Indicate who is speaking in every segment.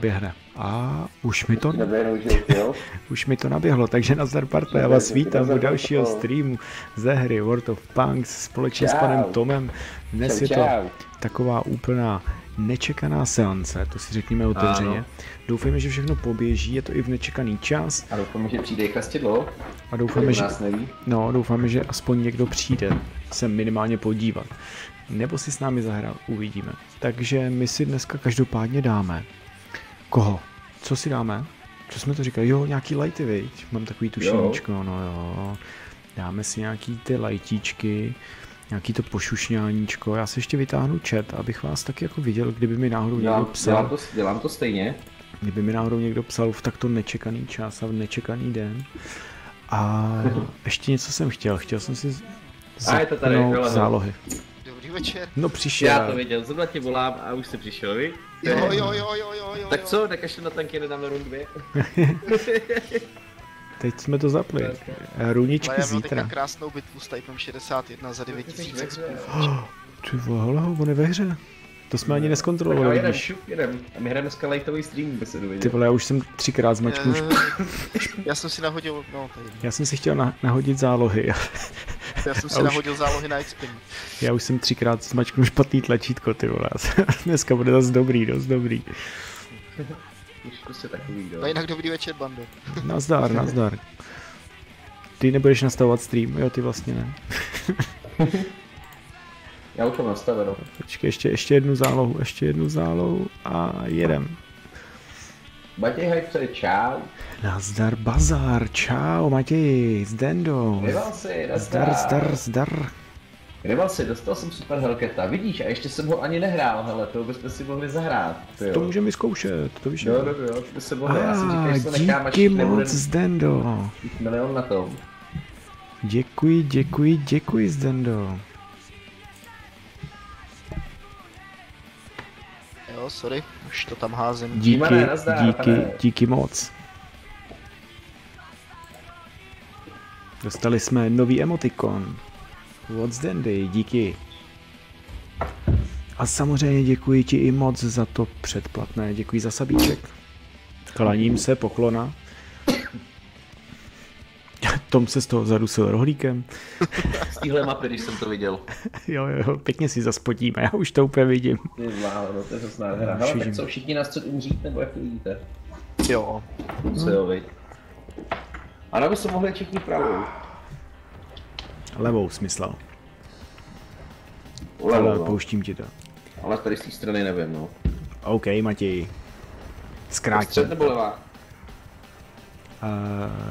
Speaker 1: běhne. A už mi to, už mi to naběhlo, takže nazdar parta, já vás vítám u dalšího streamu ze hry World of Punks společně s
Speaker 2: Čau.
Speaker 1: panem Tomem. Dnes
Speaker 2: Čau,
Speaker 1: je to
Speaker 2: čau.
Speaker 1: taková úplná nečekaná seance, to si řekněme otevřeně.
Speaker 2: Ano.
Speaker 1: Doufejme, že všechno poběží, je to i v nečekaný čas
Speaker 2: A doufám, že přijde i chrastidlo,
Speaker 1: a doufáme, že,
Speaker 2: neví.
Speaker 1: no, doufáme, že aspoň někdo přijde se minimálně podívat. Nebo si s námi zahrál, uvidíme. Takže my si dneska každopádně dáme. Koho? Co si dáme? Co jsme to říkali? Jo, nějaký lighty, viď? Mám takový tušeníčko, no jo. Dáme si nějaký ty lightíčky, nějaký to pošušňáníčko. Já si ještě vytáhnu chat, abych vás taky jako viděl, kdyby mi náhodou někdo
Speaker 2: Dělám,
Speaker 1: psal.
Speaker 2: dělám, to, dělám to stejně.
Speaker 1: Kdyby mi náhodou někdo psal v takto nečekaný čas a v nečekaný den. A ještě něco jsem chtěl, chtěl jsem si
Speaker 2: A je to tady,
Speaker 1: zapnout zálohy.
Speaker 3: Večer.
Speaker 1: No přišel.
Speaker 2: Já to viděl, zrovna tě volám a už jsi přišel, vy?
Speaker 3: Jo, jo, jo, jo, jo, jo.
Speaker 2: Tak co, tak až na tanky nedám na rund dvě.
Speaker 1: Teď jsme to zapli. Runičky
Speaker 3: Ale
Speaker 1: zítra.
Speaker 3: krásnou bitvu s Typem 61 za 9000
Speaker 2: Jsi
Speaker 3: expů.
Speaker 1: Ty vole, on je ve hře. To jsme ani
Speaker 2: Tak
Speaker 1: neskontrolovali,
Speaker 2: jedem,
Speaker 1: vidíš.
Speaker 2: šup, jedem. A my hrajeme dneska lightový stream, by se
Speaker 1: Ty
Speaker 2: dověděl.
Speaker 1: vole, já už jsem třikrát zmačknul.
Speaker 3: Eh, Já jsem si nahodil, no tady.
Speaker 1: Já jsem si chtěl na, nahodit zálohy.
Speaker 3: Já jsem si
Speaker 1: už-
Speaker 3: nahodil zálohy na XP.
Speaker 1: Já už jsem třikrát zmačknul špatný tlačítko, ty vole. Dneska bude dost dobrý, dost dobrý.
Speaker 2: Už prostě takový, jo.
Speaker 3: No jinak dobrý večer, bando.
Speaker 1: Nazdar, nazdar. Ty nebudeš nastavovat stream, jo, ty vlastně ne.
Speaker 2: Já už mám nastaveno.
Speaker 1: Počkej, ještě, ještě jednu zálohu, ještě jednu zálohu a jedem.
Speaker 2: Matěj Hype, čau.
Speaker 1: Nazdar bazar, čau Matěj, s Dendo.
Speaker 2: Rival si,
Speaker 1: Zdar, zdar, zdar.
Speaker 2: Rival si, dostal jsem super Hellcata, vidíš, a ještě jsem ho ani nehrál, hele, to bychom si mohli zahrát. Ty jo.
Speaker 1: To můžeme vyzkoušet, to víš.
Speaker 2: Jo, jo, jo, to by se mohli, já si říkal,
Speaker 1: A,
Speaker 2: že to nechám, až
Speaker 1: díky
Speaker 2: nebude
Speaker 1: moc, Zdendo.
Speaker 2: milion na tom.
Speaker 1: Děkuji, děkuji, děkuji, Zdendo.
Speaker 3: Jo, sorry, už to tam házím.
Speaker 1: Díky,
Speaker 2: nazdar,
Speaker 1: díky,
Speaker 2: pane.
Speaker 1: díky moc. Dostali jsme nový emotikon. What's Dandy, díky. A samozřejmě děkuji ti i moc za to předplatné, děkuji za sabíček. Klaním se, poklona. Tom se z toho zadusil rohlíkem.
Speaker 2: Z téhle mapy, když jsem to viděl.
Speaker 1: Jo, jo, pěkně si zaspodíme, já už to úplně vidím.
Speaker 2: Ty bláho, no to je zase nádhera. Hele, tak co, všichni na střed umřít, nebo jak to vidíte?
Speaker 3: Jo.
Speaker 2: Co jo, viď? A nebo se mohli všichni pravou.
Speaker 1: Levou smyslel, ale
Speaker 2: Ulevou, no.
Speaker 1: pouštím ti to.
Speaker 2: Ale tady z té strany nevím, no.
Speaker 1: OK, Matěj. Zkrátím.
Speaker 2: Střed nebo levá?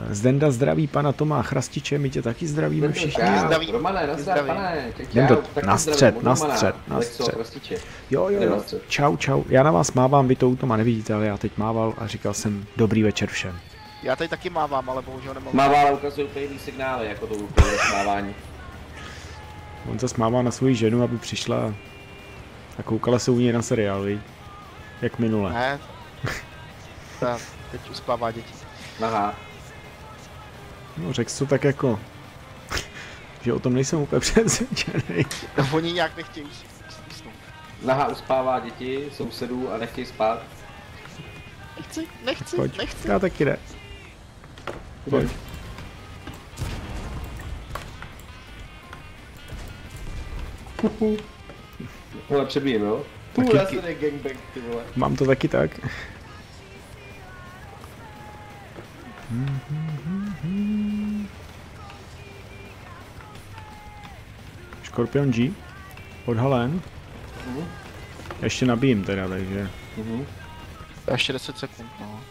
Speaker 1: Zdenda zdraví pana Toma Chrastiče, my tě taky zdravíme všichni.
Speaker 2: Čau,
Speaker 3: Zdraví.
Speaker 2: Romane, nazdar,
Speaker 3: Zdraví.
Speaker 2: pane.
Speaker 1: Jdem do- na střed, na
Speaker 2: Romana.
Speaker 1: střed, na střed. Jo, jo, jo. Čau, čau. Já na vás mávám, vy to u Toma nevidíte, ale já teď mával a říkal jsem dobrý večer všem.
Speaker 3: Já tady taky mávám, ale bohužel nemám.
Speaker 2: Mává, ale ukazuje úplně jiný signály, jako to úplně rozmávání.
Speaker 1: On zase mává na svoji ženu, aby přišla a koukala se u něj na seriál, viď? Jak minule.
Speaker 3: Ne. Ta, teď uspává děti.
Speaker 2: Aha.
Speaker 1: No, řekl to tak jako, že o tom nejsem úplně přesvědčený.
Speaker 3: No, oni nějak nechtějí.
Speaker 2: Naha uspává děti, sousedů a nechtějí spát.
Speaker 3: Nechci, nechci,
Speaker 1: Pojď,
Speaker 3: nechci.
Speaker 1: já taky ne. Pojď.
Speaker 2: Hele, přebijím, jo? Půl gangbang, ty vole.
Speaker 1: Mám to taky tak. Scorpion G. Odhalen.
Speaker 2: Mhm.
Speaker 1: Ještě nabijím teda, takže...
Speaker 2: Mhm.
Speaker 3: Ještě 10 sekund, no.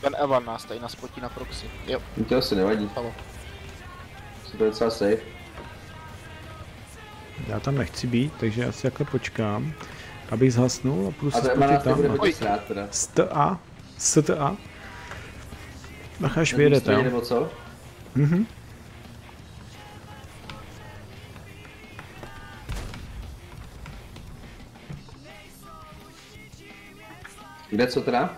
Speaker 3: Ten Evan nás tady naspotí na proxy. Jo,
Speaker 2: Mně to asi nevadí.
Speaker 3: halo.
Speaker 2: Jsem to docela safe.
Speaker 1: Já tam nechci být, takže já si takhle počkám, abych zhasnul a půjdu
Speaker 2: A
Speaker 1: se tam.
Speaker 2: srát teda.
Speaker 1: STA. Ach, až vyjedete, jo.
Speaker 2: nebo co?
Speaker 1: Mhm.
Speaker 2: Kde co teda?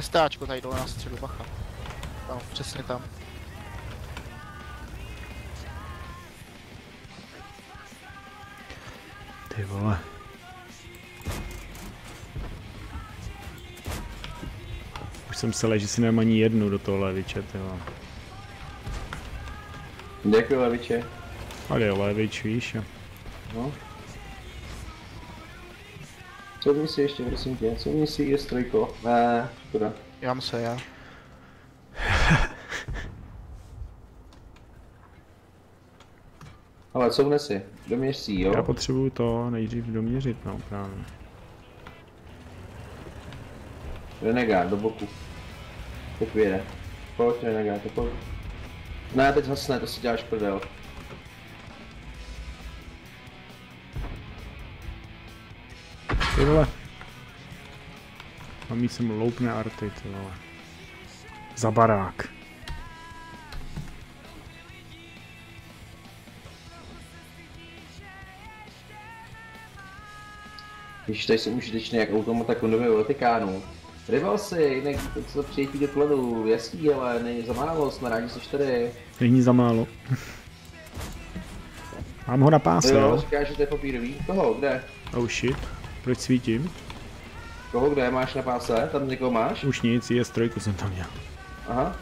Speaker 3: STAčko tady dole na středu, bacha. Tam, přesně tam.
Speaker 1: Ty vole. Už jsem se že si nemám ani jednu do toho leviče, tyhle.
Speaker 2: Děkuji, Leviče.
Speaker 1: Ale je levič, víš.
Speaker 2: No. Co mi si ještě, prosím tě? Co mi si je strojko? Ne, škoda.
Speaker 3: Já se, já.
Speaker 2: Ale co vnesi? Doměř si, jo?
Speaker 1: Já potřebuju to nejdřív doměřit, no právě.
Speaker 2: Renegát do boku. Teď vyjede. Pojď, Renegát, pojď. Ne, teď zase ne, to si děláš prdel.
Speaker 1: Ty vole. Mám mít sem loupné arty, ty vole. Za barák.
Speaker 2: Když tady jsem užitečný jak automata kondově Vatikánů. Rival si, jinak to přijetí do kledu, jasný, ale není za málo, jsme rádi, že jsi tady.
Speaker 1: Není za málo. Mám ho na páse,
Speaker 2: Jo,
Speaker 1: jo?
Speaker 2: říkáš, že to je papírový. Koho, kde?
Speaker 1: Oh shit. Proč svítím?
Speaker 2: Koho, kde máš na páse? Tam někoho máš?
Speaker 1: Už nic, je strojku jsem tam měl.
Speaker 2: Aha.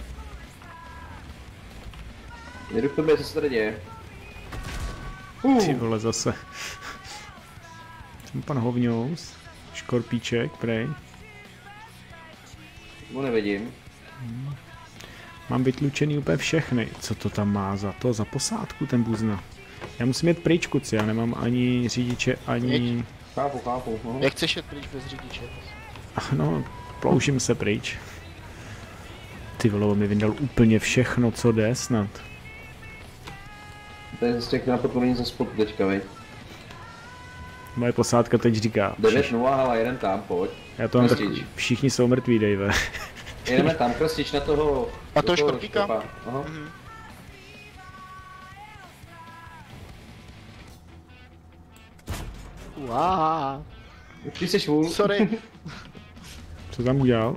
Speaker 2: Jedu k tobě, co se tady děje?
Speaker 1: Ty
Speaker 2: Uh,
Speaker 1: vole zase. Jsem pan Hovňous. Škorpíček, prej.
Speaker 2: Mu nevidím.
Speaker 1: Mám vytlučený úplně všechny. Co to tam má za to? Za posádku ten buzna. Já musím jet pryč, kuci, já nemám ani řidiče, ani...
Speaker 2: Chápu, chápu. No.
Speaker 3: Jak chceš jet pryč bez řidiče?
Speaker 1: No, ploužím se pryč. Ty vole, mi vyndal úplně všechno, co jde snad.
Speaker 2: To je zase na podpoření ze spodu teďka, vej.
Speaker 1: Moje posádka teď říká,
Speaker 2: 9-0, ale jeden tam, pojď.
Speaker 1: já to mám tak, všichni jsou mrtví, Dave.
Speaker 2: Jedeme tam, krstič na toho...
Speaker 3: Na toho.
Speaker 2: Aha.
Speaker 3: Mhm. Uá,
Speaker 2: Ty jsi vůl.
Speaker 3: sorry.
Speaker 1: Co tam udělal?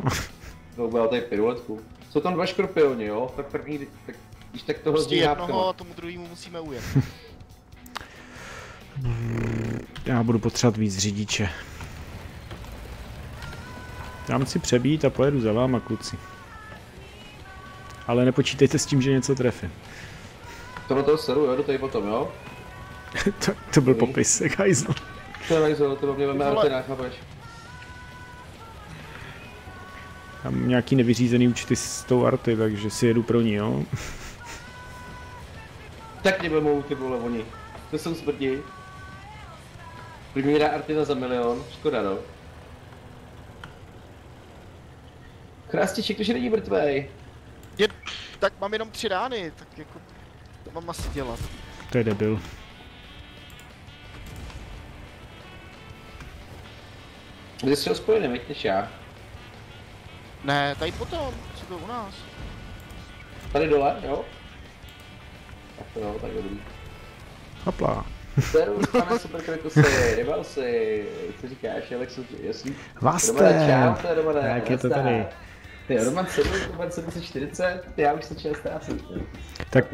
Speaker 2: No, udělal tady piruletku. Jsou tam dva škorpioni, jo? Tak první, tak, když tak toho
Speaker 3: Prostě jednoho a tomu druhému musíme ujet.
Speaker 1: Já budu potřebovat víc řidiče. Dám si přebít a pojedu za váma, kluci. Ale nepočítejte s tím, že něco trefím.
Speaker 2: To na toho seru, jo? Do tady potom, jo?
Speaker 1: to, to byl popis, hajzl.
Speaker 2: To je Lajzo, to mě veme. Artina, chápeš?
Speaker 1: Mám nějaký nevyřízený účty s tou arty, takže si jedu pro ní, jo.
Speaker 2: Tak mě vemou ty vole oni. To jsou smrdí. První dá Artina za milion, škoda no. Chrástiček, to že není mrtvej.
Speaker 3: Je, tak mám jenom tři rány, tak jako to mám asi dělat.
Speaker 1: To je debil.
Speaker 2: Ty jsi ho spojený, veď než já.
Speaker 3: Ne, tady potom, co to u nás?
Speaker 2: Tady dole, jo? Tak to jo, tak dobrý.
Speaker 1: Hopla.
Speaker 2: Seru, pane Superkrokosy, rybal si, co říkáš, Alexu, jasný?
Speaker 1: Vás
Speaker 2: Romane, čau, to je Romane,
Speaker 1: Jak je to tady?
Speaker 2: Ty, Roman 7, Roman 740, ty já už se čas ztrácím.
Speaker 1: Tak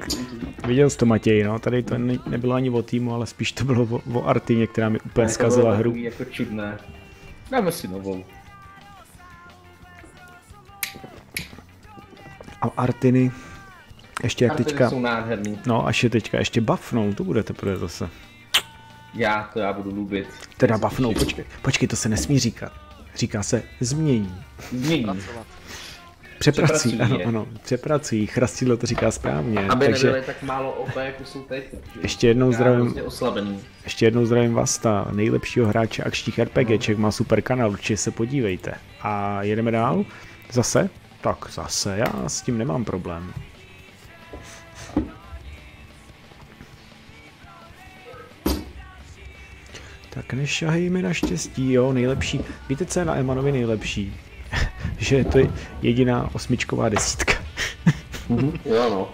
Speaker 1: viděl jsi to Matěj, no, tady to ne, nebylo ani o týmu, ale spíš to bylo o, o Artině, která mi úplně zkazila hru.
Speaker 2: Jako čudné. Dáme si novou.
Speaker 1: A Artiny, ještě jak
Speaker 2: Artiny
Speaker 1: teďka,
Speaker 2: jsou nádherný.
Speaker 1: no až je teďka ještě buffnou, to bude teprve zase.
Speaker 2: Já to já budu lubit.
Speaker 1: Teda buffnou, počkej, počkej, to se nesmí říkat. Říká se změní.
Speaker 2: Změní.
Speaker 3: Pracovat.
Speaker 1: Přepracují,
Speaker 2: Přepracují
Speaker 1: ano,
Speaker 2: je.
Speaker 1: ano, přepracují, Chrastidlo to říká správně,
Speaker 2: Aby
Speaker 1: takže
Speaker 2: nebyly tak málo OP, jako jsou teď.
Speaker 1: Ještě jednou
Speaker 2: já
Speaker 1: zdravím.
Speaker 2: Oslabený.
Speaker 1: ještě jednou zdravím Vasta, nejlepšího hráče akčních RPGček, má super kanál, určitě se podívejte. A jedeme dál? Zase? Tak zase, já s tím nemám problém. Tak nešahejme na štěstí, jo, nejlepší. Víte, co je na Emanovi nejlepší? že to je jediná osmičková desítka.
Speaker 2: Jo no.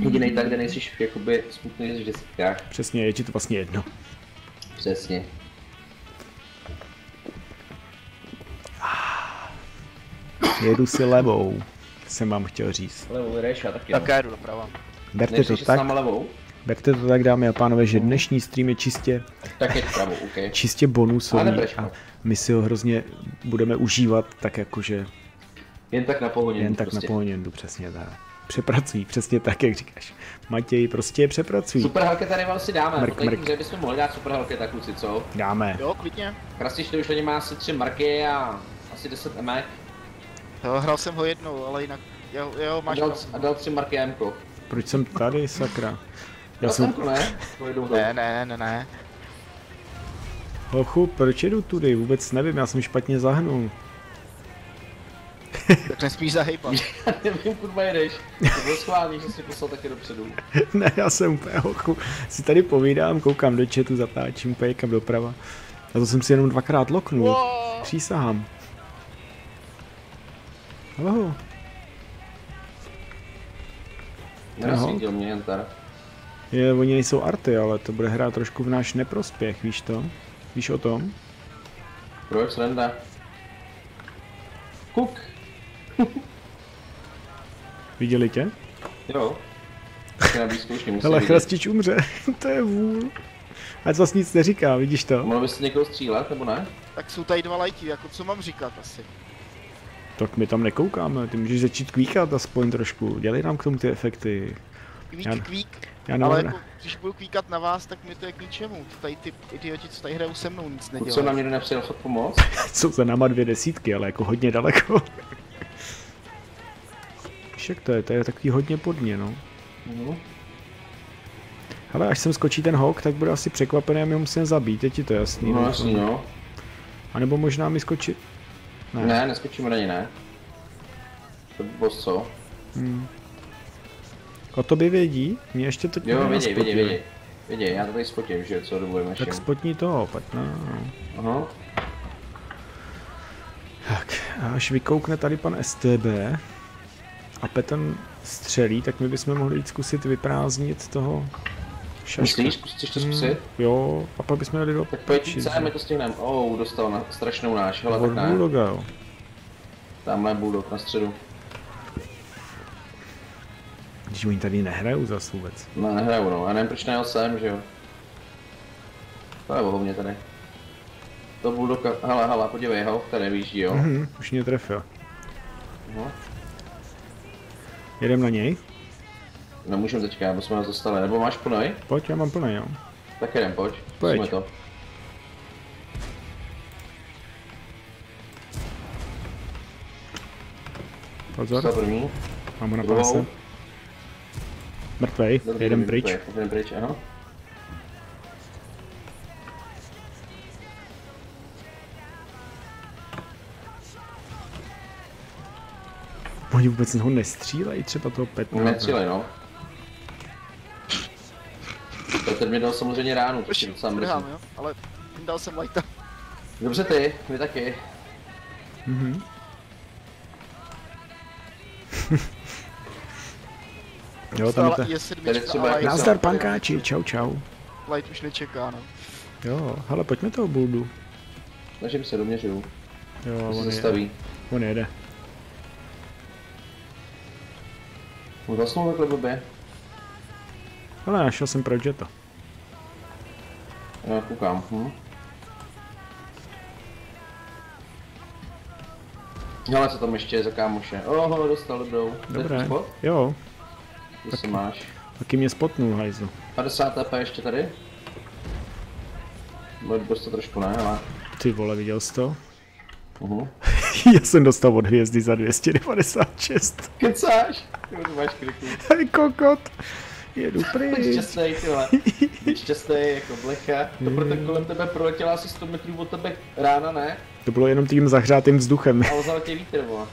Speaker 2: Jedinej tak, kde nejsi jakoby smutný v desítkách.
Speaker 1: Přesně, je ti to vlastně jedno.
Speaker 2: Přesně.
Speaker 1: Jedu si levou, jsem vám chtěl říct.
Speaker 2: Levou jdeš, já taky.
Speaker 3: Tak já jdu doprava.
Speaker 1: Berte to tak,
Speaker 2: náma levou?
Speaker 1: Berte to tak, dámy a pánové, že dnešní stream je čistě,
Speaker 2: Tak je vpravo, OK.
Speaker 1: čistě bonusový
Speaker 2: Ale nebrečme.
Speaker 1: a my si ho hrozně budeme užívat tak jakože
Speaker 2: Jen tak na pohodě.
Speaker 1: jen tak na pohoněndu, přesně tak. Přepracují, přesně tak, jak říkáš. Matěj, prostě je přepracují.
Speaker 2: Super Helke tady vám si dáme,
Speaker 1: Mrk, mrk.
Speaker 2: hře bychom mohli dát Super Helke tak kluci, co?
Speaker 1: Dáme.
Speaker 3: Jo, klidně.
Speaker 2: Krastiš to už ani má asi 3 marky a asi 10 emek.
Speaker 3: Jo, hrál jsem ho jednou, ale jinak, jo, jo
Speaker 2: A
Speaker 3: máš
Speaker 2: dal,
Speaker 3: pravdu.
Speaker 2: a dal 3 marky Mko.
Speaker 1: Proč jsem tady, sakra? Já jsem,
Speaker 2: ne?
Speaker 3: Ne, ne, ne, ne.
Speaker 1: hochu, proč jedu tudy? Vůbec nevím, já jsem špatně zahnul.
Speaker 3: Tak nesmíš zahejbat.
Speaker 2: Já nevím, kurva jedeš. To bylo schválně, že jsi poslal taky dopředu.
Speaker 1: ne, já jsem úplně hochu. Si tady povídám, koukám do chatu, zatáčím úplně kam doprava. A to jsem si jenom dvakrát loknul.
Speaker 3: Wow.
Speaker 1: Přísahám. Halo.
Speaker 2: Nerasvítil mě jen tady.
Speaker 1: Je, oni nejsou arty, ale to bude hrát trošku v náš neprospěch, víš to? Víš o tom?
Speaker 2: Proč sranda? Kuk.
Speaker 1: Viděli tě?
Speaker 2: Jo. Na
Speaker 1: Hele,
Speaker 2: vidět.
Speaker 1: chrastič umře, to je vůl. A to vlastně nic neříká, vidíš to?
Speaker 2: Mohl bys někoho střílet, nebo ne?
Speaker 3: Tak jsou tady dva lajti, jako co mám říkat asi.
Speaker 1: Tak my tam nekoukáme, ty můžeš začít kvíkat aspoň trošku, dělej nám k tomu ty efekty.
Speaker 3: Kvík,
Speaker 1: Já-
Speaker 3: kvík.
Speaker 1: Já
Speaker 3: Ale
Speaker 1: navrh...
Speaker 3: jako, když budu kvíkat na vás, tak mi to je k ničemu. To tady ty idioti, co tady hrajou se mnou, nic
Speaker 2: Co nám
Speaker 3: nedělají.
Speaker 2: někdo nepřijel fakt pomoct?
Speaker 1: jsou za náma dvě desítky, ale jako hodně daleko. Víš jak to je, to je takový hodně podně, no.
Speaker 2: Mhm.
Speaker 1: Hele, až sem skočí ten hok, tak bude asi překvapený a my ho musíme zabít, je ti to jasný?
Speaker 2: No
Speaker 1: no?
Speaker 2: jasný, no.
Speaker 1: A nebo možná mi skočí... Ne.
Speaker 2: Ne, neskočíme na ní, ne. To by bylo co?
Speaker 1: Hmm. O tobě vědí? Mě ještě to
Speaker 2: Jo,
Speaker 1: spotili.
Speaker 2: viděj, viděj. Viděj, já to tady spotím, že co dobujeme ještě.
Speaker 1: Tak spotní toho, pojď no.
Speaker 2: Aha.
Speaker 1: Tak, až vykoukne tady pan STB a Petan střelí, tak my bychom mohli jít zkusit vyprázdnit toho šaška.
Speaker 2: Myslíš, chceš to zkusit?
Speaker 1: Jo, a pak bychom jeli do
Speaker 2: Tak pojď víc my to stihneme. Oh, dostal na strašnou náš, hele, tak ne.
Speaker 1: Bulldoga, jo.
Speaker 2: Tamhle je bulldog na středu.
Speaker 1: Když oni tady nehrajou zas vůbec.
Speaker 2: No, nehraju, no. Já nevím, proč nejel sem, že jo. To je bohovně tady. To bulldog, hele, hele, podívej ho, tady vyjíždí, jo.
Speaker 1: Mhm, už mě trefil.
Speaker 2: No.
Speaker 1: Jedem na něj?
Speaker 2: Nemůžeme teďka, aby jsme ho dostali. Nebo máš plnej?
Speaker 1: Pojď, já mám plný, jo.
Speaker 2: Tak jedem, pojď.
Speaker 1: Pojď.
Speaker 2: Zkusíme to.
Speaker 1: Pozor,
Speaker 2: Co první?
Speaker 1: mám ho na páse. Mrtvej,
Speaker 2: Dobrý, dobrý,
Speaker 1: pryč.
Speaker 2: Jedem pryč, aha.
Speaker 1: Oni vůbec ho nestřílejí, třeba toho Petra.
Speaker 2: Necílej, no. Petr mi dal samozřejmě ránu, což je docela mrzí.
Speaker 3: Jo, ale dal jsem lajta.
Speaker 2: Dobře ty, my taky.
Speaker 1: Mhm. jo, tam je
Speaker 3: Stála
Speaker 1: to...
Speaker 3: je
Speaker 2: Tady
Speaker 3: sedmička
Speaker 2: třeba
Speaker 3: a
Speaker 2: jak
Speaker 3: light,
Speaker 1: Nazdar pankáči, čau čau.
Speaker 3: light už nečeká, no.
Speaker 1: Jo, hele, pojďme toho buldu.
Speaker 2: Snažím se, doměřuju.
Speaker 1: Jo,
Speaker 2: To se
Speaker 1: on, je,
Speaker 2: zastaví.
Speaker 1: on jede.
Speaker 2: On zasnul takhle blbě.
Speaker 1: Ale našel jsem pro Jetta.
Speaker 2: Já koukám. Hm. Hele, co tam ještě je za kámoše. Oho, dostal dobrou. To je
Speaker 1: Dobré. Jo,
Speaker 2: To si máš.
Speaker 1: taky mě spotnul, hajzl.
Speaker 2: 50 TP ještě tady. Bude dostat trošku, ne? Ale...
Speaker 1: Ty vole, viděl jsi to?
Speaker 2: Uh-huh.
Speaker 1: Já jsem dostal od hvězdy za 296.
Speaker 2: Kecáš? Ty to máš kliku.
Speaker 1: Hej, kokot. Jedu
Speaker 2: Jsi
Speaker 1: pryč.
Speaker 2: šťastnej, ty vole. Jsi šťastnej jako blecha. To proto kolem tebe proletěla asi 100 metrů od tebe rána, ne?
Speaker 1: To bylo jenom tím zahřátým vzduchem.
Speaker 2: A ozval tě vítr, vole.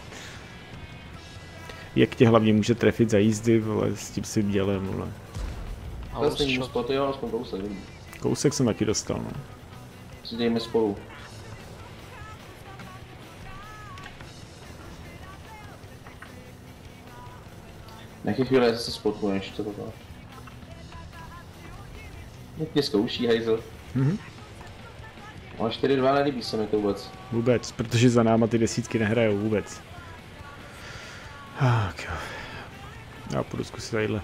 Speaker 1: Jak tě hlavně může trefit za jízdy, vole, s tím svým dělem, vole.
Speaker 2: To je stejný spot, jo, aspoň kousek. vidím.
Speaker 1: Kousek jsem taky dostal, no.
Speaker 2: Si dějme spolu. Nechej chvíli, já se spotnu ještě tohle. Jak mě zkouší, hajzl.
Speaker 1: Mhm.
Speaker 2: Ale 4-2 nelíbí se mi to vůbec.
Speaker 1: Vůbec, protože za náma ty desítky nehrajou vůbec. Ach jo. Já půjdu zkusit tadyhle.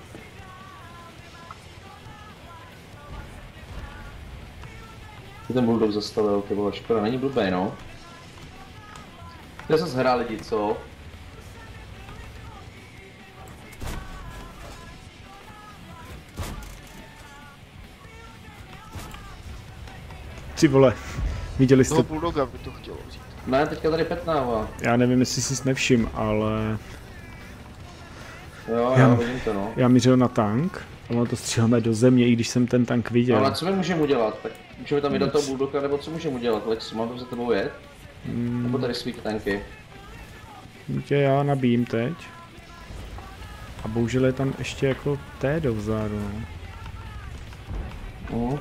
Speaker 2: Ty ten bulldog zastavil, ty vole, škoda, není blbej, no. To se zhrá lidi, co?
Speaker 1: Ty vole, viděli jste...
Speaker 3: Toho bulldoga by to chtělo vzít.
Speaker 2: Ne, teďka tady petnává.
Speaker 1: Já nevím, jestli jsi nevšim, ale...
Speaker 2: Jo,
Speaker 1: Já-
Speaker 2: já to, no.
Speaker 1: já mířil na tank a ono to stříháme do země, i když jsem ten tank viděl.
Speaker 2: Ale co my můžeme udělat? Tak můžeme tam vydat toho bulldoga, nebo co můžeme udělat? Lex, mám to za tebou jet? Nebo tady svý tanky?
Speaker 1: Tě já nabím teď. A bohužel je tam ještě jako té dozadu. no.
Speaker 2: Mhm.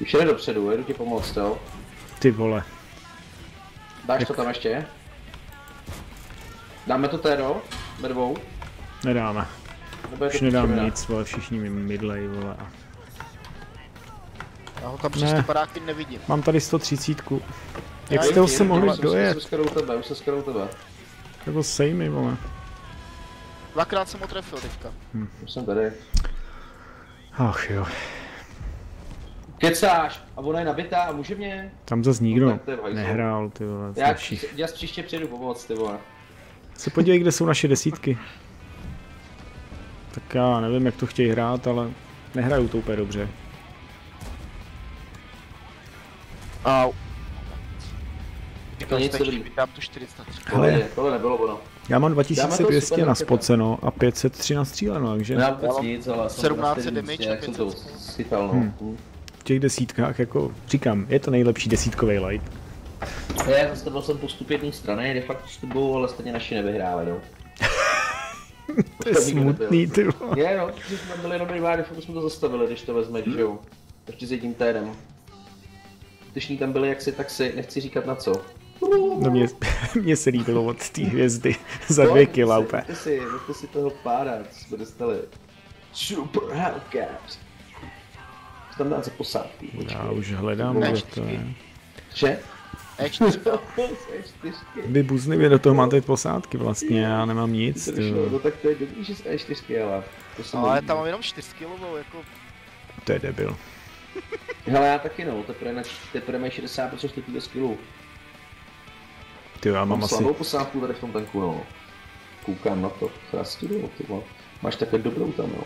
Speaker 2: Už jde dopředu, jedu ti pomoct, jo?
Speaker 1: Ty vole.
Speaker 2: Dáš to tam ještě? Dáme to téro? Ve dvou?
Speaker 1: Nedáme.
Speaker 2: Nebo to
Speaker 1: Už nedám nic, vole, všichni mi mydlej, vole.
Speaker 3: Já ho tam přes
Speaker 1: Ne.
Speaker 3: ty padáky nevidím.
Speaker 1: Mám tady 130. Jak jste ho se mohli dojet?
Speaker 2: Už jsem skoro u tebe, už jsem skoro u tebe.
Speaker 1: Jako sejmy, vole.
Speaker 3: Dvakrát jsem ho trefil teďka.
Speaker 2: Už jsem tady.
Speaker 1: Ach jo.
Speaker 2: Kecáš! A ona je nabitá a může mě?
Speaker 1: Tam zase
Speaker 2: No,
Speaker 1: nikdo
Speaker 2: to hajzlu.
Speaker 1: nehrál, ty vole,
Speaker 2: Já, já příště přijedu pomoct, ty vole.
Speaker 1: Se podívej, kde jsou naše desítky. Tak já nevím, jak to chtějí hrát, ale nehrajou to úplně dobře.
Speaker 3: Au. Říkal
Speaker 2: dobrý.
Speaker 3: Dám tu 403.
Speaker 1: Hele.
Speaker 2: Tohle nebylo ono.
Speaker 1: Já mám
Speaker 2: Dáme
Speaker 1: 2200
Speaker 2: to super
Speaker 1: naspoceno a 503 nastříleno, takže
Speaker 2: Já vůbec nic, ale...
Speaker 3: 17
Speaker 2: jsem
Speaker 3: damage a
Speaker 2: jak jsem to
Speaker 3: 500
Speaker 2: no.
Speaker 1: Hmm. v těch desítkách, jako říkám, je to nejlepší desítkový light.
Speaker 2: Já zastavil jsem postup jedné strany, de facto s tebou, ale stejně naši nevyhráli, no.
Speaker 1: To je smutný, ty vole.
Speaker 2: Je, no, že jsme byli jenom rivá, de facto jsme to zastavili, když to vezmeš, že jo. Ještě s jedním tédem. Když ní tam byli jaksi, tak si, nechci říkat na co.
Speaker 1: No mě, mě se líbilo od té hvězdy za dvě kila úplně.
Speaker 2: Nechte si, nechte si toho pára, co jsme dostali. Super Hellcat. Co tam dát za posádku?
Speaker 1: Já už hledám,
Speaker 2: Ne,
Speaker 1: kde to je.
Speaker 2: Že?
Speaker 3: E4.
Speaker 2: čtyřky.
Speaker 1: Vy buznivě do toho máte posádky vlastně, já nemám nic.
Speaker 2: To. No tak to je dobrý, že z E4, ale to
Speaker 3: No, ale tam mám jenom 4 kilovou, jako...
Speaker 1: To je debil.
Speaker 2: Hele, já taky no, teprve, na, teprve mají 60% čtvrtýho skillu.
Speaker 1: Ty jo, já
Speaker 2: Mám
Speaker 1: mám asi,
Speaker 2: slabou posádku tady v tom tanku, no. Koukám na to, chrastidu, ty vole. Máš takhle dobrou tam, no.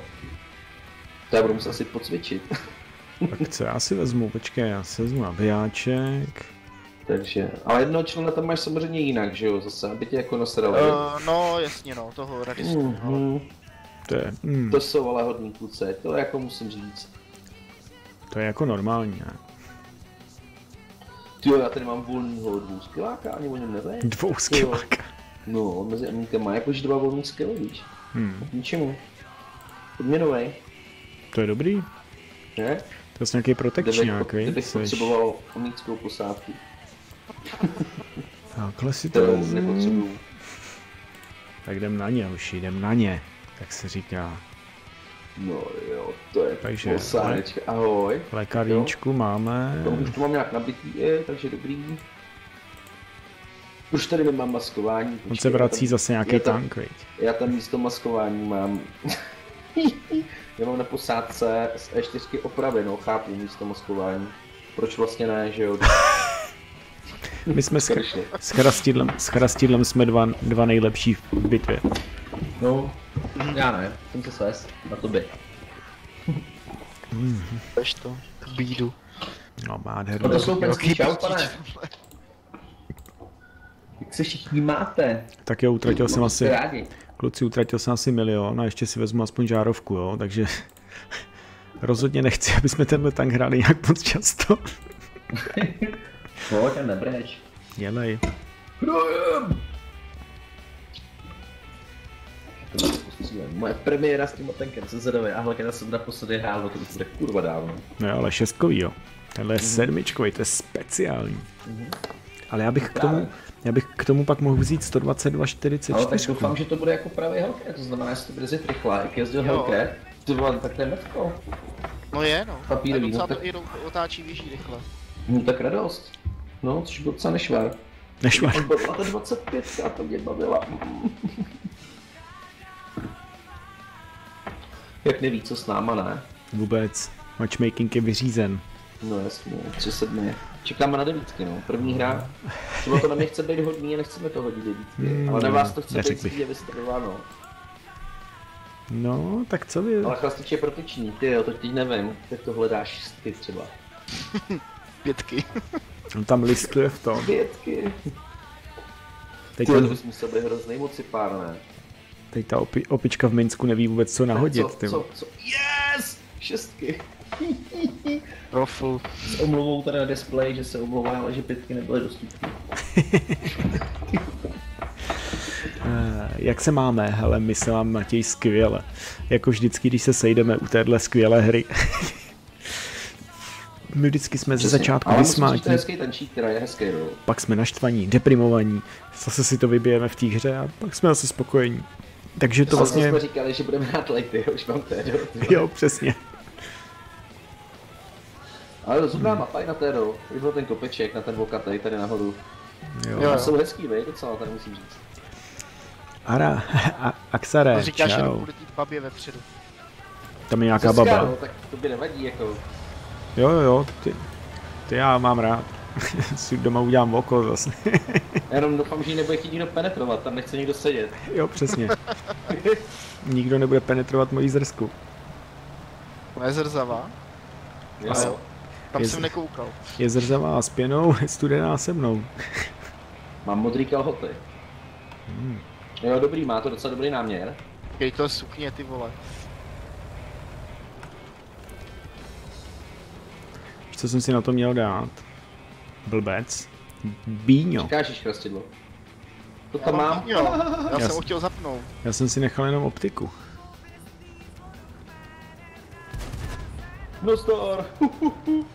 Speaker 2: To já budu muset asi pocvičit.
Speaker 1: tak co já si vezmu, počkej, já si vezmu nabijáček.
Speaker 2: Takže, ale jednoho člena tam máš samozřejmě jinak, že jo, zase, aby tě jako nasrali. Uh,
Speaker 3: Uh, no, jasně no, toho radistu. Mm.
Speaker 2: mm,
Speaker 1: To je, mm,
Speaker 2: to jsou ale hodný kluci, to jako musím říct.
Speaker 1: to je jako normální, ne?
Speaker 2: Ty jo, já tady mám volnýho dvou skilláka, ani o něm nevím.
Speaker 1: Dvou skilláka.
Speaker 2: No, mezi emíkama, jakož dva volný skilly, víš.
Speaker 1: Hmm,
Speaker 2: K ničemu. Odměnovej,
Speaker 1: to je dobrý.
Speaker 2: ne?
Speaker 1: To je nějaký protekční nějaký.
Speaker 2: kdybych potřeboval omíckou posádku,
Speaker 1: Takhle si to
Speaker 2: nepotřebuju.
Speaker 1: Tak jdem na ně, už jdem na ně, tak se říká.
Speaker 2: No jo, to je
Speaker 1: Takže,
Speaker 2: posádečka, ahoj.
Speaker 1: Lékárničku máme.
Speaker 2: To už to mám nějak nabitý, je, takže dobrý. Už tady nemám maskování.
Speaker 1: On
Speaker 2: počkej,
Speaker 1: se
Speaker 2: já
Speaker 1: vrací
Speaker 2: tam-
Speaker 1: zase nějaký
Speaker 2: já tam-
Speaker 1: tank, viď?
Speaker 2: Já tam místo maskování mám... já mám na posádce z E4 opravy, no chápu místo maskování. Proč vlastně ne, že jo?
Speaker 1: My jsme s, s, chrastidlem, s chrastidlem jsme dva, dva nejlepší v bitvě.
Speaker 2: No, já ne, jsem se svést na tobě.
Speaker 3: Veš to, bídu.
Speaker 1: No,
Speaker 2: No
Speaker 1: nádherný.
Speaker 2: to jsou penský čau, pane. Jak se všichni máte?
Speaker 1: Tak jo, utratil jsem asi,
Speaker 2: rádi.
Speaker 1: kluci, utratil jsem asi milion a ještě si vezmu aspoň žárovku, jo, takže rozhodně nechci, aby jsme tenhle tank hráli nějak moc často.
Speaker 2: Pojď a nebreč.
Speaker 1: Dělej.
Speaker 2: Hrajem! Moje premiéra s tím tankem se zadavé a hlavně jsem naposledy hrál, no to už bude kurva dávno.
Speaker 1: No jo, ale šestkový, jo. Tenhle je
Speaker 2: Mhm.
Speaker 1: sedmičkový, to je speciální. Ale já bych k tomu, já bych k tomu pak mohl vzít 122 44.
Speaker 2: Ale tak doufám, že to bude jako pravý Hellcat, to znamená, jestli to bude jezdit rychle, jak jezdil
Speaker 3: Jo.
Speaker 2: Hellcat, ty vole, tak to je metko.
Speaker 3: No je no.
Speaker 2: Papírový,
Speaker 3: A docela
Speaker 2: no
Speaker 3: to
Speaker 2: tak-
Speaker 3: i otáčí věží rychle.
Speaker 2: No tak radost. No, což byl docela nešvar.
Speaker 1: Nešvar.
Speaker 2: On byla ta 25 a to mě bavila. Jak neví, co s náma, ne?
Speaker 1: vůbec matchmaking je vyřízen.
Speaker 2: No jasně, tři sedmi. Čekáme na devítky, no. První hra. Třeba to na mě chce být hodný a nechceme to hodit devítky.
Speaker 1: Hmm,
Speaker 2: ale na vás to chce být a vystartováno.
Speaker 1: No, tak co vy?
Speaker 2: Ale chlastič je protyčný, ty jo, to teď nevím. Jak to hledáš šestky třeba.
Speaker 3: Pětky.
Speaker 1: On tam listuje v tom.
Speaker 2: Pětky.
Speaker 1: Teď,
Speaker 2: Ty to
Speaker 1: ten,
Speaker 2: bys musel být hrozný moci pár, ne?
Speaker 1: teď ta opi, opička v Minsku neví vůbec, co nahodit.
Speaker 2: co,
Speaker 1: ty.
Speaker 2: co, co? Yes! Šestky.
Speaker 3: Rofl.
Speaker 2: S omluvou tady na display, že se omlouvá, ale že pětky nebyly dostupné.
Speaker 1: Eh, Jak se máme? Hele, my se mám Matěj skvěle. Jako vždycky, když se sejdeme u téhle skvělé hry. My vždycky jsme ze začátku
Speaker 2: ale
Speaker 1: vysmátí,
Speaker 2: to je hezký tančík, která je hezký, no.
Speaker 1: pak jsme naštvaní, deprimovaní, zase si to vybijeme v té hře a pak jsme zase spokojení. Takže to
Speaker 2: To
Speaker 1: vlastně,
Speaker 2: jsme říkali, že budeme hrát lighty, už mám tédo.
Speaker 1: jo, přesně.
Speaker 2: Ale rozumná mapa i na tédo. Už byl ten kopeček na ten vokatej tady nahoru.
Speaker 1: Jo.
Speaker 3: Jo.
Speaker 2: Jsou hezký, vej, docela, tady musím říct.
Speaker 1: Ara, a, Axare,
Speaker 3: To říkáš jenom
Speaker 1: čau.
Speaker 3: kvůli té babě vepředu.
Speaker 1: Tam je nějaká
Speaker 2: Získá,
Speaker 1: baba.
Speaker 2: No, tak to by nevadí, jako.
Speaker 1: Jo, jo, jo, ty, ty já mám rád. si doma udělám oko zase.
Speaker 2: Já jenom doufám, že ji nebude chtít nikdo penetrovat, tam nechce nikdo sedět.
Speaker 1: jo, přesně. Nikdo nebude penetrovat moji zrsku.
Speaker 3: Moje zrzava.
Speaker 2: Jo.
Speaker 3: Asi. Tam
Speaker 1: Je
Speaker 3: jsem nekoukal.
Speaker 1: Je zrzavá s pěnou, studená se mnou.
Speaker 2: Mám modrý kalhoty.
Speaker 1: Hmm.
Speaker 2: Jo, dobrý, má to docela dobrý náměr.
Speaker 3: Kej to sukně, ty vole.
Speaker 1: Co jsem si na to měl dát? Blbec. Bíňo.
Speaker 2: Říkáš chrastidlo. To
Speaker 3: Já
Speaker 2: tam mám.
Speaker 3: Jo, já jsem
Speaker 1: Jas-
Speaker 3: ho chtěl zapnout.
Speaker 1: Já jsem si nechal jenom optiku.
Speaker 2: No stor.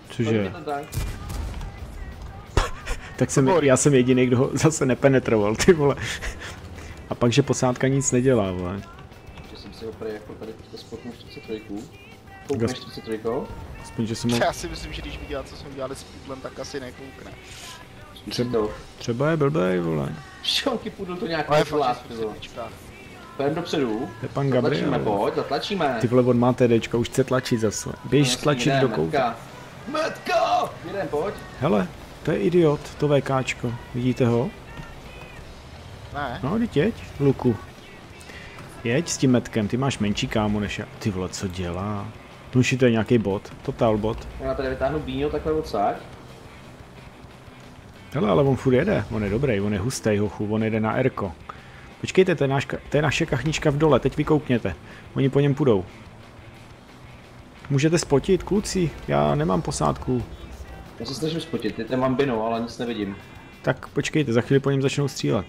Speaker 1: Cože? Tak jsem, já jsem jediný, kdo ho zase nepenetroval, ty vole. A pak, že posádka nic nedělá, vole.
Speaker 2: Že jsem si ho prý jako tady teďka spotnul 43. Koukneš
Speaker 1: Gas-
Speaker 2: 43?
Speaker 1: Aspoň, že jsem ho...
Speaker 3: Já si myslím, že když viděla, co jsme udělali s pudlem, tak asi nekoukne.
Speaker 2: Třeba.
Speaker 1: Třeba je blbej, vole.
Speaker 2: Šonky půjdu to nějak nezvlád, ty
Speaker 3: že
Speaker 2: vole. Půjdem dopředu.
Speaker 1: To je pan
Speaker 2: Zatlačíme,
Speaker 1: Gabriel.
Speaker 2: pojď, zatlačíme.
Speaker 1: Ty vole, on má TDčka, už chce tlačit zase. Běž
Speaker 2: No,
Speaker 1: tlačit
Speaker 2: jdem,
Speaker 1: do kouta.
Speaker 2: Metka. Metka! Jeden, pojď.
Speaker 1: Hele, to je idiot, to VKčko. Vidíte ho?
Speaker 3: Ne,
Speaker 1: No, teď jeď, Luku. Jeď s tím metkem, ty máš menší kámo než já. Ty vole, co dělá? Nuši, to je nějaký bot, total bot.
Speaker 2: Já tady vytáhnu bíňo takhle odsaď.
Speaker 1: Hele, ale on furt jede, on je dobrý, on je hustý hochu, on jede na Erko. Počkejte, to je, náš, to je naše kachnička v dole, teď vykoukněte. Oni po něm půjdou. Můžete spotit, kluci, já nemám posádku.
Speaker 2: Já se snažím spotit, tam mám bino, ale nic nevidím.
Speaker 1: Tak počkejte, za chvíli po něm začnou střílet.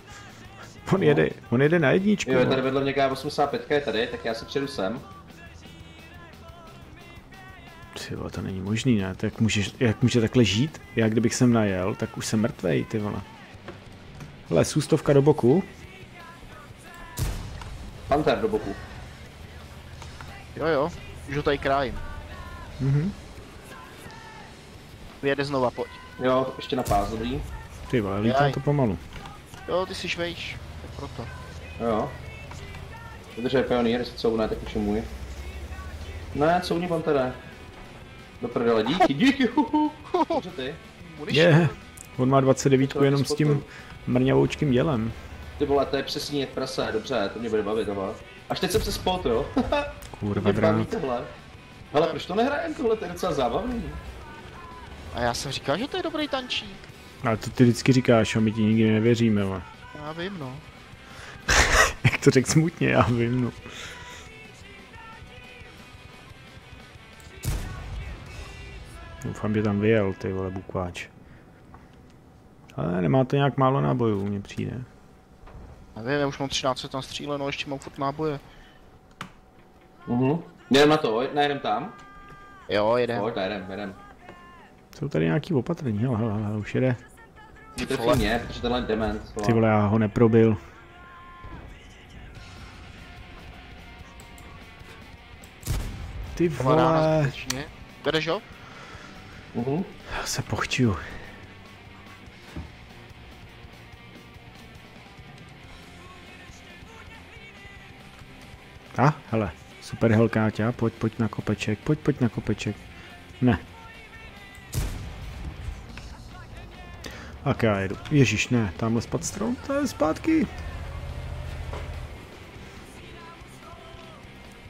Speaker 1: on, jede, on jede na jedničku.
Speaker 2: Jo, je
Speaker 1: no.
Speaker 2: tady vedle mě K85 je tady, tak já si přijedu sem.
Speaker 1: Ty vole, to není možný, ne? Tak můžeš, jak může takhle žít? Já kdybych sem najel, tak už jsem mrtvej, ty vole. Hele, sůstovka do boku.
Speaker 2: Panter do boku.
Speaker 3: jo jo, už ho tady krájím.
Speaker 1: Mhm.
Speaker 3: Vyjede znova, pojď.
Speaker 2: Jo, ještě na pás, dobrý.
Speaker 1: Ty vole, lítá
Speaker 3: Jaj.
Speaker 1: to pomalu.
Speaker 3: Jo, ty jsi švejš, tak proto.
Speaker 2: Jo. Vydržej pionýr, jestli couvne, tak už je můj. Ne, couvni Pantere. Do prdele, díky, díky, huhu. Dobře ty.
Speaker 1: Je, on má 29
Speaker 2: To
Speaker 1: jenom s tím mrňavoučkým dělem.
Speaker 2: Ty vole, to je přesně jak prase, dobře, to mě bude bavit, tohle. Až teď jsem se spot, jo.
Speaker 1: Kurva drát.
Speaker 2: tohle. Hele, proč to nehrajem tohle, to je docela zábavný.
Speaker 3: A já jsem říkal, že to je dobrý tančík.
Speaker 1: Ale to ty vždycky říkáš a my ti nikdy nevěříme, vole.
Speaker 3: Já vím, no.
Speaker 1: Jak to řekl smutně, já vím, no. Doufám, že tam vyjel, ty vole, bukváč. Ale nemá to nějak málo nábojů, mně přijde.
Speaker 3: Já vím, já už mám 13 tam stříleno, ještě mám furt náboje.
Speaker 2: Mhm. Jdem na to, nejdem tam.
Speaker 3: Jo, jedem.
Speaker 2: Pojď, jdem, jdem.
Speaker 1: Jsou tady nějaký opatrní, hele, hele, hele, už jede.
Speaker 2: Vytrfí mě, protože tenhle je dement.
Speaker 1: Ty vole, já ho neprobil. Ty vole.
Speaker 3: Bereš ho?
Speaker 2: Mhm.
Speaker 1: já se pochčuju. A, hele, Super Helkáťa, pojď, pojď na kopeček, pojď, pojď na kopeček. Ne. Tak já jedu. Ježíš, ne, tamhle spad strom, to je zpátky.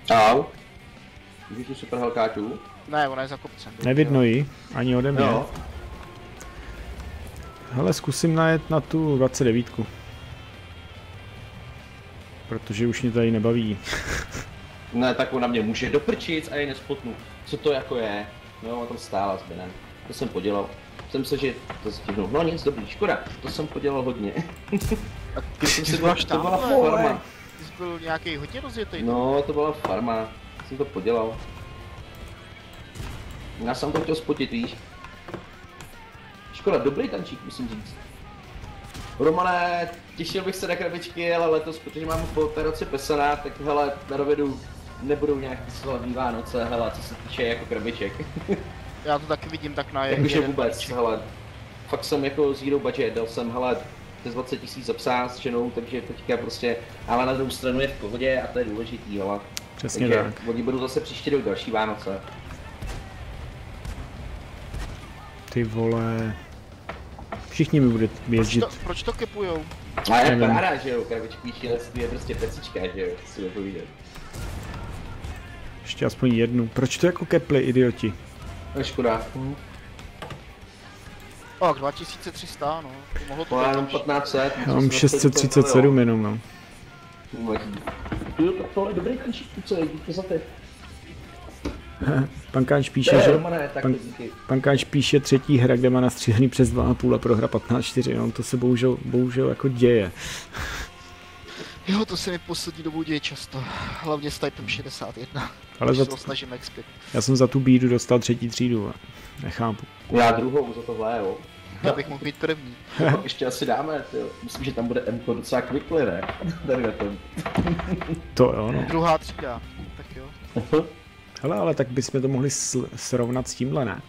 Speaker 2: Čau. Vidíš tu super helkáčů?
Speaker 3: Ne, ona je za kopcem.
Speaker 1: Nevidno ji, ani ode mě.
Speaker 2: Jo.
Speaker 1: Hele, zkusím najet na tu 29. Protože už mě tady nebaví.
Speaker 2: Ne, tak ona mě může doprčit a je nespotnu. Co to jako je? No, ona tam stála s Benem. To jsem podělal. Jsem se, že to stihnul. No nic, dobrý, škoda. To jsem podělal hodně.
Speaker 3: Ty
Speaker 2: jsem
Speaker 3: jsi
Speaker 2: si
Speaker 3: byl
Speaker 2: byla, to byla farma.
Speaker 3: Ty jsi byl nějaký hodně rozjetý.
Speaker 2: No, to byla farma. Jsem to podělal. Já jsem to chtěl spotit, víš. Škoda, dobrý tančík, musím říct. Romane, těšil bych se na krabičky, ale letos, protože mám po operaci pesana, tak hele, na rovedu nebudou nějaký slavný Vánoce, hele, co se týče jako krabiček.
Speaker 3: Já to taky vidím tak na
Speaker 2: Jakože vůbec,
Speaker 3: balíček.
Speaker 2: hele. Fakt jsem jako zero budget, dal jsem, hele, přes 20 tisíc za psa s ženou, takže teďka prostě, ale na druhou stranu je v pohodě a to je důležitý, hele.
Speaker 1: Přesně
Speaker 2: takže
Speaker 1: tak.
Speaker 2: oni budou zase příští rok další Vánoce.
Speaker 1: Ty vole. Všichni mi bude
Speaker 3: Proč
Speaker 1: jezdit.
Speaker 3: to, proč to kepujou?
Speaker 2: A je
Speaker 1: Nevím.
Speaker 2: paráda, že jo, krabičkový šílenství je prostě pecička, že jo, si to povídat.
Speaker 1: Ještě aspoň jednu. Proč to jako kepli, idioti?
Speaker 2: No škoda.
Speaker 3: O, tak 2300, no. To mohlo to
Speaker 2: To je
Speaker 3: být
Speaker 2: jenom
Speaker 3: lepší.
Speaker 2: 1500.
Speaker 1: Já mám 637 jenom, no.
Speaker 2: Jo, tak tohle je dobrý kančík, co je, díky za ty.
Speaker 1: Pankáč píše, že... Pan-. Pankáč píše třetí hra, kde má nastřílený přes 2,5 a prohra 15-4, no to se bohužel, bohužel jako děje.
Speaker 3: Jo, to se mi poslední dobou děje často. Hlavně s Typem 61.
Speaker 1: Ale za
Speaker 3: to snažím expit.
Speaker 1: já jsem za tu bídu dostal třetí třídu a nechápu.
Speaker 2: Já druhou za tohle, jo.
Speaker 3: Já bych mohl být první.
Speaker 2: Ještě asi dáme, tyjo. Myslím, že tam bude M docela quickly, ne? Tady na tom.
Speaker 1: To jo, no.
Speaker 3: Druhá třída. Tak jo.
Speaker 1: Hele, ale tak bychom to mohli sl- srovnat s tímhle, ne?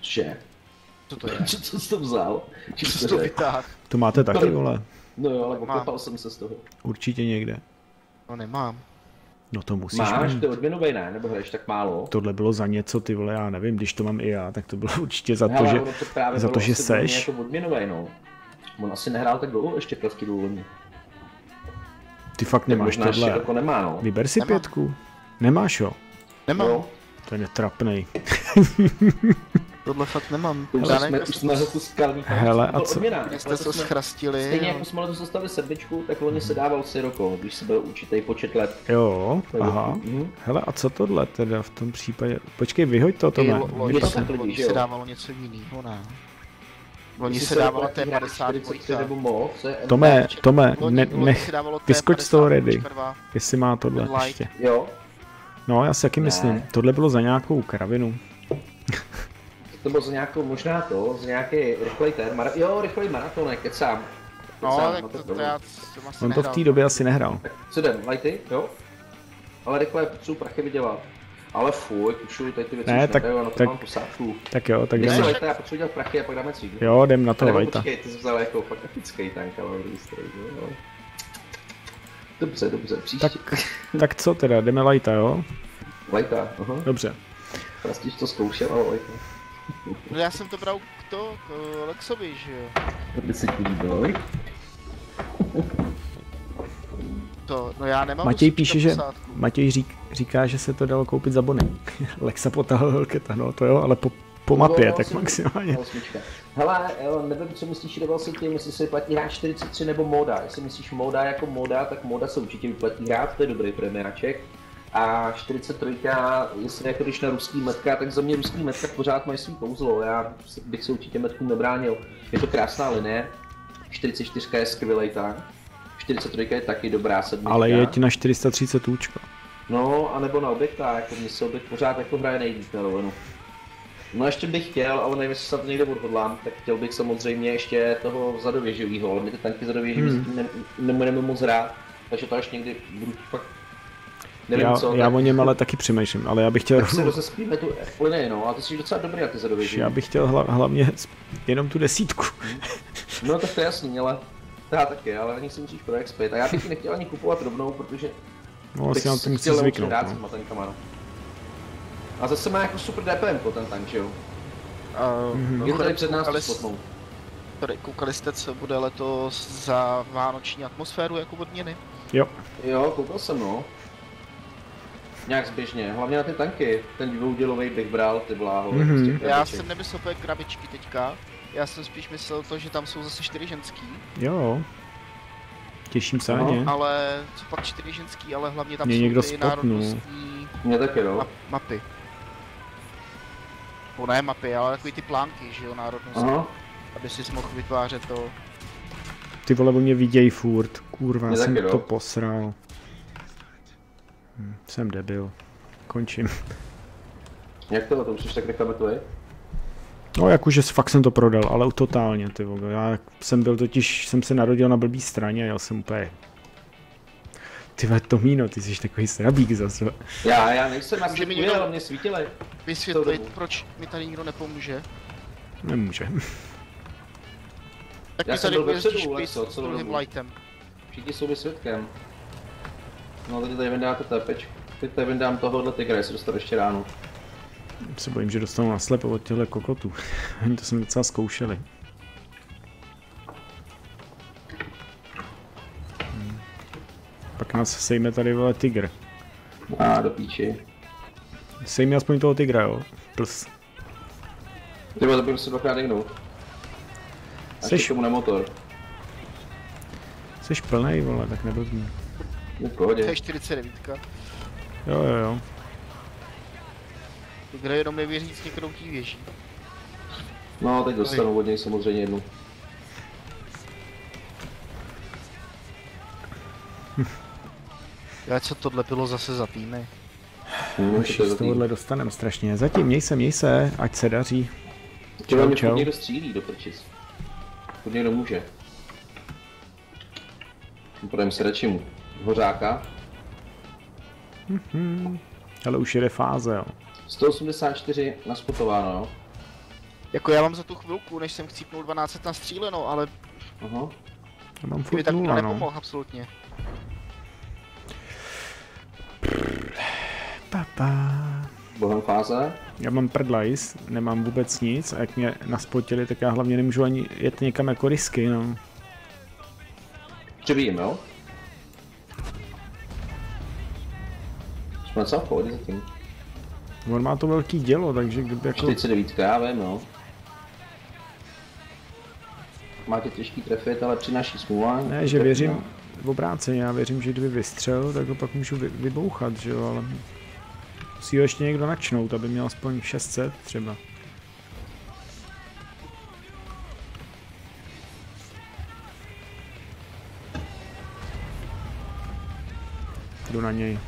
Speaker 2: Že?
Speaker 3: Co to je?
Speaker 2: Co, co jsi to vzal?
Speaker 3: Co jsi to vytáhl?
Speaker 1: To máte taky, vole.
Speaker 2: No jo, ale oklepal jsem se z toho.
Speaker 1: Určitě někde.
Speaker 3: No nemám.
Speaker 1: No to musíš
Speaker 2: Máš,
Speaker 1: mít.
Speaker 2: ty odměnovej ne, nebo hraješ tak málo?
Speaker 1: Tohle bylo za něco, ty vole, já nevím, když to mám i já, tak to bylo určitě za to,
Speaker 2: Hele,
Speaker 1: že...
Speaker 2: ono to právě
Speaker 1: za
Speaker 2: bylo
Speaker 1: to, že seš.
Speaker 2: Jako odměnovej, no. On asi nehrál tak dlouho ještě klasky dovolení.
Speaker 1: Ty fakt nemáš
Speaker 2: ještě
Speaker 1: tohle.
Speaker 2: jako nemá, no.
Speaker 1: Vyber si
Speaker 3: Nemám.
Speaker 1: pětku. Nemáš jo?
Speaker 3: Nemám.
Speaker 2: Jo,
Speaker 1: To je netrapnej.
Speaker 3: Tohle fakt nemám.
Speaker 2: to už
Speaker 3: Já
Speaker 2: jsme, už jsme za tu skalní
Speaker 1: Hele,
Speaker 2: to
Speaker 1: a co-
Speaker 2: odměna.
Speaker 3: Mě jste
Speaker 2: jsme-
Speaker 3: schrastili.
Speaker 2: Stejně
Speaker 3: a-
Speaker 2: jako jsme letos dostali sedmičku, tak loni se dával Siroko, když se byl určitý počet let.
Speaker 1: Jo, aha.
Speaker 2: Mhm.
Speaker 1: Hele, a co tohle teda v tom případě? Počkej, vyhoď to, Tome.
Speaker 3: lo- Loni
Speaker 2: Je to
Speaker 3: se, se
Speaker 2: jo?
Speaker 3: dávalo něco jiného, ne. Loni se dávalo
Speaker 2: hrát
Speaker 3: 50
Speaker 2: 43 nebo moc, co je
Speaker 1: Tome, Tome, ne, nech, vyskoč z toho
Speaker 3: T50,
Speaker 1: ready. jestli má tohle ještě.
Speaker 2: Jo,
Speaker 1: No, já si taky myslím, tohle bylo za nějakou kravinu.
Speaker 2: to bylo za nějakou, možná to, za nějaký rychlej ten, mara- jo, rychlej maratonek, kecám.
Speaker 3: No,
Speaker 2: Kecám,
Speaker 3: tak
Speaker 2: no
Speaker 3: to,
Speaker 2: tak
Speaker 3: to
Speaker 2: dobrý.
Speaker 3: já jsem asi
Speaker 1: On to v
Speaker 3: nehrál.
Speaker 1: té době asi nehrál.
Speaker 2: Tak co jdem, lighty, jo? Ale rychle potřebuji prachy vydělat. Ale fuj, kušu, tady ty věci
Speaker 1: Ne,
Speaker 2: už
Speaker 1: tak-
Speaker 2: nedaju, na to
Speaker 1: tak-
Speaker 2: mám posádku.
Speaker 1: Tak jo, tak
Speaker 2: Ne,
Speaker 1: jdeme.
Speaker 2: lighty, já potřebuji dělat prachy a pak dáme třídu.
Speaker 1: Jo, jdem na to
Speaker 2: Nebo
Speaker 1: lajta.
Speaker 2: počkej, ty jsi vzal jako fakt epický tank, ale dobrý stroj, jo. Dobře, dobře, příště.
Speaker 1: Tak, tak co teda, jdeme lajta, jo?
Speaker 2: Lighta, aha.
Speaker 1: Dobře.
Speaker 2: Prastiš to zkoušel, ale lighta.
Speaker 3: No já jsem to bral k to, k Lexovi, že jo.
Speaker 2: To by se ti líbilo?
Speaker 3: To, no já nemám
Speaker 1: Matěj píše, že. Matěj řík, říká, že se to dalo koupit za bony. Lexa potáhl Helketa, no to jo, ale po, po mapě,
Speaker 2: No,
Speaker 1: tak
Speaker 2: asi-
Speaker 1: maximálně.
Speaker 2: Osmička. Hele, jo, nevím, co myslíš, Rebel City, jestli se vyplatí hrát 43 nebo moda. Jestli myslíš moda jako moda, tak moda se určitě vyplatí hrát, to je dobrý premiáček. A 43, jestli jako když na ruský metka, tak za mě ruský metka pořád mají svý kouzlo. Já bych se určitě metkům nebránil. Je to krásná linie, 44 je skvělý tank, 43 je taky dobrá sedmička.
Speaker 1: Ale jeď na 430 účko.
Speaker 2: No, anebo na objekta, jako mně se objekt pořád jako hraje nejvíc na rovinu. No ještě bych chtěl, ale nevím, jestli se někde odhodlám, tak chtěl bych samozřejmě ještě toho zadověživýho, ale my ty tanky zadověživý
Speaker 1: Hmm.
Speaker 2: ne, nebudeme moc hrát, takže to až někdy budu fakt... Nevím
Speaker 1: Já,
Speaker 2: co,
Speaker 1: já
Speaker 2: tak,
Speaker 1: o něm ale taky přemýšlím, ale já bych chtěl,
Speaker 2: tak si rozespíme tu linii, no, a ty jsi docela dobrý na ty zadověživý.
Speaker 1: já bych chtěl hla, hlavně jenom tu desítku.
Speaker 2: No tak to je jasný, ale já taky, ale ani si musíš pro expert. A já bych ji nechtěl ani kupovat rovnou, protože
Speaker 1: No, asi na to
Speaker 2: chtěl
Speaker 1: zvyknout,
Speaker 2: s
Speaker 1: no.
Speaker 2: těma tankama, no. A zase má jako super DPM ten tank, že jo? Je to tady před nás
Speaker 3: koukali,
Speaker 2: spotnou.
Speaker 3: tady koukali jste, co bude letos za vánoční atmosféru jako odměny?
Speaker 1: Jo,
Speaker 2: Jo, koukal jsem, no. Nějak zběžně, hlavně na ty tanky. Ten dvoudělový bych bral, ty bláho.
Speaker 1: Mhm.
Speaker 2: těch
Speaker 3: Já jsem nemyslel úplně krabičky teďka, já jsem spíš myslel to, že tam jsou zase čtyři ženský,
Speaker 1: jo. Těším se ně.
Speaker 3: ale co pak čtyři ženský, ale hlavně tam
Speaker 1: Mě
Speaker 3: jsou
Speaker 1: někdo
Speaker 3: ty
Speaker 1: spotnul.
Speaker 3: národnostní
Speaker 2: Mě taky, no.
Speaker 3: ma- mapy. No ne mapy, ale takový ty plánky, že jo, národnostní,
Speaker 2: Aha,
Speaker 3: aby si mohl vytvářet to.
Speaker 1: Ty vole, mě vidějí furt. Kurva, já jsem
Speaker 2: taky, no.
Speaker 1: to posral. Hm, jsem debil. Končím.
Speaker 2: jak to, to už jsi tak mrtvý?
Speaker 1: No jakože fakt jsem to prodal, ale totálně ty vole. Já jsem byl totiž, jsem se narodil na blbý straně a jel jsem úplně... Ty vole, Tomíno, ty jsi takový srabík zase.
Speaker 2: Já, já nejsem, já jsem
Speaker 3: mi někdo-
Speaker 2: mě svítily.
Speaker 3: Vysvětlit, proč mi tady nikdo nepomůže.
Speaker 1: Nemůže.
Speaker 3: Tak
Speaker 2: Já jsem
Speaker 3: tady
Speaker 2: byl vepředu,
Speaker 3: druhým
Speaker 2: dobu.
Speaker 3: lightem.
Speaker 2: Všichni jsou mi svědkem. No tady tady vyndáte tepečku. Teď tady vyndám tohohle tygra, jestli dostanu ještě ráno.
Speaker 1: Se bojím, že dostanu naslepo od těchto kokotů. Oni to jsme docela zkoušeli. Pak nás sejme tady vole tygr.
Speaker 2: A do píči.
Speaker 1: Sejme aspoň toho tygra, jo. Plus.
Speaker 2: Ty vole, to se dvakrát dingnout. Až
Speaker 1: Seš-
Speaker 2: tomu na motor.
Speaker 1: Jsi plnej, vole, tak neblbý.
Speaker 2: Je v
Speaker 3: To
Speaker 2: pohodě.
Speaker 3: je 49.
Speaker 1: Jo, jo, jo.
Speaker 3: Kde jenom nevěřícně kroutí věží.
Speaker 2: No, teď dostanu od něj samozřejmě jednu.
Speaker 3: Já co tohle bylo zase za týmy?
Speaker 2: Hmm,
Speaker 1: Už
Speaker 2: to
Speaker 1: z tohohle dostaneme strašně. Zatím měj se, měj se, ať se daří. Čau,
Speaker 2: mě
Speaker 1: čau.
Speaker 2: někdo střílí do prčic. Furt někdo může. Půjdeme si radši mu hořáka.
Speaker 1: Hm. Ale už jede fáze, jo.
Speaker 2: 184 naspotováno, jo.
Speaker 3: Jako já mám za tu chvilku, než jsem chcípnul 12 na stříleno, ale
Speaker 2: Aha.
Speaker 1: Já mám furt
Speaker 3: tak
Speaker 1: nula, no.
Speaker 3: nepomohl absolutně.
Speaker 1: Papa.
Speaker 2: Bohem fáze.
Speaker 1: Já mám prdlajs, nemám vůbec nic a jak mě naspotili, tak já hlavně nemůžu ani jet někam jako risky, no.
Speaker 2: Přebijím, jo? Jsme docela v pohodě zatím.
Speaker 1: On má to velký dělo, takže kdyby jako...
Speaker 2: 49, já vím, no. Máte těžký trefit, ale přináší smůla.
Speaker 1: Ne, že věřím v obráceně, já věřím, že kdyby vystřelil, tak ho pak můžu vy, vybouchat, že jo, ale musí ho ještě někdo načnout, aby měl aspoň 600 třeba. Jdu na něj.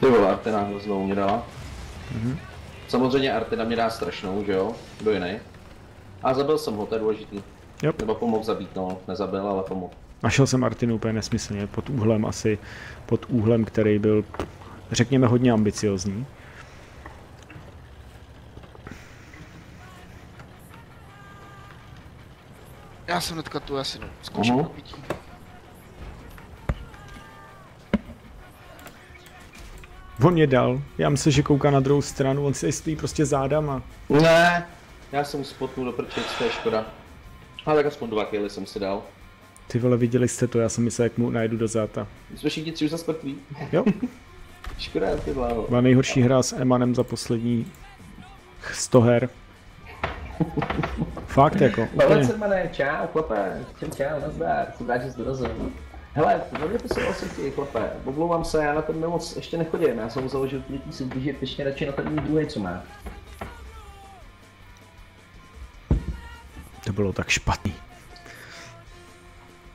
Speaker 2: Ty vole, Artena znovu mě dala.
Speaker 1: Mhm.
Speaker 2: Samozřejmě Artena mě dá strašnou, že jo? Kdo jiný? A zabil jsem ho, to je důležitý.
Speaker 1: Jo.
Speaker 2: Nebo pomohl zabít, no. Nezabil, ale pomohl.
Speaker 1: Našel jsem Artinu úplně nesmyslně, pod úhlem asi, pod úhlem, který byl, řekněme, hodně ambiciozní.
Speaker 3: Já jsem hnedka tu asi zkouším
Speaker 2: Mhm.
Speaker 1: On mě dal, já myslím, že kouká na druhou stranu, on si stojí prostě zádama.
Speaker 2: Ne, já jsem spotnul do prčic, to je škoda. Ale tak aspoň dva killy jsem si dal.
Speaker 1: Ty vole, viděli jste to, já jsem myslel, jak mu najdu do záta.
Speaker 2: My jsme všichni tři už zase mrtví.
Speaker 1: Jo,
Speaker 2: Škoda, ty bláho.
Speaker 1: byla nejhorší hra s Emanem za poslední 100 her. Fakt jako, úplně.
Speaker 2: Valencermane, čau, chlape. Čau, čau, nazdar. Jsem rád, že jsi dorazil. Hele, poslal jsem ti, chlape. Omlouvám se, já na ten moc ještě nechodím. Já jsem založil ty soutěže, ještě radši na ten druhý, co má.
Speaker 1: To bylo tak špatný.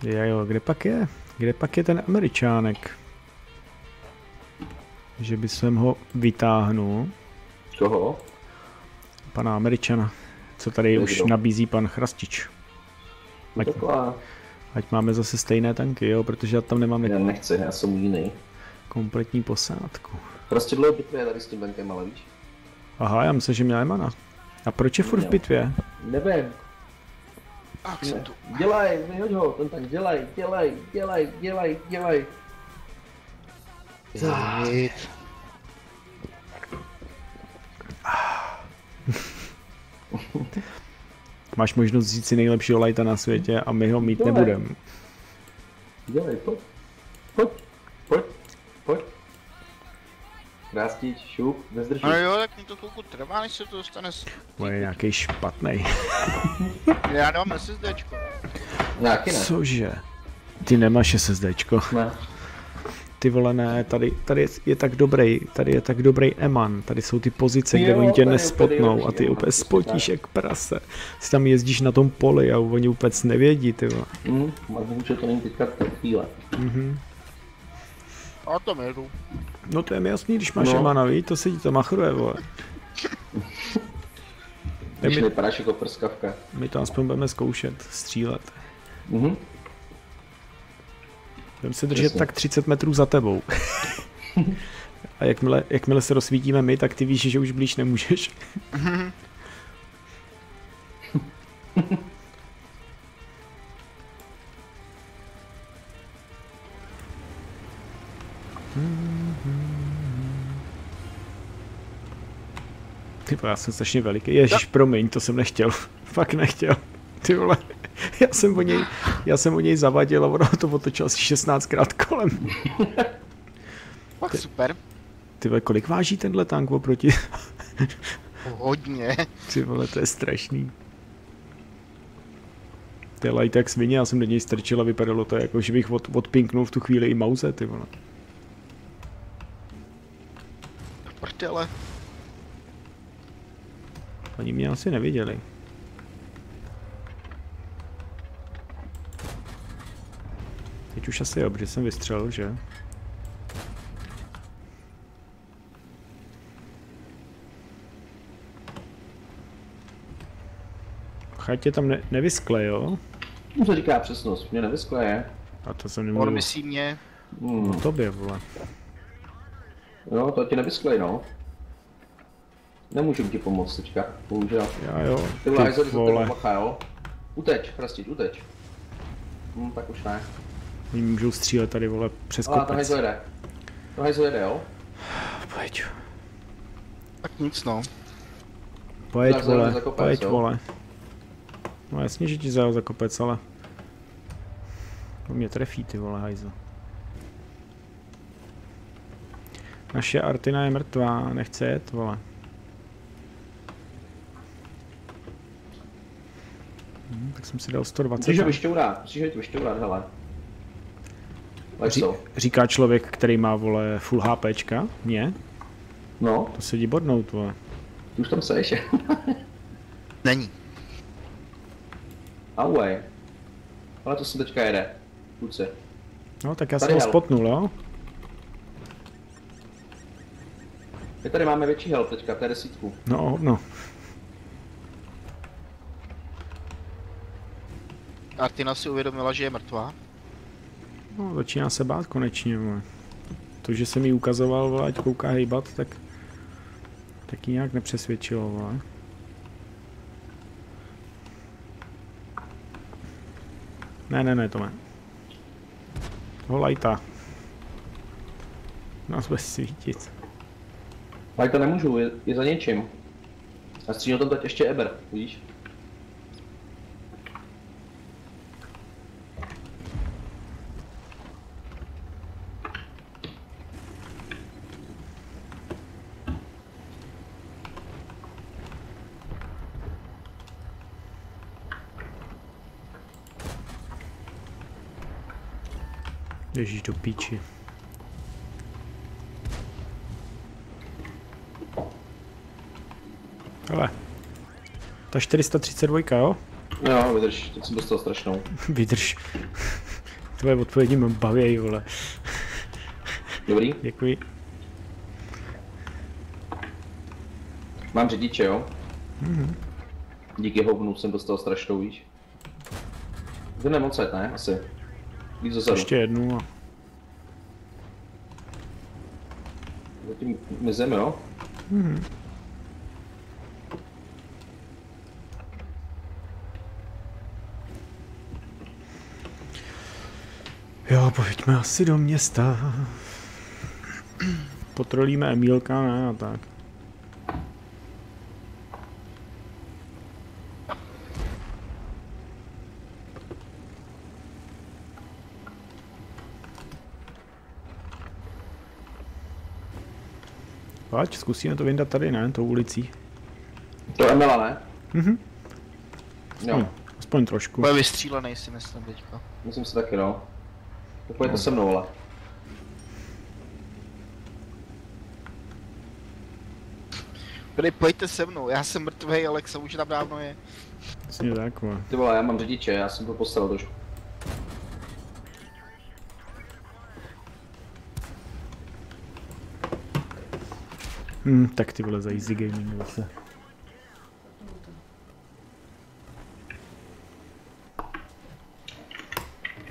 Speaker 1: Jo, jo, kde pak je? Kde pak je ten američánek? Že by jsem ho vytáhnul,
Speaker 2: Koho?
Speaker 1: pana američana, co tady už
Speaker 2: Kdo?
Speaker 1: nabízí pan Chrastič. Ať,
Speaker 2: Taková.
Speaker 1: Ať máme zase stejné tanky, jo, protože já tam nemám
Speaker 2: Já
Speaker 1: jako
Speaker 2: nechci, já jsem jiný.
Speaker 1: kompletní posádku.
Speaker 2: Prostě dlouho bitvě tady s tím bankem, ale víš?
Speaker 1: Aha, já myslím, že měl Emana. A proč je furt v bitvě?
Speaker 2: Nevím.
Speaker 3: Tak jsem tu.
Speaker 2: Dělej, vyhoď ho, ten tak dělej, dělej, dělej, dělej, dělej.
Speaker 3: Zajít.
Speaker 1: Máš možnost říct si nejlepšího lighta na světě a my ho mít
Speaker 2: Dělej.
Speaker 1: nebudeme.
Speaker 2: Dělej, pojď. Pojď, pojď, pojď. Krástič, šup, nezdržuj.
Speaker 3: No jo, tak mi to chvilku trvá, než se to dostane s...
Speaker 1: To je nějaký špatný.
Speaker 3: Já nemám SSDčko.
Speaker 2: Nějaký ne.
Speaker 1: Cože? Ty nemáš SSDčko.
Speaker 2: Ne.
Speaker 1: Ty vole ne, tady, tady je, je tak dobrý, tady je tak dobrý eman, tady jsou ty pozice, kde
Speaker 2: Jo,
Speaker 1: oni tě nespotnou a ty úplně spotíš jak prase. Ty tam jezdíš na tom poli a oni vůbec nevědí, ty vole.
Speaker 2: Možná, že to není teďka chvíle.
Speaker 3: A tam jedu.
Speaker 1: No to je mi jasný, když máš
Speaker 2: No.
Speaker 1: emana, víš, to se ti to machruje, vole.
Speaker 2: Když
Speaker 1: my,
Speaker 2: nepadáš jako prskavka.
Speaker 1: my to aspoň budeme zkoušet, střílet.
Speaker 2: Mhm.
Speaker 1: Budeme se držet
Speaker 2: Jasně.
Speaker 1: tak 30 metrů za tebou. A jakmile, jakmile se rozsvítíme my, tak ty víš, že už blíž nemůžeš. Ty já jsem strašně veliký. Ježíš, promiň, to jsem nechtěl. Fakt nechtěl. Ty vole. Já jsem o něj, já jsem o něj zavadil a ono to otočil asi 16krát kolem.
Speaker 3: Pak super.
Speaker 1: Ty vole, kolik váží tenhle tank oproti?
Speaker 3: Hodně.
Speaker 1: Ty vole, to je strašný. To je light jak svině, já jsem do něj strčil a vypadalo to jako, že bych od, odpinknul v tu chvíli i mauze, ty vole.
Speaker 3: Prdele.
Speaker 1: Oni mě asi neviděli. Teď už asi jo, protože jsem vystřelil, že? Chatě tam ne- nevyskle, jo?
Speaker 2: Mu se říká přesnost, mě nevyskleje.
Speaker 1: A to jsem
Speaker 3: On
Speaker 1: nemůžu.
Speaker 3: myslí mě.
Speaker 2: Hmm.
Speaker 1: Tobě, vole.
Speaker 2: Jo, to ti nevyskleje, no. Nemůžu ti pomoct teďka, bohužel.
Speaker 1: Já jo,
Speaker 2: Ty vole,
Speaker 1: ty vole.
Speaker 2: bacha, jo. Uteč, chrastit, uteč. Hm, tak už ne.
Speaker 1: Oni můžou střílet tady, vole, přes
Speaker 2: Ale to
Speaker 1: kopec.
Speaker 2: jede. To hajzl jede, jo.
Speaker 1: Pojď,
Speaker 3: Tak nic no.
Speaker 1: pojď,
Speaker 2: Zajel
Speaker 1: vole,
Speaker 2: kopec,
Speaker 1: pojď,
Speaker 2: jo?
Speaker 1: vole. No jasně, že ti zajel za kopec, ale... To mě trefí, ty vole, hajzl. Naše Artina je mrtvá, nechce jet, vole. Hm, tak jsem si dal 120.
Speaker 2: Musíš ho vyšťourat, musíš ho vyšťourat, hele.
Speaker 1: Ří, říká člověk, který má, vole, full HPčka, mě,
Speaker 2: No,
Speaker 1: to sedí bodnout, vole.
Speaker 2: ty už tam seš.
Speaker 3: Není.
Speaker 2: Auej. Ale to se teďka jede. Kluci.
Speaker 1: No, tak já
Speaker 2: Tady
Speaker 1: jsem ho spotnul, jo?
Speaker 2: My tady máme větší help teďka, to je desítku.
Speaker 1: No, no.
Speaker 3: Artina si uvědomila, že je mrtvá.
Speaker 1: No, začíná se bát konečně, vole. To, že jsem jí ukazoval, vole, ať kouká hejbat, tak... Tak ji nějak nepřesvědčilo, vole. Ne, ne, ne, to ne. Toho lighta. Nás bude svítit.
Speaker 2: To nemůžu, je, je za něčím. A střílel tam teď ještě Eber, vidíš?
Speaker 1: Ježíš do píči. Ale. Ta 432, jo?
Speaker 2: Jo, vydrž, teď jsem dostal strašnou.
Speaker 1: Vydrž. Tvoje odpovědi mě baví, vole.
Speaker 2: Dobrý,
Speaker 1: Děkuji.
Speaker 2: mám řidiče, jo? Díky hovnu jsem dostal strašnou, víš? To nemocet, ne? Asi. Víc dozadu.
Speaker 1: Ještě jednu a...
Speaker 2: tím mizem, jo? Hmm.
Speaker 1: Jo, pojďme asi do města. Potrolíme Emílka, ne, a tak. Pojď, zkusíme to vyndat tady, ne, tou ulicí.
Speaker 2: To Emila, ne?
Speaker 1: Mhm.
Speaker 2: Jo,
Speaker 1: Hm, aspoň trošku.
Speaker 3: Bude vystřílený si myslím teďka.
Speaker 2: myslím si taky, no. Tak pojďte se mnou, ale.
Speaker 3: Tady pojďte se mnou, já jsem mrtvej, Alexa už tam dávno je.
Speaker 1: Přesně tak, vole.
Speaker 2: Ty vole, já mám řidiče, já jsem to poslal trošku.
Speaker 1: Hm, tak ty vole za easy gaming zase.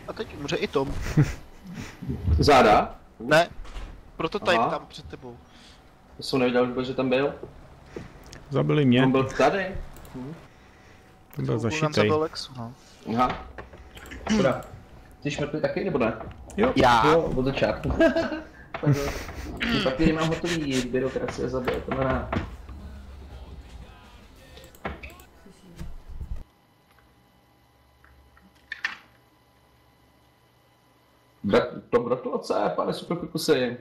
Speaker 3: A teď umře i Tom.
Speaker 2: Záda?
Speaker 3: Ne, proto tady
Speaker 2: Aha.
Speaker 3: tam před tebou.
Speaker 2: To jsem neviděl vůbec, že tam byl.
Speaker 1: Zabili mě,
Speaker 2: On byl tady.
Speaker 1: to byl zašitej.
Speaker 3: zabil Lexu, no.
Speaker 2: Aha. Ty jsi mrtvý taky, nebo ne?
Speaker 1: Jo.
Speaker 3: Já?
Speaker 2: Jo, od začátku. Ty papíry mám hotový, byrokracie zabil, to. Gra- to gratulace, pane superkukusy.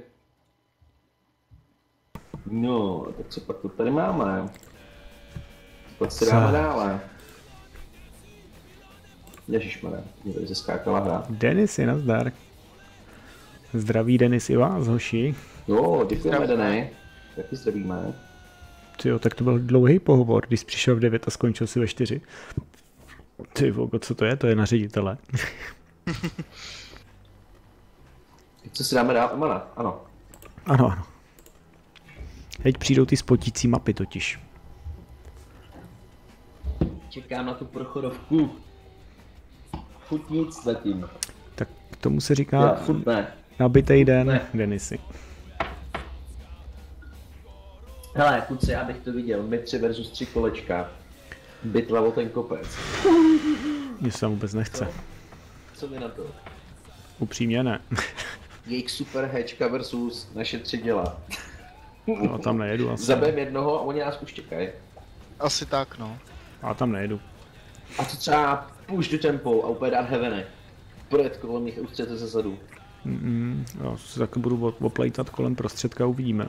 Speaker 2: No, tak co pak tu tady máme? Co si dáme dále? Ježišmarja, mě tady zaskákala hra.
Speaker 1: Denisy, nazdar. Zdraví Denis i vás, hoši.
Speaker 2: Jo, děkujeme. Dany. Taky zdravíme.
Speaker 1: Ty jo, tak to byl dlouhý pohovor, když jsi přišel v 9 a skončil si ve 4. Ty vogo, co to je? To je na ředitele.
Speaker 2: Teď co si dáme dát Emana? Ano.
Speaker 1: Ano, ano. Teď přijdou ty spotící mapy totiž.
Speaker 2: Čekám na tu prochodovku. Nic zatím.
Speaker 1: Tak k tomu se
Speaker 2: Já
Speaker 1: říká
Speaker 2: furt ne.
Speaker 1: Nabitej den,
Speaker 2: Ne.
Speaker 1: Denisy.
Speaker 2: Hele, kluci, já bych to viděl. My tři versus tři kolečka. Bitva o ten kopec.
Speaker 1: Mně se vůbec nechce.
Speaker 2: Co mi na to?
Speaker 1: Upřímně ne.
Speaker 2: Jejich super hečka versus naše tři děla.
Speaker 1: No, tam nejedu asi.
Speaker 2: Zabijem jednoho a oni nás už čekají.
Speaker 3: Asi tak, no.
Speaker 1: A tam nejedu.
Speaker 2: A co třeba push do tempo a úplně dát heaveny. Projet kolem nich a ustřete ze zadu.
Speaker 1: Mm, já se tak budu op- oplejtat kolem prostředka, uvidíme.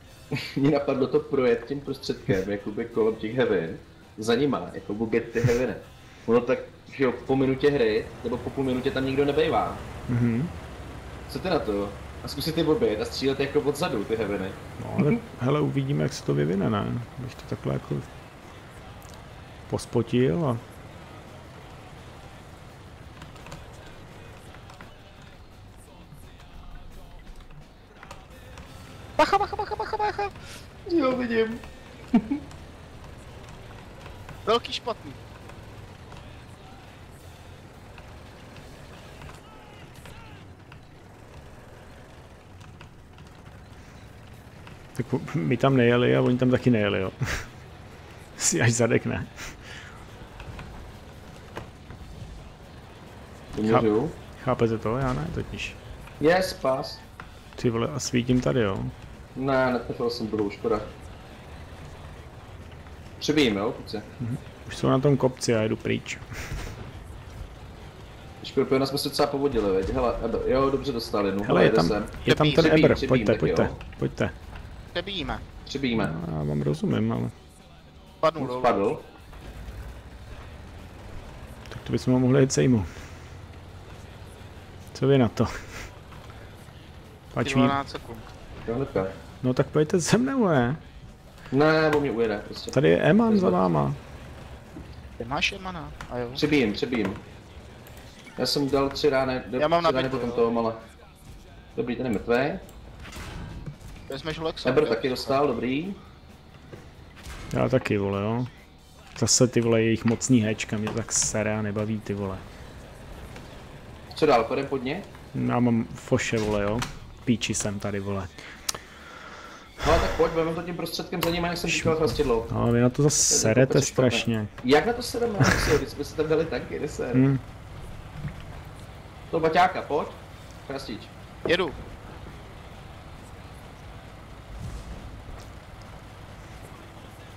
Speaker 2: Mně napadlo to projet tím prostředkem, jakoby kolem těch heaven, za nima, jako buget ty heaveny. Ono tak, že jo, po minutě hry, nebo po půl minutě tam nikdo nebejvá.
Speaker 1: Mhm.
Speaker 2: Co ty na to? A zkusit ty obět a střílet jako odzadu ty heaveny.
Speaker 1: No ale hele, uvidíme, jak se to vyvine, ne? Bych to takhle jako pospotil a
Speaker 3: Bacha, bacha, bacha, bacha, bacha.
Speaker 2: Jo, vidím.
Speaker 3: Velký špatný.
Speaker 1: tak my tam nejeli a oni tam taky nejeli, jo. Si až zadek ne. Chápete to? Já ne, totiž.
Speaker 2: Yes, pas.
Speaker 1: Ty vole, a svítím tady, jo.
Speaker 2: Ne, netrefil jsem budou, škoda. Přebijím, jo, kluci.
Speaker 1: Už jsou na tom kopci a jedu pryč.
Speaker 2: Škorpiona jsme se docela povodili, veď. Hele, Eber, jo, dobře dostal jednu.
Speaker 1: Hele, je tam,
Speaker 2: sem.
Speaker 1: je tam ten Eber, pojďte,
Speaker 2: tak
Speaker 1: pojďte,
Speaker 2: jo.
Speaker 1: pojďte.
Speaker 3: Přebíjíme.
Speaker 2: Přebijíme.
Speaker 1: Já vám rozumím, ale
Speaker 3: Padnu dolů.
Speaker 2: Spadl.
Speaker 1: tak to bychom ho mohli jít sejmu. Co vy na to? Pač ví,
Speaker 3: 12 sekund.
Speaker 2: Jo, hnedka.
Speaker 1: no tak pojďte se mnou, ne?
Speaker 2: Ne, on mě ujede, prostě.
Speaker 1: Tady je Eman za váma.
Speaker 3: Ty máš Emana. A jo.
Speaker 2: Přebijím, přebijím. Já jsem dal tři rány, do,
Speaker 3: Já mám
Speaker 2: tři rány potom toho, ale... Dobrý, ten je mrtvý.
Speaker 3: Vezmeš Lexa.
Speaker 2: Eber
Speaker 3: jo?
Speaker 2: taky dostal, dobrý.
Speaker 1: Já taky, vole, jo. Zase ty vole, jejich mocný hečka mě tak sere a nebaví, ty vole.
Speaker 2: Co dál, půjdem pod ně?
Speaker 1: Já mám foše, vole, jo. Píči jsem tady, vole.
Speaker 2: No tak pojď, budeme to tím prostředkem za ním, jak jsem říkal chrastidlo.
Speaker 1: No, vy na to zase serete strašně.
Speaker 2: Jak na to se Axel, když jsme si tam dali tanky, kde se?
Speaker 1: Hm,
Speaker 2: To baťáka, pojď. Krastič.
Speaker 3: Jedu.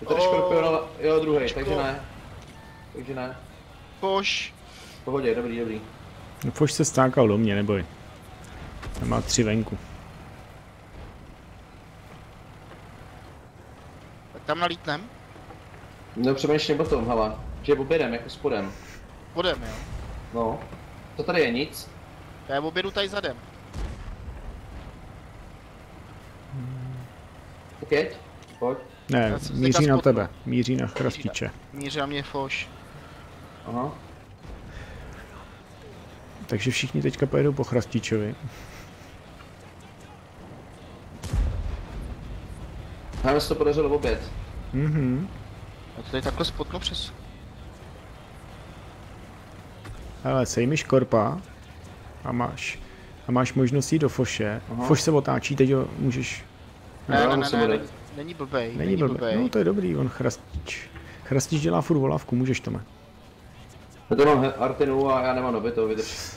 Speaker 2: Je tady škorpion, ale jo, druhý, takže ne. Takže ne.
Speaker 3: Koš.
Speaker 2: V pohodě, dobrý, dobrý.
Speaker 1: No, Foš se stákal do mě, neboj. Tam má tři venku.
Speaker 3: Tak tam nalítnem.
Speaker 2: No přemýšlím o tom, hala. Že obědem, jako spodem.
Speaker 3: Vodem, jo.
Speaker 2: No. To tady je nic.
Speaker 3: Já objedu tady zadem.
Speaker 2: Tak jeď. Pojď.
Speaker 1: Ne, míří na tebe. Míří na chrastiče.
Speaker 3: Míří na mě foš.
Speaker 2: Aha.
Speaker 1: Takže všichni teďka pojedou po chrastičovi.
Speaker 2: Nám se to podařilo oběd.
Speaker 1: Mhm.
Speaker 3: Já to tady takhle spotnu přes.
Speaker 1: Ale sejmi škorpa a máš, a máš možnost jít do Foše.
Speaker 2: Aha.
Speaker 1: Foš se otáčí, teď ho můžeš...
Speaker 3: Ne,
Speaker 2: Jo,
Speaker 3: ne, ne,
Speaker 2: musím
Speaker 3: ne,
Speaker 2: odejít.
Speaker 3: není, není blbej,
Speaker 1: Není blbý. No to je dobrý, on chrastič. Chrastič dělá furt volávku, můžeš Tome.
Speaker 2: Já to mám Artinu a já nemám nabito, vydrž.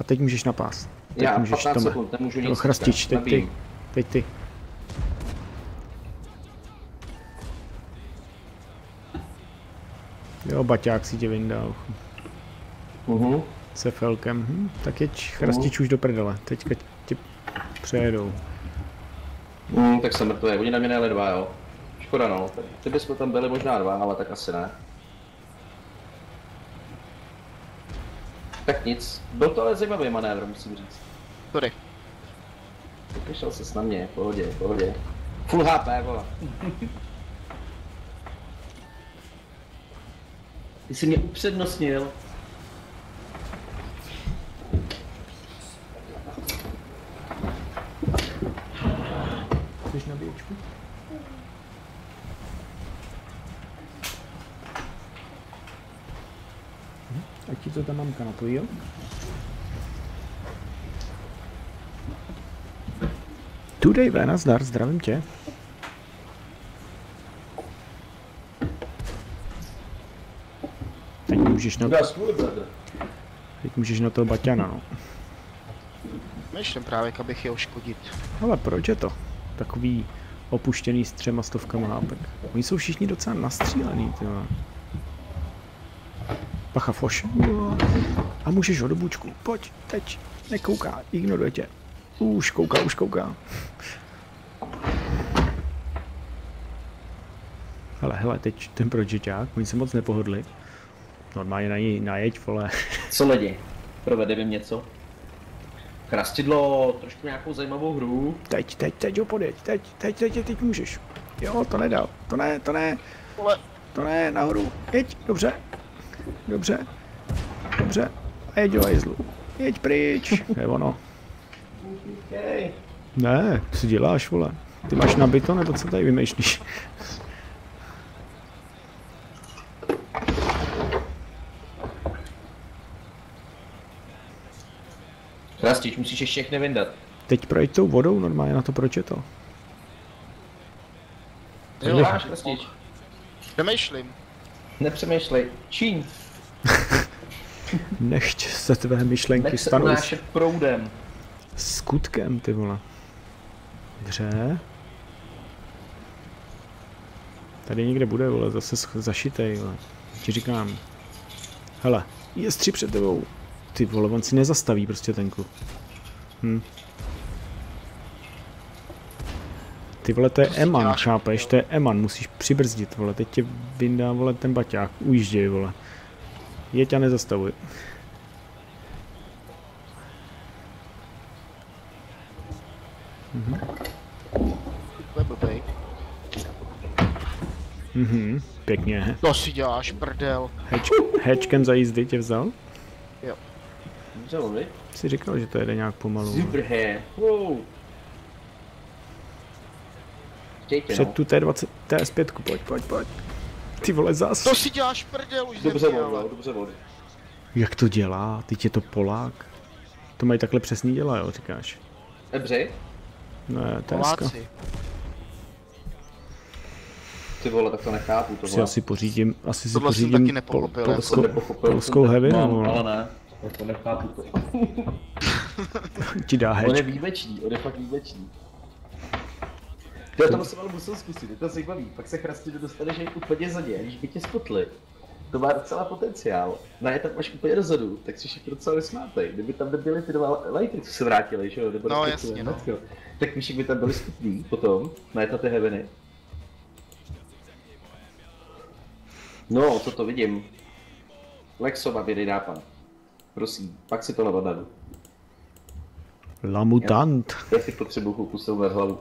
Speaker 1: A teď můžeš na pás. Teď
Speaker 2: Já
Speaker 1: můžeš
Speaker 2: 15
Speaker 1: Tome.
Speaker 2: sekund, nemůžu
Speaker 1: No,
Speaker 2: nic.
Speaker 1: chrastič, teď ty. Teď ty. Jo, baťák si tě vyndal.
Speaker 2: Mhm.
Speaker 1: Se felkem. Hm, tak jeď chrastič už do prdele. Teďka tě přejedou.
Speaker 2: Mm, tak jsem mrtvý, oni na mě nejeli dva, jo. Škoda no, ty bychom tam byli možná dva, ale tak asi ne. Tak nic, byl to ale zajímavý manévr, musím říct.
Speaker 3: Sorry.
Speaker 2: Vyšel se na mě, pohodě, pohodě. Full HP, vole. Ty jsi mě upřednostnil.
Speaker 1: Chceš nabíječku? Mhm, Ať ti to ta mamka napojí, jo? Tu Dave, nazdar, zdravím tě. Teď můžeš na,
Speaker 2: bratr.
Speaker 1: teď můžeš na toho Baťana, no.
Speaker 3: Myšlím právě, abych je oškodit.
Speaker 1: Ale proč je to? Takový opuštěný s třema stovkama hápek. Oni jsou všichni docela nastřílený, ty. Pacha foš. A můžeš ho do bučku. Pojď, teď. Nekouká, ignoruje tě. Už kouká, už kouká. Hele, hele, teď ten projeťák, oni se moc nepohodli. Normálně na něj najeď, vole.
Speaker 2: Co lidi? Provede mi něco? Krastidlo, trošku nějakou zajímavou hru.
Speaker 1: Teď, teď, teď ho podjeď, teď, teď, teď, teď, teď můžeš. Jo, to nedal, to ne, to ne.
Speaker 3: Vole,
Speaker 1: To ne, nahoru. Jeď, dobře. Dobře. Dobře. A jeď do hajzlu. Jeď pryč. Je ono.
Speaker 2: Okay.
Speaker 1: Ne, co děláš, vole? Ty máš nabito, nebo co tady vymýšlíš?
Speaker 2: Krastič, musíš ještě všechny vyndat.
Speaker 1: Teď projď tou vodou normálně na to, proč je to?
Speaker 3: Jo.
Speaker 2: děláš, Krastič?
Speaker 3: přemýšlím.
Speaker 2: Nepřemýšlej. Číň.
Speaker 1: Nechť se tvé myšlenky
Speaker 2: Nech se
Speaker 1: stanou s
Speaker 2: unášet proudem.
Speaker 1: Skutkem, ty vole. Dobře. Tady někde bude, vole, zase zašitej, vole. Ti říkám. Hele, je stři před tebou. Ty vole, on si nezastaví prostě ten kluk. Hm. Ty vole, to je
Speaker 3: si
Speaker 1: Eman, chápeš? To je Eman, musíš přibrzdit, vole. Teď tě vyndá, vole, ten baťák. Ujížděj, vole. Jeď a nezastavuj.
Speaker 3: To je blbej.
Speaker 1: Mhm, pěkně.
Speaker 3: To si děláš, prdel.
Speaker 1: Hedgekem za jízdy tě vzal?
Speaker 2: Dobře, vy?
Speaker 1: Jsi říkal, že to jede nějak pomalu.
Speaker 2: Super hair. Wow. Chtějte,
Speaker 1: Před
Speaker 2: no.
Speaker 1: tu T20, TS5, pojď, pojď, pojď. Ty vole zas.
Speaker 3: To si děláš, prdel, už
Speaker 2: Dobře
Speaker 3: země,
Speaker 2: vody,
Speaker 3: ale.
Speaker 2: jo, dobře vody.
Speaker 1: Jak to dělá? Teď je to Polák. To mají takhle přesný děla, jo, říkáš.
Speaker 2: Ebři?
Speaker 1: Ne, TSK.
Speaker 3: Poláci.
Speaker 2: Ty vole, tak to nechápu
Speaker 1: Si
Speaker 2: tohle.
Speaker 1: asi pořídím, asi si
Speaker 3: Tohle
Speaker 1: pořídím
Speaker 3: taky nepochopil,
Speaker 1: pol,
Speaker 3: jako
Speaker 1: polskou,
Speaker 2: Nepochopil
Speaker 1: polskou heavy,
Speaker 2: Mám,
Speaker 1: nebo
Speaker 2: ale
Speaker 1: no.
Speaker 2: ne. Já to nechápu to.
Speaker 1: Ti dá
Speaker 2: On je výjimečný, on je fakt výjimečný. Ty to jsem ale musel zkusit, je to zajímavý, pak se chrastě dostaneš úplně za ně, když by tě spotli. To má docela potenciál. Na je tam máš úplně dozadu, tak si všichni docela vysmátej. Kdyby tam nebyly ty dva lajty, co se vrátili, že jo? Nebo
Speaker 3: No, jasně, no.
Speaker 2: Tak jak by tam byli skupní potom, na ty heaveny. No, co to vidím. Lexova, vědej nápad. Prosím, pak si to navadadu.
Speaker 1: Lamutant.
Speaker 2: Já si potřebuji chvilku souvat hlavu.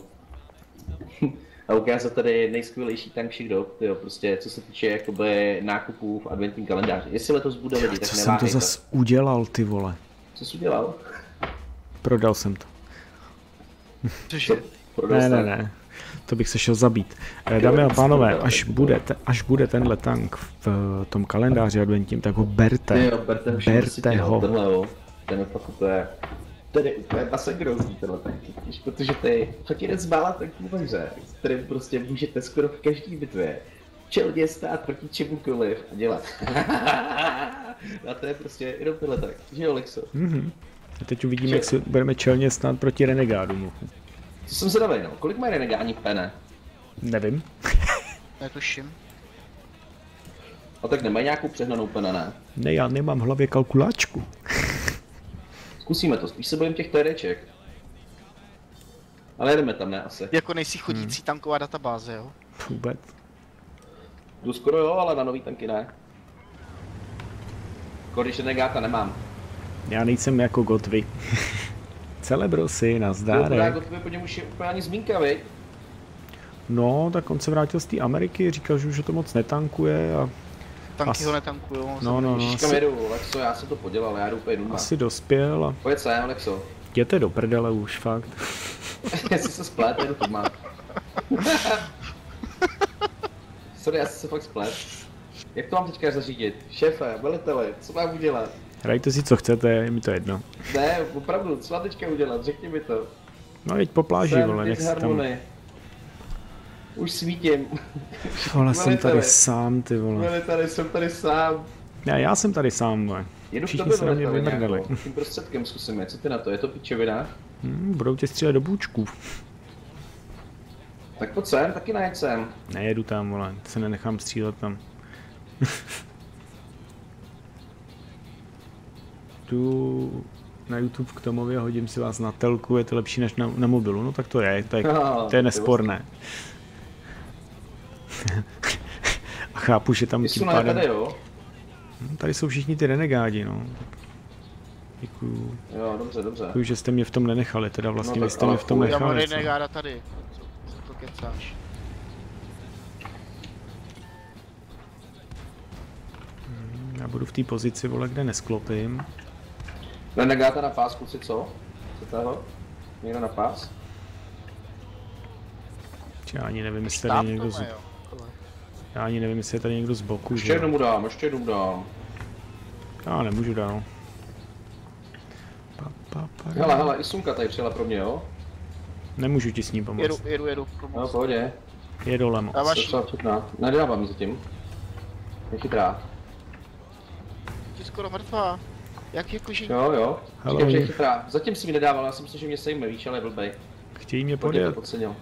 Speaker 2: A ukázat tady nejskvělejší tank všech dob, jo, prostě co se týče jakoby nákupů v adventním kalendáři. Jestli letos bude lidi, tak
Speaker 1: Co jsem to
Speaker 2: neváhejte.
Speaker 1: zas udělal, ty vole?
Speaker 2: Co jsi udělal?
Speaker 1: Prodal jsem to.
Speaker 3: Cože?
Speaker 2: Prodal
Speaker 1: Ne, ne, ne. To bych se šel zabít. Eh, Dámy a pánové, až bude, až bude tenhle tank v eh, tom kalendáři adventním, tak ho berte.
Speaker 2: jo, berte ho
Speaker 1: Berte ho.
Speaker 2: Tenhle jo, ten je fakt úplně, ten je úplně masakrozní tenhle tank, protože ty fakt jeden z mála tanků ve hře, kterým prostě můžete skoro v každé bitvě čelně stát proti čemukoliv a dělat. a to je prostě jenom tenhle tank, že jo, Lexo?
Speaker 1: Mhm. A teď uvidíme, jak si budeme čelně stát proti renegádům.
Speaker 2: To jsem zvědavý, no. Kolik má renegáni pene?
Speaker 1: Nevím.
Speaker 3: Netuším.
Speaker 2: A tak nemají nějakou přehnanou pene, ne?
Speaker 1: Ne, já nemám v hlavě kalkuláčku.
Speaker 2: Zkusíme to, spíš se bojím těch TDček. Ale jedeme tam, ne, asi.
Speaker 3: Jako nejsi chodící tanková databáze, jo?
Speaker 1: Vůbec.
Speaker 2: Jdu skoro jo, ale na nový tanky ne. Když renegáta nemám.
Speaker 1: Já nejsem jako Gotvy. Celebrosy,
Speaker 2: Jo,
Speaker 1: nazdárek.
Speaker 2: to po něm už je úplně ani zmínka, viď?
Speaker 1: No, tak on se vrátil z té Ameriky, říkal, že už to moc netankuje a
Speaker 3: Tanky
Speaker 1: Asi-
Speaker 3: ho netankujou.
Speaker 1: no, no, no,
Speaker 2: kam
Speaker 1: asi,
Speaker 2: jedu, Lexo, já jsem to podělal, já jdu úplně doma.
Speaker 1: asi dospěl a
Speaker 2: Pojď sem, Lexo.
Speaker 1: jděte do prdele už, fakt.
Speaker 2: Jestli se splet, jedu doma. Sorry, já jsem se fakt splet. Jak to mám teďka zařídit? Šéfe, veliteli, co mám udělat?
Speaker 1: Hrajte si, co chcete, je mi to jedno.
Speaker 2: Ne, opravdu, co mám teďka udělat? Řekni mi to.
Speaker 1: No, jeď po pláži,
Speaker 2: Jsem
Speaker 1: vole, nech tam...
Speaker 2: Už svítím.
Speaker 1: Vole, jsem tady
Speaker 2: Veliteli.
Speaker 1: sám, ty vole.
Speaker 2: Veliteli, jsem tady sám.
Speaker 1: Já, já jsem tady sám, vole.
Speaker 2: Jedu
Speaker 1: Všichni
Speaker 2: tobě
Speaker 1: se na mě vymrdali.
Speaker 2: nějakou. Tím prostředkem zkusíme, co ty na to, je to pičovina?
Speaker 1: Hm, budou tě střílet do bůčků.
Speaker 2: Tak pojď sem, taky najeď sem.
Speaker 1: Nejedu tam, vole, se nenechám střílet tam. tu na YouTube k Tomovi a hodím si vás na telku, je to lepší než na, na mobilu, no tak to je, to je, to je nesporné. a chápu, že tam tím pádem...
Speaker 2: tady, jo?
Speaker 1: Hm, Tady jsou všichni ty renegádi, no. Děkuju.
Speaker 2: Jo, dobře, dobře.
Speaker 1: Děkuju, že jste mě v tom nenechali, teda vlastně
Speaker 2: No
Speaker 1: vy
Speaker 2: tak
Speaker 1: jste mě v tom
Speaker 2: fuj,
Speaker 3: Já mám
Speaker 1: nechali.
Speaker 3: renegáda tady. Co, co to kecáš?
Speaker 1: Já budu v té pozici, vole, kde nesklopím.
Speaker 2: Renegáta na pás, kluci, co? Co toho? Někdo na pás?
Speaker 1: Já ani nevím, jestli tady
Speaker 3: to
Speaker 1: někdo z... Já ani nevím, jestli je tady někdo z boku,
Speaker 2: Ještě
Speaker 1: že?
Speaker 2: jednou mu dám, ještě jednou dám.
Speaker 1: Já nemůžu dál. Pa, pa, pa,
Speaker 2: Hele, hele, i Sunka tady přijela pro mě, jo?
Speaker 1: Nemůžu ti s ním
Speaker 3: Jedu,
Speaker 1: pomoct.
Speaker 3: jedu, jedu.
Speaker 2: No,
Speaker 3: pomoct.
Speaker 2: v pohodě.
Speaker 1: Je dole moc.
Speaker 3: Dáváš.
Speaker 2: Nedávám zatím. Je chytrá.
Speaker 3: Jsi skoro mrtvá. Jak jako že...
Speaker 2: Jo, jo.
Speaker 1: Hele,
Speaker 2: Říkám, že je chytrá. Zatím si mi nedával, já si myslím, že mě sejme, víš, ale je blbej.
Speaker 1: Chtějí mě
Speaker 2: to
Speaker 1: podjet.
Speaker 2: podcenil.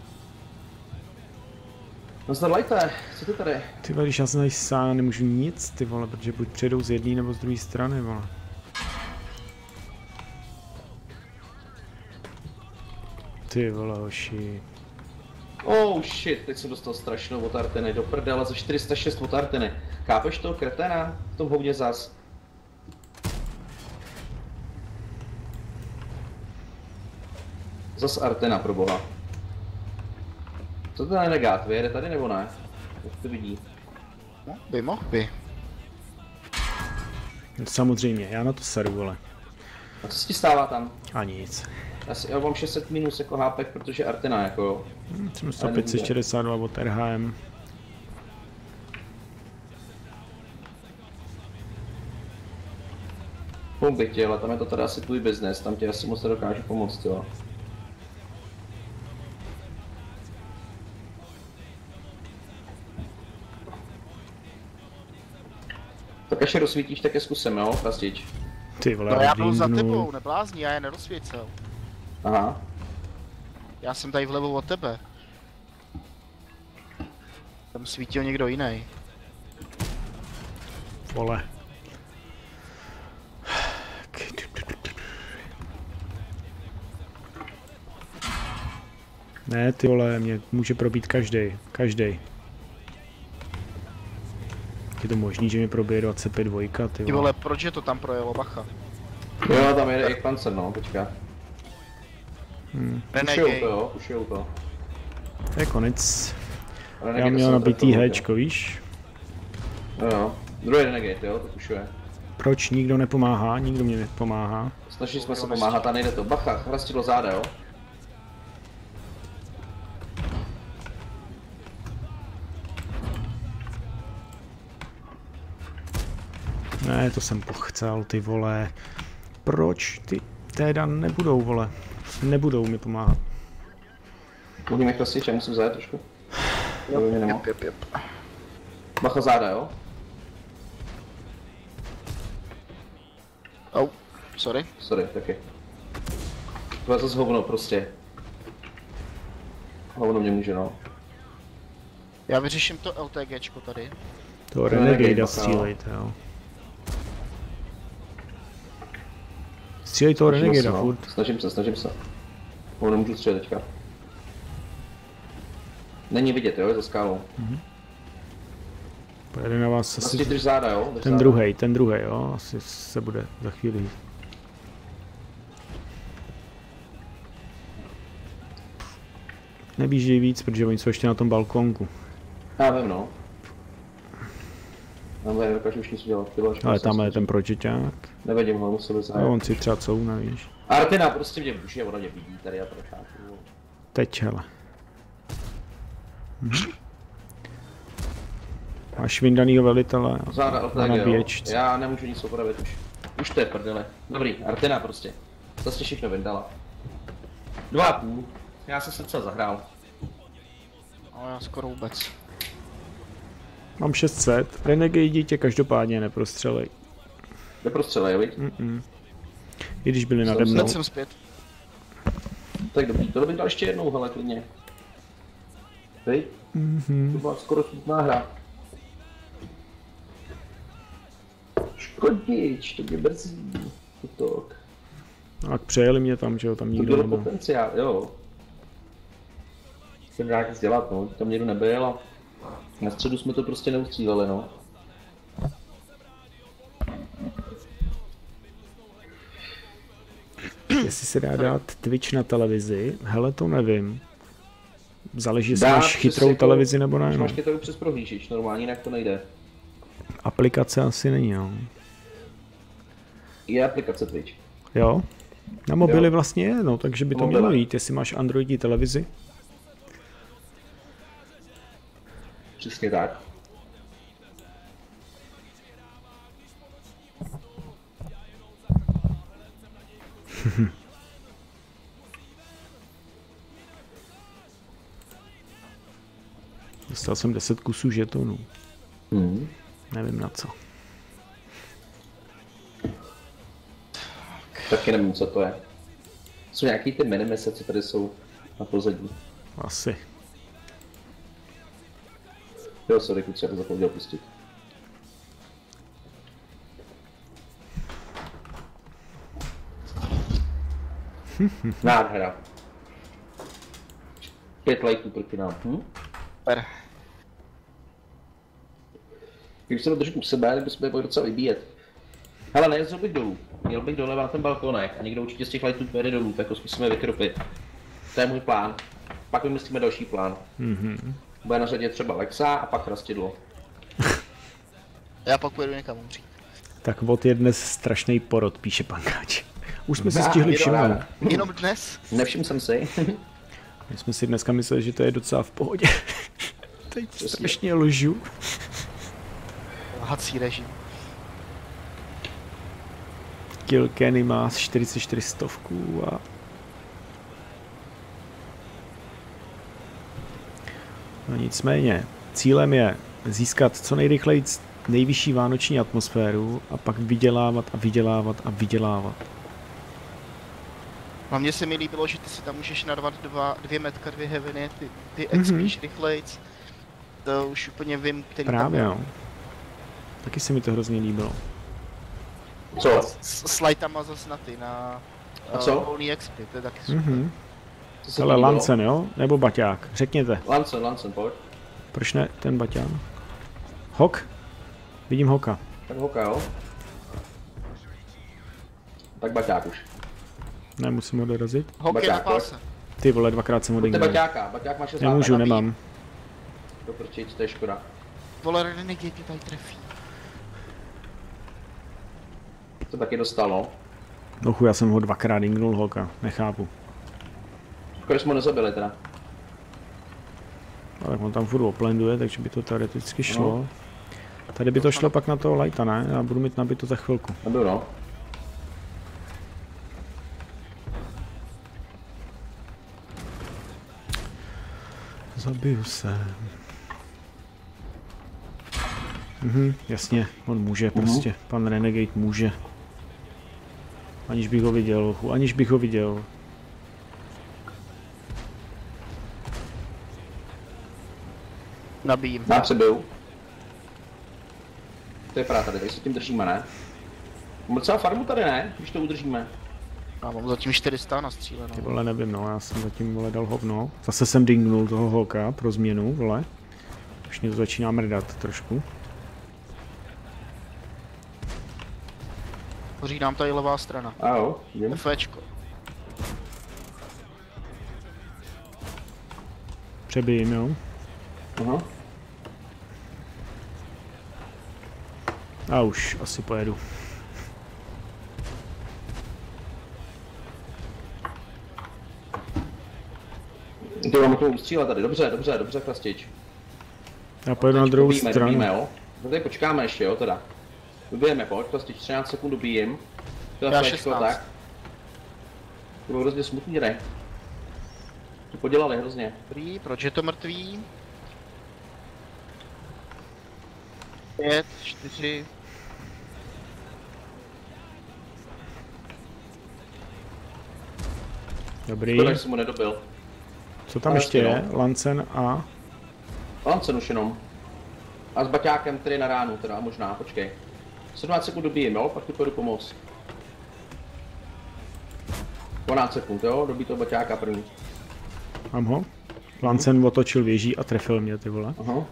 Speaker 2: No zdar lajte, co ty tady?
Speaker 1: Ty vole, když já jsem tady sám, nemůžu nic, ty vole, protože buď přijedou z jedné nebo z druhé strany, vole. Ty vole, hoši.
Speaker 2: Oh shit, teď jsem dostal strašnou od Arteny, do prdele za 406 od Arteny. Chápeš toho kretena? V tom hovně zas. Zas Artena, pro boha. Co to je negát? Vyjede tady nebo ne? Jak to vidí?
Speaker 3: No, by mohl by.
Speaker 1: No, Samozřejmě, já na to seru, vole.
Speaker 2: A co se ti stává tam?
Speaker 1: A nic.
Speaker 2: Já, si, já mám 600 minus jako HP, protože Artena jako jo.
Speaker 1: Hm, Jsem 562 od RHM.
Speaker 2: Pum bych chtěl, ale tam je to teda asi tvůj business, tam tě asi moc nedokážu pomoct, jo. Tak až je rozsvítíš, tak je zkusím, jo, Krastič.
Speaker 1: Ty vole,
Speaker 3: No já byl za tebou, neblázni, já je nerozsvícel.
Speaker 2: Aha.
Speaker 3: Já jsem tady vlevo od tebe. Tam svítil někdo jiný.
Speaker 1: Vole. Ne, ty vole, mě může probít každý, každý. Je to možný, že mě probije 25 dvojka, ty
Speaker 3: Ty
Speaker 1: vole.
Speaker 3: vole, proč je to tam projelo, bacha?
Speaker 2: Jo, tam jede i pancer, no, teďka. Pušujou
Speaker 3: Renegade.
Speaker 2: to, jo, pušujou to.
Speaker 1: To je konec.
Speaker 2: Renegade
Speaker 1: Já měl nabitý Hčko, víš?
Speaker 2: Jo, jo. Druhý Renegade, jo, to pušuje.
Speaker 1: Proč nikdo nepomáhá? Nikdo mě nepomáhá.
Speaker 2: Snažili jsme se pomáhat a nejde to. Bacha, chrastidlo záda, jo.
Speaker 1: Ne, to jsem pochcel, ty vole. Proč ty teda nebudou, vole? Nebudou mi pomáhat.
Speaker 2: Mluvíme chrastit, já musím zajet trošku. Jo, mě nemá.
Speaker 3: Jep, jep, jep.
Speaker 2: Bacha záda, jo.
Speaker 3: Au, sorry.
Speaker 2: Sorry, taky. To je zase hovno prostě. Hovno mě může, no.
Speaker 3: Já vyřeším to LTGčko tady.
Speaker 1: To
Speaker 2: Renegade
Speaker 1: střílejte, jo. Střílej toho
Speaker 2: Snažím se,
Speaker 1: Renegada
Speaker 2: no.
Speaker 1: furt.
Speaker 2: Snažím se, snažím se. Ho nemůžu střílet teďka. Není vidět, jo, je za skálou.
Speaker 1: Pojede na vás asi
Speaker 2: drž záda, jo. Drž
Speaker 1: ten
Speaker 2: záda.
Speaker 1: druhý, ten druhý, jo. Asi se bude za chvíli. Nebížej víc, protože oni jsou ještě na tom balkonku.
Speaker 2: Já vím, no. Já vím, dokážu už nic udělat. Ty vole,
Speaker 1: Ale tam je ten pročiťák.
Speaker 2: Nevedím ho, bych
Speaker 1: A
Speaker 2: zajet.
Speaker 1: on si třeba couvne, víš.
Speaker 2: Artina prostě mě buší a ona mě vidí tady a prcháku.
Speaker 1: Teď, hele. Mhm. Máš vyndanýho velitele
Speaker 2: Záda
Speaker 1: na nabíječce.
Speaker 2: Já nemůžu nic opravit už. Už to je prdele. Dobrý, Artina prostě. Zase všechno vyndala. Dva a půl. Já jsem se docela zahrál.
Speaker 3: No já skoro vůbec.
Speaker 1: Mám 600. Renegade tě každopádně neprostřelej.
Speaker 2: Neprostřelej, viď?
Speaker 1: Mm-mm. I když byli nade mnou.
Speaker 3: Jsem zpět.
Speaker 2: Tak dobrý, to bych dal ještě jednou, hele, klidně. Viď?
Speaker 1: Mhm.
Speaker 2: To byla skoro chytná hra. Škodič, to mě brzdí. Útok.
Speaker 1: A přejeli mě tam, že jo, tam
Speaker 2: To
Speaker 1: nikdo
Speaker 2: bylo
Speaker 1: nebyl.
Speaker 2: potenciál, jo. Jsem nějak dělat, no, tam někdo nebyl a na středu jsme to prostě neustříleli, no.
Speaker 1: Jestli se dá dát Twitch na televizi, hele to nevím. Záleží, jestli máš chytrou
Speaker 2: jako-
Speaker 1: televizi nebo ne. No.
Speaker 2: máš kytaru přes prohlížeč, normálně jinak to nejde.
Speaker 1: Aplikace asi není, no.
Speaker 2: Je aplikace Twitch.
Speaker 1: Jo? Na mobily
Speaker 2: Jo.
Speaker 1: vlastně je, no, takže by to mělo jít, jestli máš Androidí televizi.
Speaker 2: Přesně tak.
Speaker 1: Dostal jsem 10 kusů žetonů.
Speaker 2: Hmm.
Speaker 1: Nevím na co.
Speaker 2: Taky nevím, co to je. Jsou nějaký ty minimise, co tady jsou na pozadí.
Speaker 1: Asi.
Speaker 2: Jo, sorry, kluci, já to zapomněl pustit. Nádhera. Pět lajků proti nám. Hm?
Speaker 3: Per.
Speaker 2: Když se to držím u sebe, tak bychom je mohli docela vybíjet. Hele, nejezdil bych dolů. Měl bych dole na ten balkonek a někdo určitě z těch lightů pojede dolů, tak ho zkusíme vykropit. To je můj plán. Pak vymyslíme další plán.
Speaker 1: Mhm.
Speaker 2: Bude na řadě třeba Lexa a pak Rastidlo.
Speaker 3: Já pak pojedu někam umřít.
Speaker 1: Tak vod je dnes strašný porod, píše pankáč. Už jsme si stihli všimnout.
Speaker 3: Jenom dnes?
Speaker 2: Nevšiml jsem si.
Speaker 1: My jsme si dneska mysleli, že to je docela v pohodě. Teď strašně lžu.
Speaker 3: Hací režim.
Speaker 1: Kill Kenny má 44 stovků a... No nicméně, cílem je získat co nejrychleji nejvyšší vánoční atmosféru a pak vydělávat a vydělávat a vydělávat.
Speaker 3: Hlavně se mi líbilo, že ty si tam můžeš narvat dva, dvě metka, dvě heaveny, ty, ty
Speaker 1: Mhm.
Speaker 3: expíš rychlejc. To už úplně vím, který
Speaker 1: Právě
Speaker 3: tam
Speaker 1: no. Taky se mi to hrozně líbilo.
Speaker 2: Co?
Speaker 3: S, s lightama zas na ty, na
Speaker 2: A
Speaker 3: eh,
Speaker 2: co?
Speaker 3: volný expy, to je taky super.
Speaker 1: Mhm.
Speaker 2: Co se
Speaker 1: Ale? Lancen, jo? Nebo Baťák? Řekněte.
Speaker 2: Lancen, Lancen, pojď.
Speaker 1: Proč ne ten Baťán? Hok? Vidím Hoka.
Speaker 2: Tak hoka, jo? Tak baťák už.
Speaker 1: Ne, musím ho dorazit.
Speaker 3: Hok je na
Speaker 2: Baťák, pojď.
Speaker 3: páse.
Speaker 1: Ty vole, dvakrát jsem ho
Speaker 2: Pojďte
Speaker 1: dingnul.
Speaker 2: baťáka, baťák má 6
Speaker 1: Nemůžu, nemám.
Speaker 2: Do prčic, to je škoda.
Speaker 3: Vole, Renegade tě tady trefí.
Speaker 2: To taky dostalo.
Speaker 1: Ochu, já jsem ho dvakrát dingnul Hoka. Nechápu.
Speaker 2: Že jsme ho nezabili teda.
Speaker 1: Ale on tam furt oplenduje, takže by to teoreticky šlo. Tady by to šlo pak na toho lighta, ne? Já budu mít nabito za chvilku.
Speaker 2: Nebyl no.
Speaker 1: Zabiju se. Mhm, jasně, on může prostě. Pan Renegade může. Aniž bych ho viděl, aniž bych ho viděl.
Speaker 3: Nabíjím.
Speaker 2: Já přebyju. To je právě tady, tady se tím držíme, ne? Máme docela farmu tady, ne? Když to udržíme.
Speaker 3: Já mám zatím 400 nastříleno.
Speaker 1: Ty vole, nevím, no, já jsem zatím, vole, dal hovno. Zase jsem dingnul toho holka pro změnu, vole. Už mě to začíná mrdat trošku.
Speaker 3: Hoří nám tady levá strana.
Speaker 2: A jo, jdem.
Speaker 3: FEčko.
Speaker 1: Přebijím, jo.
Speaker 2: Aha.
Speaker 1: A už asi pojedu.
Speaker 2: Ty máme tomu ustřílet tady, dobře, dobře, dobře, Krastič.
Speaker 1: Já pojedu na druhou
Speaker 2: dobijeme,
Speaker 1: stranu.
Speaker 2: Dobijeme, jo? No tady počkáme ještě, jo, teda. Dobijeme, pojď, Krastič, 13 sekund dobijím. To je
Speaker 3: Já 16.
Speaker 2: tak. To bylo hrozně smutný, ne? To podělali hrozně.
Speaker 3: Dobrý, proč je to mrtvý? 5, 4,
Speaker 1: Dobrý.
Speaker 2: Škoda, že jsem ho nedobil.
Speaker 1: Co tam
Speaker 2: Ale
Speaker 1: ještě je?
Speaker 2: jasně,
Speaker 1: Lancen a...
Speaker 2: Lancen už jenom. A s baťákem který na ránu teda, možná, počkej. 17 sekund dobijím, jo, pak ti půjdu pomoct. 12 sekund, jo, dobí toho baťáka první.
Speaker 1: Mám ho? Lancen otočil věží a trefil mě, ty vole.
Speaker 2: Aha.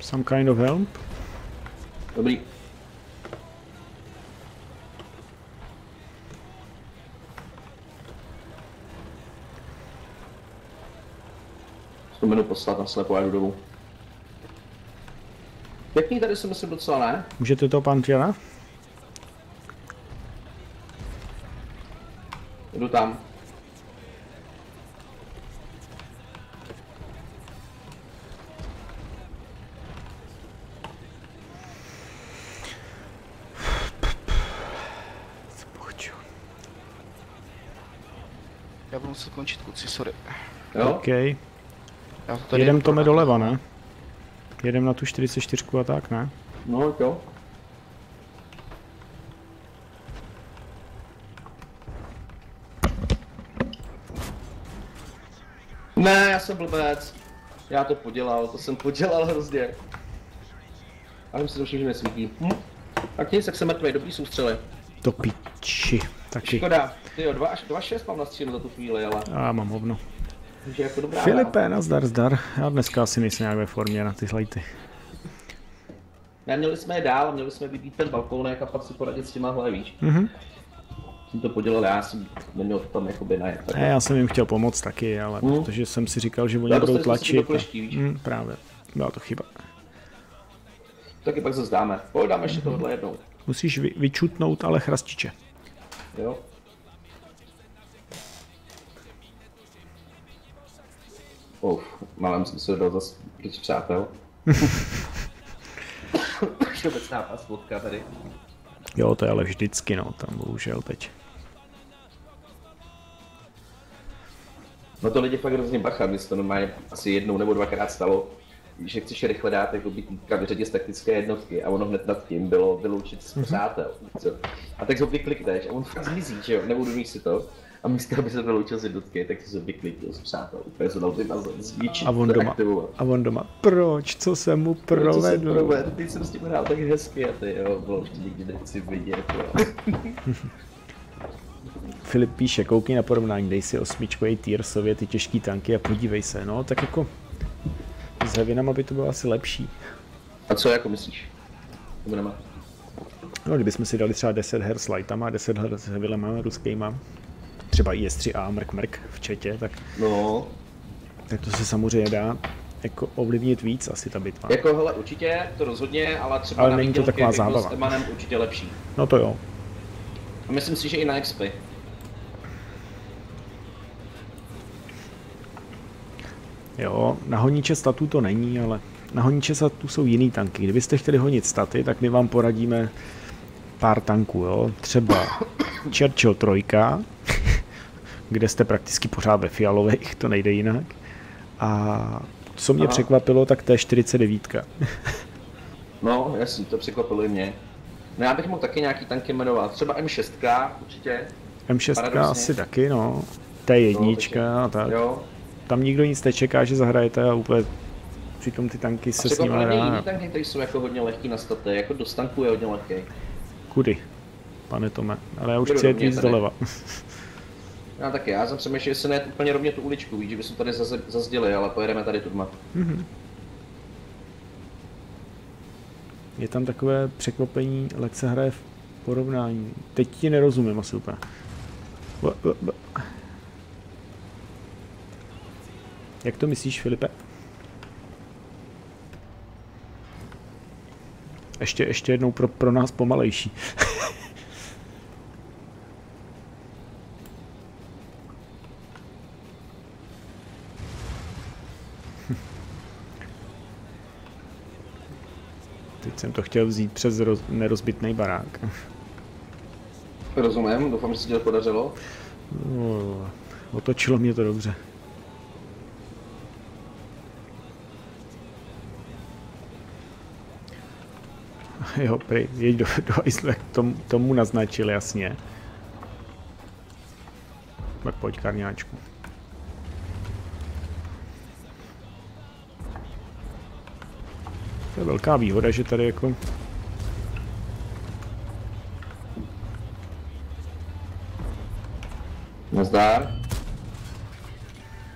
Speaker 1: Some kind of help?
Speaker 2: Dobrý. Vzpomenu poslat na slepo a jdu dolů. Pěkný tady si myslím docela, ne?
Speaker 1: Můžete to pan?
Speaker 2: Jdu tam.
Speaker 3: Muset končit kluci, sorry.
Speaker 2: Jo?
Speaker 1: OK.
Speaker 3: Já to tady
Speaker 1: Jedem tome doleva, ne? Jedem na tu 44 a tak, ne?
Speaker 2: No, jo. Ne, já jsem blbec. Já to podělal, to jsem podělal hrozně. Ale myslím si, že nesvítí. Hm? Tak nic, jak jsem mrtvý, dobrý soustřely.
Speaker 1: To piči. Taky.
Speaker 2: Škoda, ty jo, 2 až 2,6 mám na střínu za tu chvíli, ale
Speaker 1: A mám hovno.
Speaker 2: takže jako dobrá.
Speaker 1: Filipe, nazdar, zdar. Já dneska asi nejsem nějak ve formě na ty lighty.
Speaker 2: Ne, měli jsme je dál, měli jsme vybít ten balkónek a pak si poradit s těma hle, víš.
Speaker 1: Mhm.
Speaker 2: Jsem to podělal, já jsem neměl to tam jakoby najet. tak-
Speaker 1: Ne, já jsem jim chtěl pomoct taky, ale
Speaker 2: Mhm.
Speaker 1: protože jsem si říkal, že oni
Speaker 2: Já
Speaker 1: budou
Speaker 2: se
Speaker 1: tlačit.
Speaker 2: kleští, víš.
Speaker 1: Hm, právě. Byla to chyba.
Speaker 2: Taky pak zase dáme. Pojď, dáme ještě tohle jednou.
Speaker 1: Musíš vy, vyčutnout ale chrastiče.
Speaker 2: Jo. Uf, malem jsem se dodal zase víc přátel. Všeobecná paslotka tady.
Speaker 1: Jo, to je ale vždycky, no, tam bohužel teď.
Speaker 2: No to lidi fakt hrozně bacha, mi se to normálně asi jednou nebo dvakrát stalo, že chceš rychle dát jako bytníka vyřadit z taktické jednotky a ono hned nad tím bylo vyloučit z přátel. co? A tak ho vyklikneš a on fakt zmizí, že jo, nebudu si to. A místo, aby se vyloučil z jednotky, tak si se vyklikl z přátel. Úplně se dal vymazat, zničit,
Speaker 1: A on doma, a on doma, proč, co jsem mu
Speaker 2: Co jsem
Speaker 1: provedl?
Speaker 2: provedl, teď jsem s tím hrál tak hezky a ty jo, bylo už nikdy nechci vidět, jo.
Speaker 1: Filip píše, koukni na porovnání, dej si osmičkový Tiersově ty těžký tanky a podívej se, no tak jako s Heavinama by to bylo asi lepší.
Speaker 2: A co jako myslíš?
Speaker 1: No, kdybychom si dali třeba 10 her s lightama, 10 her s Heavinama ruskýma, třeba IS-3A, Mrk Mrk v četě, tak,
Speaker 2: No,
Speaker 1: tak to se samozřejmě dá jako ovlivnit víc asi ta bitva.
Speaker 2: jako hele, určitě, to rozhodně, ale třeba
Speaker 1: Ale
Speaker 2: na
Speaker 1: není to taková
Speaker 2: byl
Speaker 1: zábava.
Speaker 2: s Emanem určitě lepší.
Speaker 1: No to jo.
Speaker 2: A myslím si, že i na XP.
Speaker 1: Jo, na honiče statu to není, ale na honiče statu jsou jiný tanky. Kdybyste chtěli honit staty, tak my vám poradíme pár tanků, jo. Třeba Churchill 3, kde jste prakticky pořád ve fialových, to nejde jinak. A co mě
Speaker 2: Aha.
Speaker 1: překvapilo, tak T49.
Speaker 2: No, jasný, to překvapilo i mě. No já bych mohl taky nějaký tanky jmenovat, třeba M6, určitě.
Speaker 1: M6
Speaker 2: Paradoxně.
Speaker 1: asi taky, no. T1 a tak.
Speaker 2: Jo.
Speaker 1: Tam nikdo nic nečeká, že zahrajete a úplně přitom ty tanky se s nimi
Speaker 2: jiný tanky, které jsou jako hodně lehký na staty, jako do stanku je hodně lehký.
Speaker 1: Kudy, pane Tome. Ale já už chci
Speaker 2: tady.
Speaker 1: doleva.
Speaker 2: Já taky, já jsem přemýšlel, jestli ne úplně rovně tu uličku, víš, že bychom tady zazděli, ale pojedeme tady tudma.
Speaker 1: Je tam takové překvapení, Lex hraje v porovnání. Teď ti nerozumím asi úplně. B- b- b- Jak to myslíš, Filipe? Ještě, ještě jednou pro, pro nás pomalejší. Teď jsem to chtěl vzít přes roz, nerozbitný barák.
Speaker 2: Rozumím, doufám, že se ti to podařilo.
Speaker 1: No, otočilo mě to dobře. Jo, prej, jeď do, do jak tom, tomu naznačil jasně. Tak pojď, karňáčku. To je velká výhoda, že tady jako
Speaker 2: Nazdár.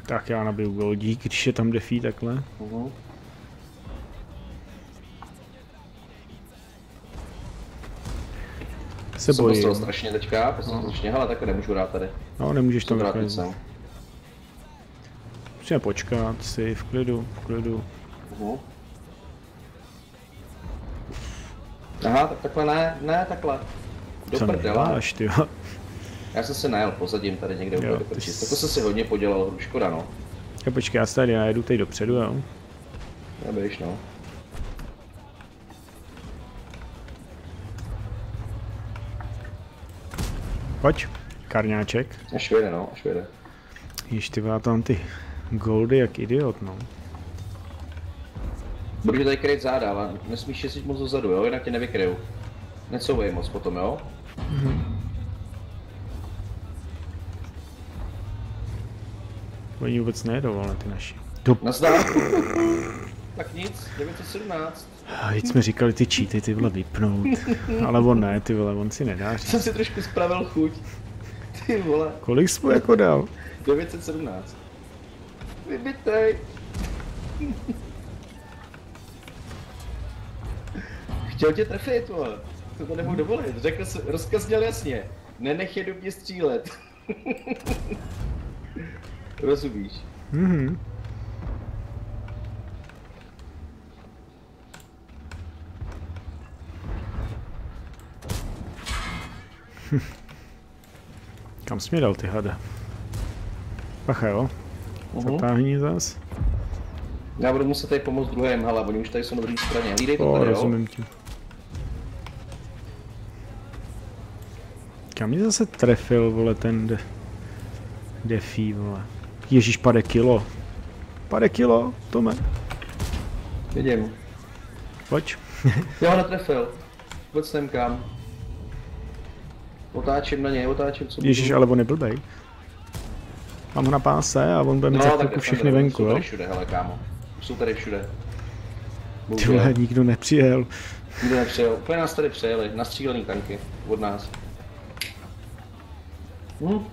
Speaker 1: Tak já nabiju goldík, když je tam defí takhle.
Speaker 2: Uh-huh.
Speaker 1: Se
Speaker 2: Jsem
Speaker 1: bojím.
Speaker 2: strašně teďka, prostě strašně, hele, takhle nemůžu hrát tady.
Speaker 1: No, nemůžeš tam
Speaker 2: Jsem rád, jsem.
Speaker 1: Musíme počkat si v klidu, v klidu.
Speaker 2: Uh-huh. Aha, tak takhle ne, ne, takhle. Do
Speaker 1: Co
Speaker 2: prdela.
Speaker 1: ty
Speaker 2: Já jsem se najel pozadím tady někde
Speaker 1: Jo,
Speaker 2: úplně
Speaker 1: jsi-
Speaker 2: Tak to jsem si hodně podělal, škoda no.
Speaker 1: Já počkej, já se tady najedu tady dopředu, jo.
Speaker 2: Nebejš no.
Speaker 1: Pojď, karňáček.
Speaker 2: Až vyjde no, až vyjde.
Speaker 1: Již ty tam ty goldy jak idiot, no.
Speaker 2: Budu tady kryt záda, ale nesmíš jezdit moc dozadu, jo, jinak tě nevykryju. Necouvej moc potom, jo?
Speaker 1: Oni vůbec nejedou, ale ty naši. Do...
Speaker 2: Nazdar. tak nic, 917.
Speaker 1: A Teď jsme říkali ty cheaty, ty vole vypnout. Ale on ne, ty vole, on si nedá říct.
Speaker 2: Jsem si trošku spravil chuť. Ty vole,
Speaker 1: Kolik jsi mu jako dal?
Speaker 2: 917. Vybitej. Chtěl tě trefit, vole. To to nemohu dovolit. Řekl jsem, rozkaz měl jasně. Nenech je do mě střílet. Rozumíš?
Speaker 1: Mhm. Kam jsi mě dal ty hada? Pacha jo,
Speaker 2: Uh-huh.
Speaker 1: zatáhni zas.
Speaker 2: Já budu muset tady pomoct druhém, hele, oni už tady jsou na druhé straně. Lídej to
Speaker 1: O,
Speaker 2: tady, jo?
Speaker 1: rozumím ti. Kam mě zase trefil, vole, ten de... Defí, vole. Ježíš, pade kilo. Pade kilo, Tome.
Speaker 2: Vidím.
Speaker 1: Pojď.
Speaker 2: Já ho netrefil. Vůbec jsem kam. Otáčím na něj, otáčím, co
Speaker 1: Ježíš, ale on je blbej. Mám ho na páse a on bude mít
Speaker 2: No,
Speaker 1: za chvilku všechny
Speaker 2: tady,
Speaker 1: venku,
Speaker 2: jsou
Speaker 1: jo?
Speaker 2: tady všude, hele kámo. Jsou tady všude.
Speaker 1: Ty vole, nikdo nepřijel.
Speaker 2: Nikdo nepřijel. Úplně nás tady přejeli. Nastřílený tanky. Od nás. Hm.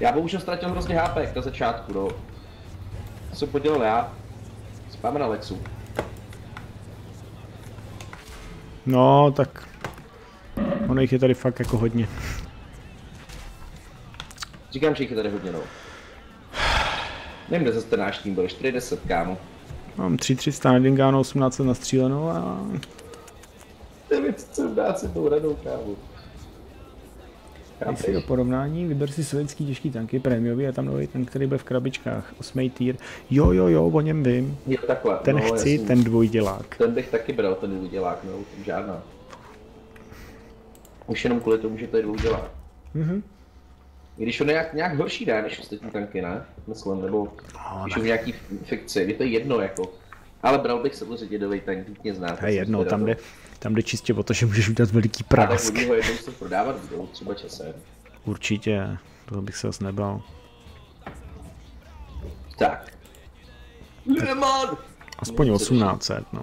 Speaker 2: Já bohužel ztratil hrozně HP na začátku, no. Co jsem podělal já? Spáme na Lexu.
Speaker 1: No, tak... Ono jich je tady fakt jako hodně.
Speaker 2: Říkám, že jich je tady hodně, no. Nevím, kde zase ten náš tým byl, 4-10, kámo.
Speaker 1: Mám 3-3 Dingáno, 18 nastřílenou a...
Speaker 2: 917 tou radou, kámo. Kam
Speaker 1: Dej si o porovnání, vyber si sovětský těžký tanky, prémiový, je tam nový tank, který bude v krabičkách, 8. tier. Jo, jo, jo, o něm vím.
Speaker 2: Jo, takhle.
Speaker 1: Ten
Speaker 2: no,
Speaker 1: chci,
Speaker 2: jasný.
Speaker 1: ten dvojdělák.
Speaker 2: Ten bych taky bral, ten dvoudělák, no, ten žádná. Už jenom kvůli tomu, že to je dvoudělák.
Speaker 1: Mhm.
Speaker 2: Když on je nějak, nějak horší dá než ostatní tanky, ne? Myslím, nebo
Speaker 1: No,
Speaker 2: když v nějaký fikci, je to jedno jako. Ale bral bych samozřejmě dědový tank, mě znáte.
Speaker 1: To je jedno, tam jde, tam jde čistě o to, že můžeš udělat veliký
Speaker 2: tak
Speaker 1: prásk.
Speaker 2: oni ho jednou se prodávat budou, třeba časem.
Speaker 1: Určitě, toho bych se zase nebal.
Speaker 2: Tak. Lemon!
Speaker 1: Aspoň 1800, no.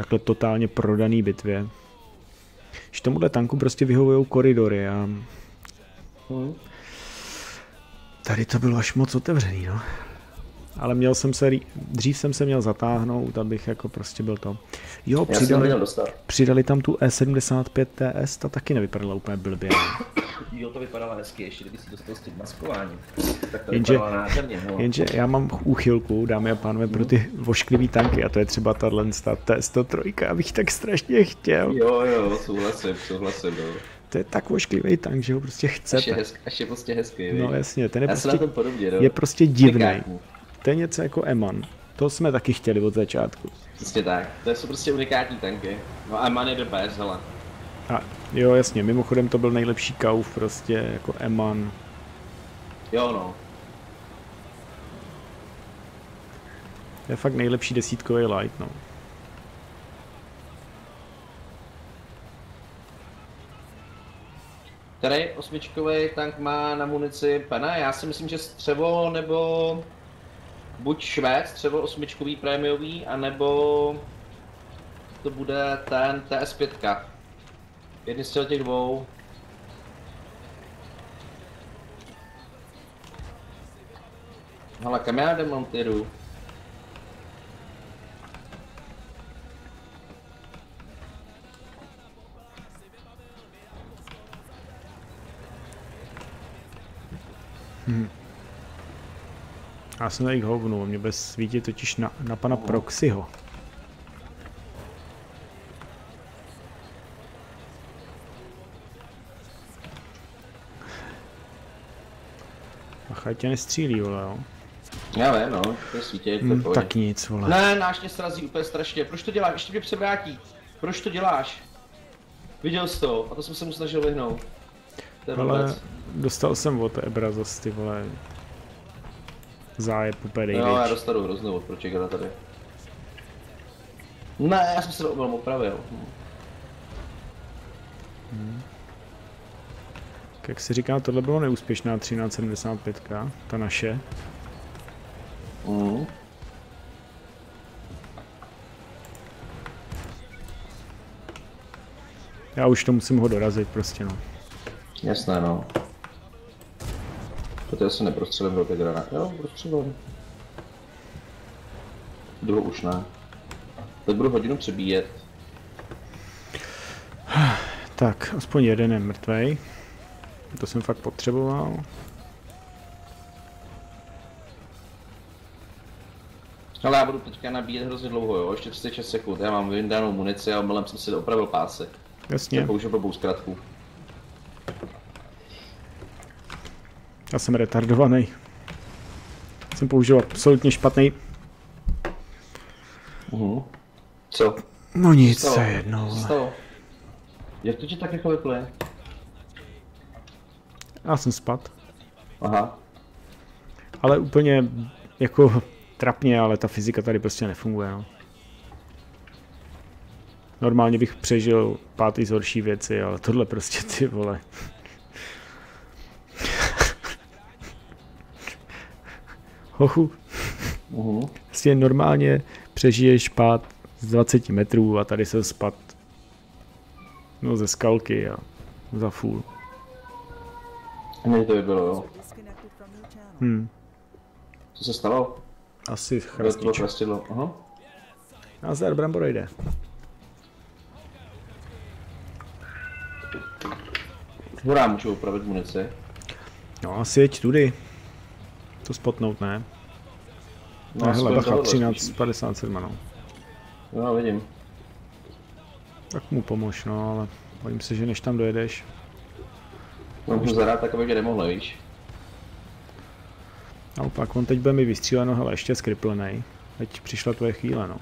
Speaker 1: Takhle totálně prodaný bitvě. Že tomuhle tanku prostě vyhovují koridory a
Speaker 2: Hm.
Speaker 1: tady to bylo až moc otevřený, no. Ale měl jsem se, dřív jsem se měl zatáhnout, abych jako prostě byl to. Jo,
Speaker 2: Já
Speaker 1: přidali, přidali tam tu E75 TS, ta taky nevypadala úplně blbě.
Speaker 2: Jo, to vypadalo hezky, ještě kdyby si dostal s tím maskováním. Tak to
Speaker 1: Jenže-
Speaker 2: nádherně, no.
Speaker 1: Jenže já mám úchylku, dámy a pánové, pro ty vošklivý tanky a to je třeba tahle T103, abych tak strašně chtěl.
Speaker 2: Jo, jo, souhlasím, souhlasím, no.
Speaker 1: To je tak vošklivý tank, že ho prostě
Speaker 2: Až je,
Speaker 1: chcete.
Speaker 2: hezk, až je prostě hezký,
Speaker 1: No jasně, ten je
Speaker 2: Já
Speaker 1: prostě,
Speaker 2: podobně, no.
Speaker 1: je prostě divný. To je něco jako Eman. To jsme taky chtěli od začátku.
Speaker 2: Přesně tak, to jsou prostě unikátní tanky. No a man je the best, hele.
Speaker 1: A jo, jasně, mimochodem to byl nejlepší kauf prostě jako Eman.
Speaker 2: Jo no,
Speaker 1: To je fakt nejlepší desítkový light, no.
Speaker 2: Který osmičkový tank má na munici Pena? Já si myslím, že střevo nebo buď švéd, střevo osmičkový prémiový, anebo to bude ten TS5. Jedni z těch dvou. Hele, kam já demontiru?
Speaker 1: Já jsem tady k hovnu, mě bude svítit totiž na, na pana Proxyho. Bacha, tě nestřílí, vole, jo.
Speaker 2: Já vím, no, to je svítě, to je pohodě.
Speaker 1: tak nic, vole.
Speaker 2: Ne, náš mě srazí úplně strašně. Proč to děláš? Ještě mě převrátí. Proč to děláš? Viděl jsi to a to jsem se mu snažil vyhnout.
Speaker 1: Ale dostal jsem od Ebra zase ty vole zájeb úplně
Speaker 2: No, já dostanu hroznou od Pročekera tady. Ne, já jsem se to opravil. Hm.
Speaker 1: Jak se říká, tohle bylo neúspěšná 1375, ta naše.
Speaker 2: Mm.
Speaker 1: Já už to musím ho dorazit prostě, no.
Speaker 2: Jasné, no. To já se neprostřelím do té granát. Jo, prostřelím. Druhou už ne. Teď budu hodinu přebíjet.
Speaker 1: Tak, aspoň jeden je mrtvej. To jsem fakt potřeboval.
Speaker 2: Ale já budu teďka nabíjet hrozně dlouho, jo, ještě 36 sekund. Já mám vyndanou munici a omylem jsem si opravil pásy.
Speaker 1: Jasně,
Speaker 2: Já použil blbou zkratku.
Speaker 1: Já jsem retardovaný. Jsem použil absolutně špatný.
Speaker 2: Mhm. Co?
Speaker 1: No nic, to je jedno.
Speaker 2: Stalo? Jak to ti tak jako vypluje?
Speaker 1: Já jsem spad.
Speaker 2: Aha.
Speaker 1: Ale úplně jako trapně, ale ta fyzika tady prostě nefunguje. No. Normálně bych přežil pátý z horší věci, ale tohle prostě ty vole. Hochu,
Speaker 2: Uh-huh.
Speaker 1: prostě normálně přežiješ pád z 20 metrů a tady se spad no ze skalky a za full.
Speaker 2: Mně to by bylo, jo.
Speaker 4: disconnected from your channel.
Speaker 1: Hm,
Speaker 2: Co se stalo?
Speaker 1: asi chrastnič.
Speaker 2: chrastidlo. Aha.
Speaker 1: Nazdar, Bramboroide.
Speaker 2: Hurá, můžu upravit munici.
Speaker 1: No asi jeď tudy. To spotnout, ne? No, no hele, bacha,
Speaker 2: tohle
Speaker 1: 1357, no.
Speaker 2: Jo, vidím.
Speaker 1: Tak mu pomož, no, ale bojím se, že než tam dojedeš,
Speaker 2: No, můžu zahrát tak, aby tě nemohl, víš.
Speaker 1: naopak, on teď bude mi vystříleno, hele, ještě skriplenej. Teď přišla tvoje chvíle, no.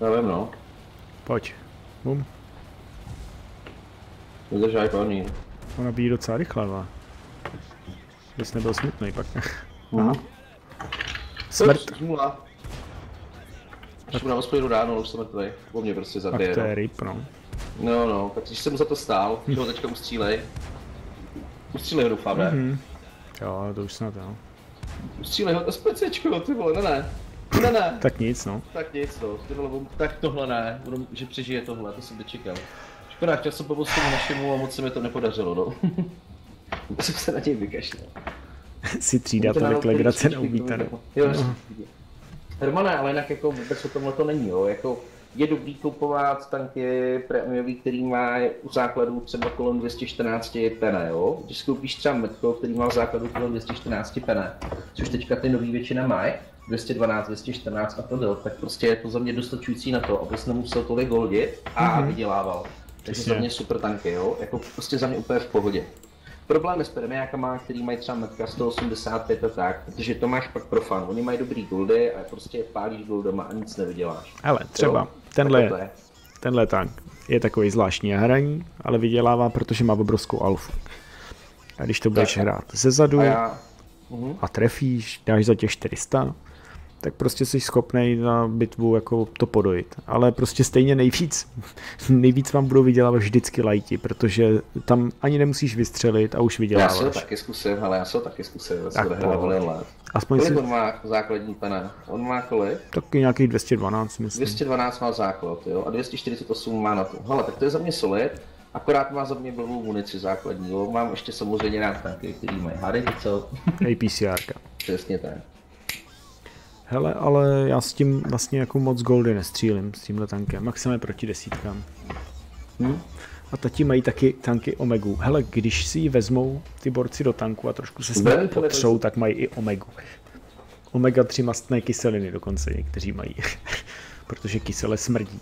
Speaker 2: Já vím, no.
Speaker 1: Pojď. Bum.
Speaker 2: Vydržaj paní.
Speaker 1: Ona bíjí docela rychle, ale. Bys nebyl smutný pak.
Speaker 2: Mhm.
Speaker 1: Smrt.
Speaker 2: Nula. Až mu na hospodinu ráno, už jsem mrtvej. Po mě prostě
Speaker 1: Tak
Speaker 2: zabije.
Speaker 1: to
Speaker 2: no.
Speaker 1: je ryb, no.
Speaker 2: No, no, tak když jsem mu za to stál, že ho teďka ustřílej. Ustřílej ho doufám, ne?
Speaker 1: Mhm. Jo, to už snad, jo.
Speaker 2: Ustřílej ho, to SPCčko, ty vole, ne, ne. Ne, ne.
Speaker 1: Tak nic, no.
Speaker 2: Tak nic, no. Ty vole, tak tohle ne, Budu, že přežije tohle, to jsem nečekal. Škoda, chtěl jsem pomoct tomu našemu a moc se mi to nepodařilo, no. Musím se na něj vykašlat.
Speaker 1: si třídá
Speaker 2: To
Speaker 1: to
Speaker 2: na
Speaker 1: tak legrace no.
Speaker 2: Jo, no. Hermane, ale jinak jako vůbec o tomhle to není, jo. Jako je dobrý kupovat tanky prémiový, který má u základu třeba kolem 214 pene, jo. Když si koupíš třeba Metko, který má v základu kolem 214 pene, což teďka ty nový většina mají, 212, 214 a to jo, tak prostě je to za mě dostačující na to, abys nemusel tolik goldit a mm-hmm. vydělával. Takže za mě super tanky, jo. Jako prostě za mě úplně v pohodě. Problém s permiákama, který mají třeba metka 185 a tak, protože to máš pak pro fan. Oni mají dobrý goldy a prostě pálíš goldama a nic nevyděláš.
Speaker 1: Ale třeba
Speaker 2: Jo,
Speaker 1: tenhle,
Speaker 2: takhle to je.
Speaker 1: tenhle tank je takový zvláštní a hraní, ale vydělává, protože má obrovskou alfu. A když to budeš
Speaker 2: Tak.
Speaker 1: hrát ze zadu
Speaker 2: A já... Mhm.
Speaker 1: a trefíš, dáš za těch 400, tak prostě jsi schopný na bitvu jako to podojit. Ale prostě stejně nejvíc, nejvíc vám budou vydělávat vždycky lajti, protože tam ani nemusíš vystřelit a už
Speaker 2: Já si ho
Speaker 1: vyděláváš.
Speaker 2: taky zkusím, ale já ho taky zkusím, já
Speaker 1: Tak
Speaker 2: jsem let.
Speaker 1: Aspoň
Speaker 2: Kolik
Speaker 1: si
Speaker 2: on má základní pene? On má kolik?
Speaker 1: taky nějakých 212, myslím.
Speaker 2: 212 má základ, jo, a 248 má na to. Hele, tak to je za mě solid, akorát má za mě blbou munici základní, jo. Mám ještě samozřejmě rád tanky, který mají hady, co?
Speaker 1: APCR.
Speaker 2: Přesně tak.
Speaker 1: Hele, ale já s tím vlastně jako moc goldy nestřílím s tímhle tankem, maximálně proti desítkám.
Speaker 2: Hm?
Speaker 1: A tati mají taky tanky Omegu. Hele, když si ji vezmou ty borci do tanku a trošku se s
Speaker 2: Filipe,
Speaker 1: potřou, tak mají i Omegu. Omega 3 mastné kyseliny dokonce někteří mají, protože kysele smrdí.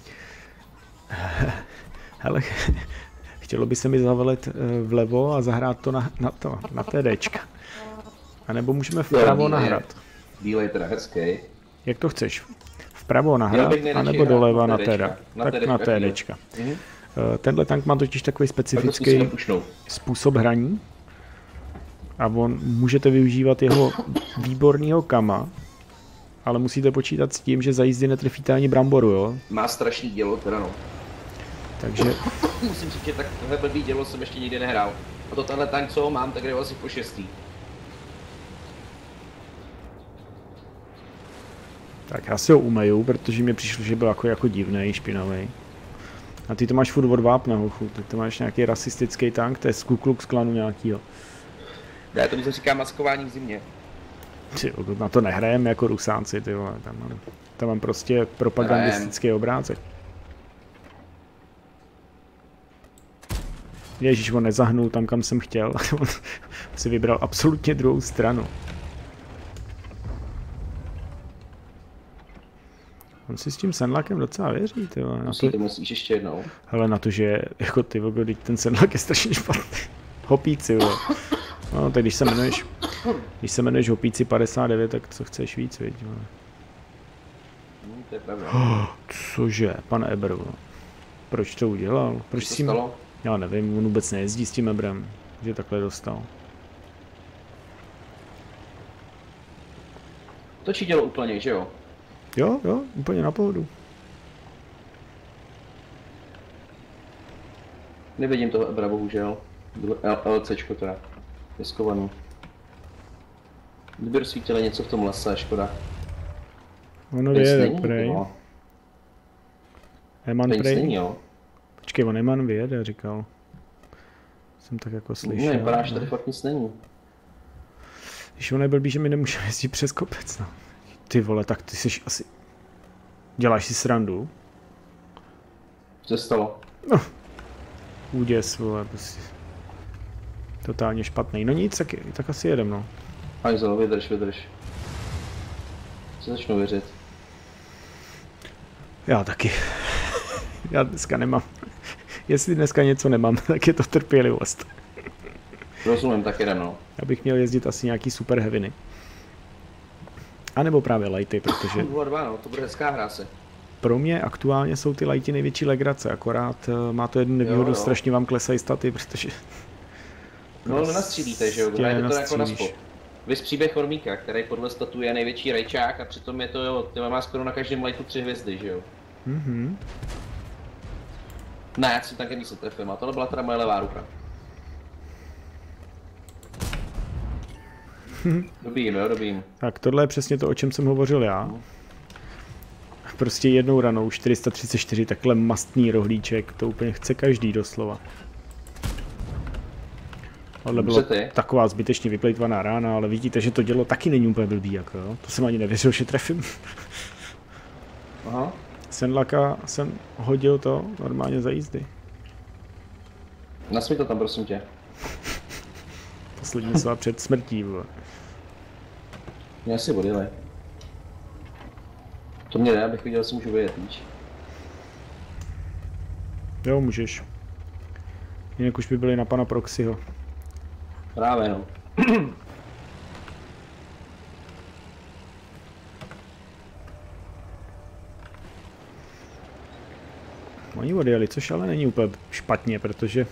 Speaker 1: Hele, chtělo by se mi zavolet eh, vlevo a zahrát to na, na to, na TDčka. A nebo můžeme vpravo nahrát.
Speaker 2: Bílej teda hezký.
Speaker 1: Jak to chceš? Vpravo
Speaker 2: bych nejradši
Speaker 1: anebo doleva
Speaker 2: na
Speaker 1: na teda.
Speaker 2: Na
Speaker 1: Tak na
Speaker 2: TDčka. Mhm.
Speaker 1: Eh, Tenhle tank má totiž takový
Speaker 2: Tak to
Speaker 1: specifický způsob hraní a on můžete využívat jeho výborného kama, ale musíte počítat s tím, že za jízdy netrefíte ani bramboru, jo?
Speaker 2: Má strašný dělo, teda no.
Speaker 1: Takže
Speaker 2: Musím říct, že takhle blbý dělo jsem ještě nikdy nehrál. A to tenhle tank, co ho mám, tak jde asi po šestý.
Speaker 1: Tak já si ho umeju, protože mi přišlo, že byl jako, jako divný, špinavý. A ty to máš furt od vápna, hochu. Ty to máš nějaký rasistický tank, to je z Ku Klux Klanu nějakýho.
Speaker 2: Já tomu se říká maskování v zimě.
Speaker 1: Ty, na to nehrajeme jako rusánci, ty vole. Tam mám, tam mám prostě propagandistický obrázek. Ježíš, on nezahnul tam, kam jsem chtěl. on si vybral absolutně druhou stranu. On si s tím Senlakem docela věří, ty vole. No
Speaker 2: Musí, to... ty musíš ještě jednou.
Speaker 1: Hele, na to, že jako ty vogo, ten Senlak je strašně špatný. Hopíci, vole. No, tak když se jmenuješ, když se jmenuješ Hopíci 59, tak co chceš víc, viď, vole.
Speaker 2: Oh,
Speaker 1: cože, pan Eber, vole. Proč to udělal? Proč si... Tím... Já nevím, on vůbec nejezdí s tím Ebrem, že takhle dostal.
Speaker 2: Točí dělo úplně, že jo?
Speaker 1: Jo, jo, úplně na pohodu.
Speaker 2: Nevidím toho Ebra, bohužel. LCčko teda. Je skovaný. Kdyby rozsvítili něco v tom lese, škoda.
Speaker 1: Ono
Speaker 2: Tady
Speaker 1: vyjede, prej.
Speaker 2: nikoho.
Speaker 1: Eman prej.
Speaker 2: není, jo?
Speaker 1: Počkej, on Eman vyjede, říkal. Jsem tak jako slyšel.
Speaker 2: Ne, vypadá, že tady fakt nic není.
Speaker 1: Když on je blbý, že my nemůžeme jezdit přes kopec, no. Ty vole, tak ty jsi asi... Děláš si srandu?
Speaker 2: Co stalo?
Speaker 1: Úděs, vole, prostě. Totálně špatný. No nic, tak, tak asi jedem, no.
Speaker 2: Hajzel, vydrž, vydrž. Si začnu věřit.
Speaker 1: Já taky. Já dneska nemám. Jestli dneska něco nemám, tak je to trpělivost.
Speaker 2: Rozumím, tak jedem, no.
Speaker 1: Já bych měl jezdit asi nějaký super heaviny. A nebo právě lighty, protože
Speaker 2: 2 no, to bude hezká hra se.
Speaker 1: pro mě aktuálně jsou ty lighty největší legrace, akorát eh, má to jednu nevýhodu,
Speaker 2: jo.
Speaker 1: strašně vám klesají staty, protože
Speaker 2: No, nenastřílíte, že jo?
Speaker 1: Prostě
Speaker 2: Hrajete to jako na spol. Vys příběh Hormíka, který podle statu je největší rajčák a přitom je to, jo, ty má skoro na každém lightu tři hvězdy, že jo?
Speaker 1: Mhm.
Speaker 2: Ne, já si taky nic trefím, a tohle byla teda moje levá ruka. Dobím, jo, dobím.
Speaker 1: Tak tohle je přesně to, o čem jsem hovořil já. Prostě jednou ranou 434, takhle mastný rohlíček, to úplně chce každý doslova.
Speaker 2: Dobře ty.
Speaker 1: taková zbytečně vyplejtvaná rána, ale vidíte, že to dělo taky není úplně blbý, jako jo. To jsem ani nevěřil, že trefím.
Speaker 2: Aha.
Speaker 1: Senlaka jsem hodil to normálně za jízdy.
Speaker 2: Nasmí to tam, prosím tě.
Speaker 1: Poslední slova před smrtí, vole.
Speaker 2: Mě asi odjeli. To mě ne, abych viděl, jestli můžu vyjet, víš.
Speaker 1: Jo, můžeš. Jinak už by byli na pana Proxyho.
Speaker 2: Právě, no.
Speaker 1: Oni odjeli, což ale není úplně špatně, protože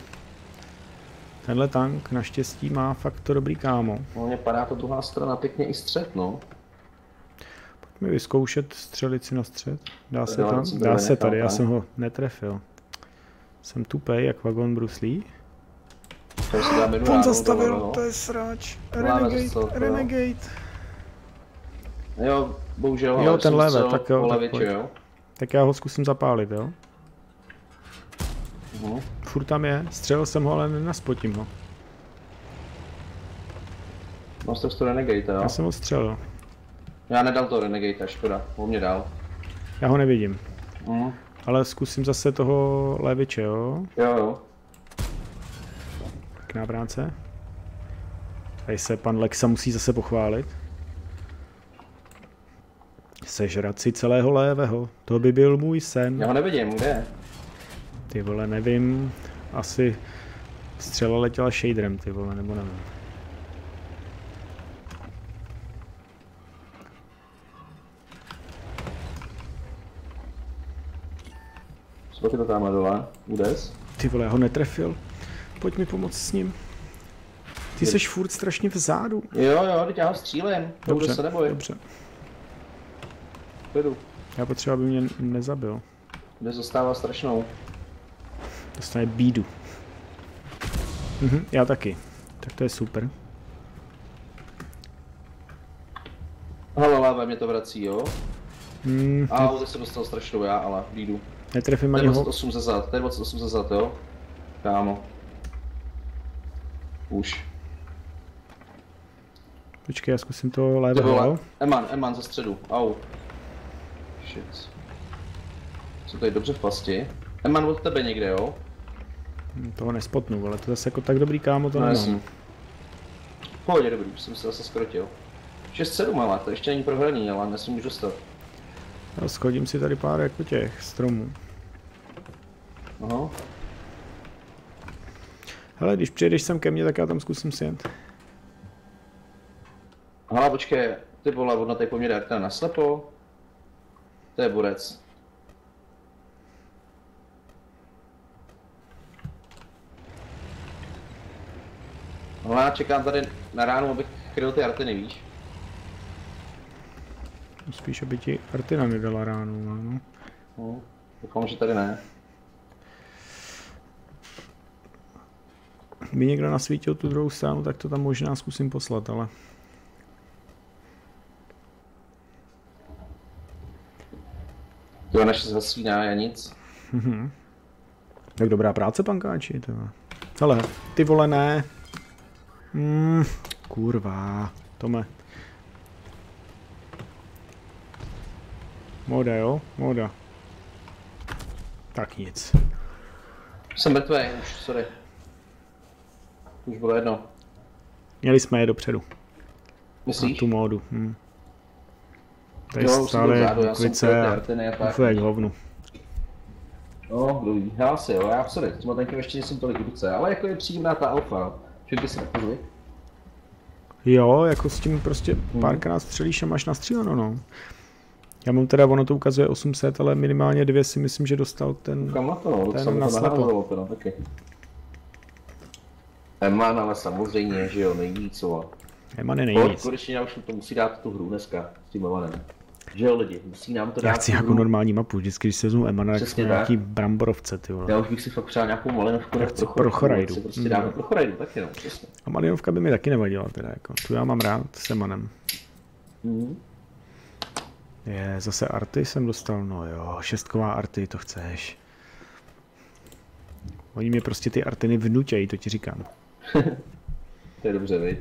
Speaker 1: tenhle tank naštěstí má fakt to dobrý kámo.
Speaker 2: No, mně padá to druhá strana pěkně i střed, no.
Speaker 1: Pojďme vyzkoušet střelit si na střed. Dá se tam? Dá se tady, já jsem ho netrefil. Jsem tupej, jak vagon
Speaker 2: jednu
Speaker 1: On zastavil,
Speaker 2: no.
Speaker 1: to je sráč. Renegade,
Speaker 2: jo.
Speaker 1: Renegade.
Speaker 2: Jo, bohužel,
Speaker 1: Jo,
Speaker 2: ale
Speaker 1: ten
Speaker 2: jsem
Speaker 1: levé, tak jo. Tak já ho zkusím zapálit, jo.
Speaker 2: Mhm.
Speaker 1: Furt tam je, střelil jsem ho, ale nenaspotím ho.
Speaker 2: Mám z to Renegade, jo.
Speaker 1: Já jsem ho střelil.
Speaker 2: Já nedal to Renegade, škoda, on mě dal.
Speaker 1: Já ho nevidím.
Speaker 2: Mhm.
Speaker 1: Ale zkusím zase toho leviče, jo.
Speaker 2: Jo, jo.
Speaker 1: Pěkná práce. Tady se pan Lexa musí zase pochválit. Sežrat si celého lévého, to by byl můj
Speaker 2: Já
Speaker 1: sen.
Speaker 2: ho nevidím, kde je?
Speaker 1: Ty vole, nevím, asi střela letěla shaderem, ty vole, nebo nevím.
Speaker 2: Co to tam dole? Udes?
Speaker 1: Ty vole, já ho netrefil. Pojď mi pomoct s ním. Ty seš furt strašně vzadu.
Speaker 2: Jo, jo, teď já ho střílím. Dobře, se neboj.
Speaker 1: dobře.
Speaker 2: Klidu.
Speaker 1: Já potřeba, aby mě nezabil.
Speaker 2: Kde zastává strašnou.
Speaker 1: Dostane bídu. Mhm, já taky. Tak to je super.
Speaker 2: Hele, láve mě to vrací, jo.
Speaker 1: Hmm,
Speaker 2: A teď se dostal strašnou já, ale výjdu.
Speaker 1: netrefím ani ho.
Speaker 2: 28 ze zad, to je 28 ze zad, jo. Kámo. Už.
Speaker 1: Počkej, já zkusím to
Speaker 2: bylo Eman, Eman ze středu. Au. Shit. Jsou tady dobře v pasti. Eman od tebe někde, jo?
Speaker 1: Toho nespotnu, ale to zase jako tak dobrý kámo to
Speaker 2: No
Speaker 1: nemám.
Speaker 2: V pohodě, dobrý, jsem se zase skrotil. 6-7 ale, to ještě není prohraný, ale nesmím už dostat.
Speaker 1: Já schodím si tady pár jako těch stromů.
Speaker 2: Aha.
Speaker 1: Hele, když přijedeš sem ke mně, tak já tam zkusím si jet.
Speaker 2: Hele, počkej, ty vole, on na té poměr jak na naslepo. To je borec. Hele, já čekám tady na ránu, abych kryl ty arteny, víš?
Speaker 1: Spíš, aby ti Artina nedala ránu, no.
Speaker 2: No, doufám, že tady ne.
Speaker 1: By někdo nasvítil tu druhou stranu, tak to tam možná zkusím poslat, ale...
Speaker 2: To naše zasvíná, já nic.
Speaker 1: Mhm. Tak dobrá práce, pankáči, to. Hele, ty vole ne. Mm, kurva, Tome. Moda, jo? Moda. Tak nic.
Speaker 2: Jsem mrtvý, už, sorry. Už bylo jedno.
Speaker 1: Měli jsme je dopředu. Na
Speaker 2: Myslíš?
Speaker 1: tu módu. Hm. Tady
Speaker 2: Jo, jsem
Speaker 1: stále
Speaker 2: jsem
Speaker 1: klice
Speaker 2: ty
Speaker 1: a ufo jak hovnu.
Speaker 2: No, kdo ví, já si jo, já sorry, s Matenkem ještě nejsem tolik v ruce, ale jako je příjemná ta alfa. Všechny si nepozli.
Speaker 1: Jo, jako s tím prostě
Speaker 2: Hmm.
Speaker 1: párkrát střelíš a máš nastříleno, no. Já mám teda, ono to ukazuje 800, ale minimálně dvě si myslím, že dostal ten...
Speaker 2: Kam na to, no,
Speaker 1: je naslepo.
Speaker 2: naházelo to, no, taky. Eman, ale samozřejmě, že jo, nejvíc, co.
Speaker 1: Emany
Speaker 2: Pojď,
Speaker 1: nejvíc.
Speaker 2: konečně já už to musí dát tu hru dneska s tím Emanem. Že jo lidi, musí nám to dát
Speaker 1: Já chci jako normální mapu, vždycky když se vezmu Emana, tak jsme
Speaker 2: tak.
Speaker 1: nějaký bramborovce, ty vole.
Speaker 2: Já už bych si fakt přál nějakou malinovku na
Speaker 1: chci
Speaker 2: Prochorajdu,
Speaker 1: Prochorajdu.
Speaker 2: si Prostě
Speaker 1: Mm.
Speaker 2: dáme Prochorajdu taky, no, přesně.
Speaker 1: A Malinovka by mi taky nevadila teda, jako. Tu já mám rád s Emanem.
Speaker 2: Mhm.
Speaker 1: Je, zase arty jsem dostal, no jo, šestková arty, to chceš. Oni mě prostě ty artiny vnutějí, to ti říkám.
Speaker 2: To je dobře, viď?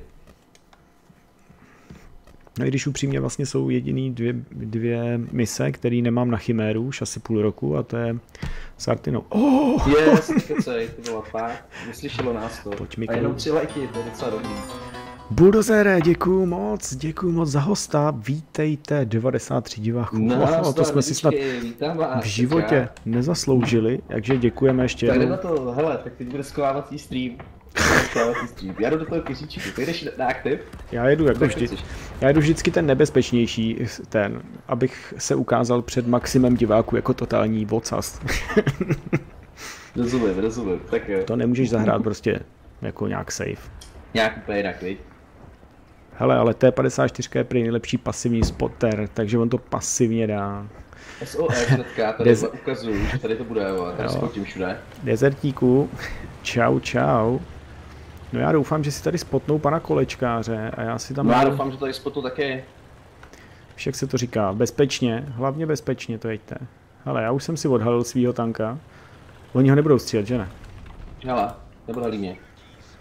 Speaker 1: No i když upřímně vlastně jsou jediný dvě, dvě mise, které nemám na Chiméru už asi půl roku a to je s Artinou. Oh!
Speaker 2: Yes, kecej, ty bylo fakt. Vyslyšelo nás to.
Speaker 1: Pojď, Miku.
Speaker 2: A jenom tři lajky, to je docela dobrý.
Speaker 1: Buldozere, děkuju moc, děkuju moc za hosta, vítejte 93 diváků. Oh, to jsme si snad v životě nezasloužili, takže děkujeme ještě
Speaker 2: Tak
Speaker 1: jednou.
Speaker 2: na to, hele, tak teď bude sklávací stream. Já jdu do toho kyříčku, ty jdeš na aktiv?
Speaker 1: Já jedu jako vždy. Já jedu vždycky ten nebezpečnější, ten, abych se ukázal před maximem diváků jako totální vocast.
Speaker 2: Rozumím, rozumím, tak jo.
Speaker 1: To nemůžeš zahrát prostě jako nějak safe.
Speaker 2: Nějak úplně jinak, viď?
Speaker 1: Hele, ale T54 je prý nejlepší pasivní spotter, takže on to pasivně dá.
Speaker 2: SOS hnedka, tady
Speaker 1: Dez-
Speaker 2: ukazuju, že tady to bude, jo, tady
Speaker 1: Jo.
Speaker 2: spotím všude.
Speaker 1: Dezertíku, čau čau. No já doufám, že si tady spotnou pana kolečkáře a já si tam...
Speaker 2: No já doufám, že tady spotu taky.
Speaker 1: Víš, jak se to říká, bezpečně, hlavně bezpečně to jeďte. Hele, já už jsem si odhalil svýho tanka. Oni ho nebudou střílet, že ne?
Speaker 2: Hele, nebrali mě.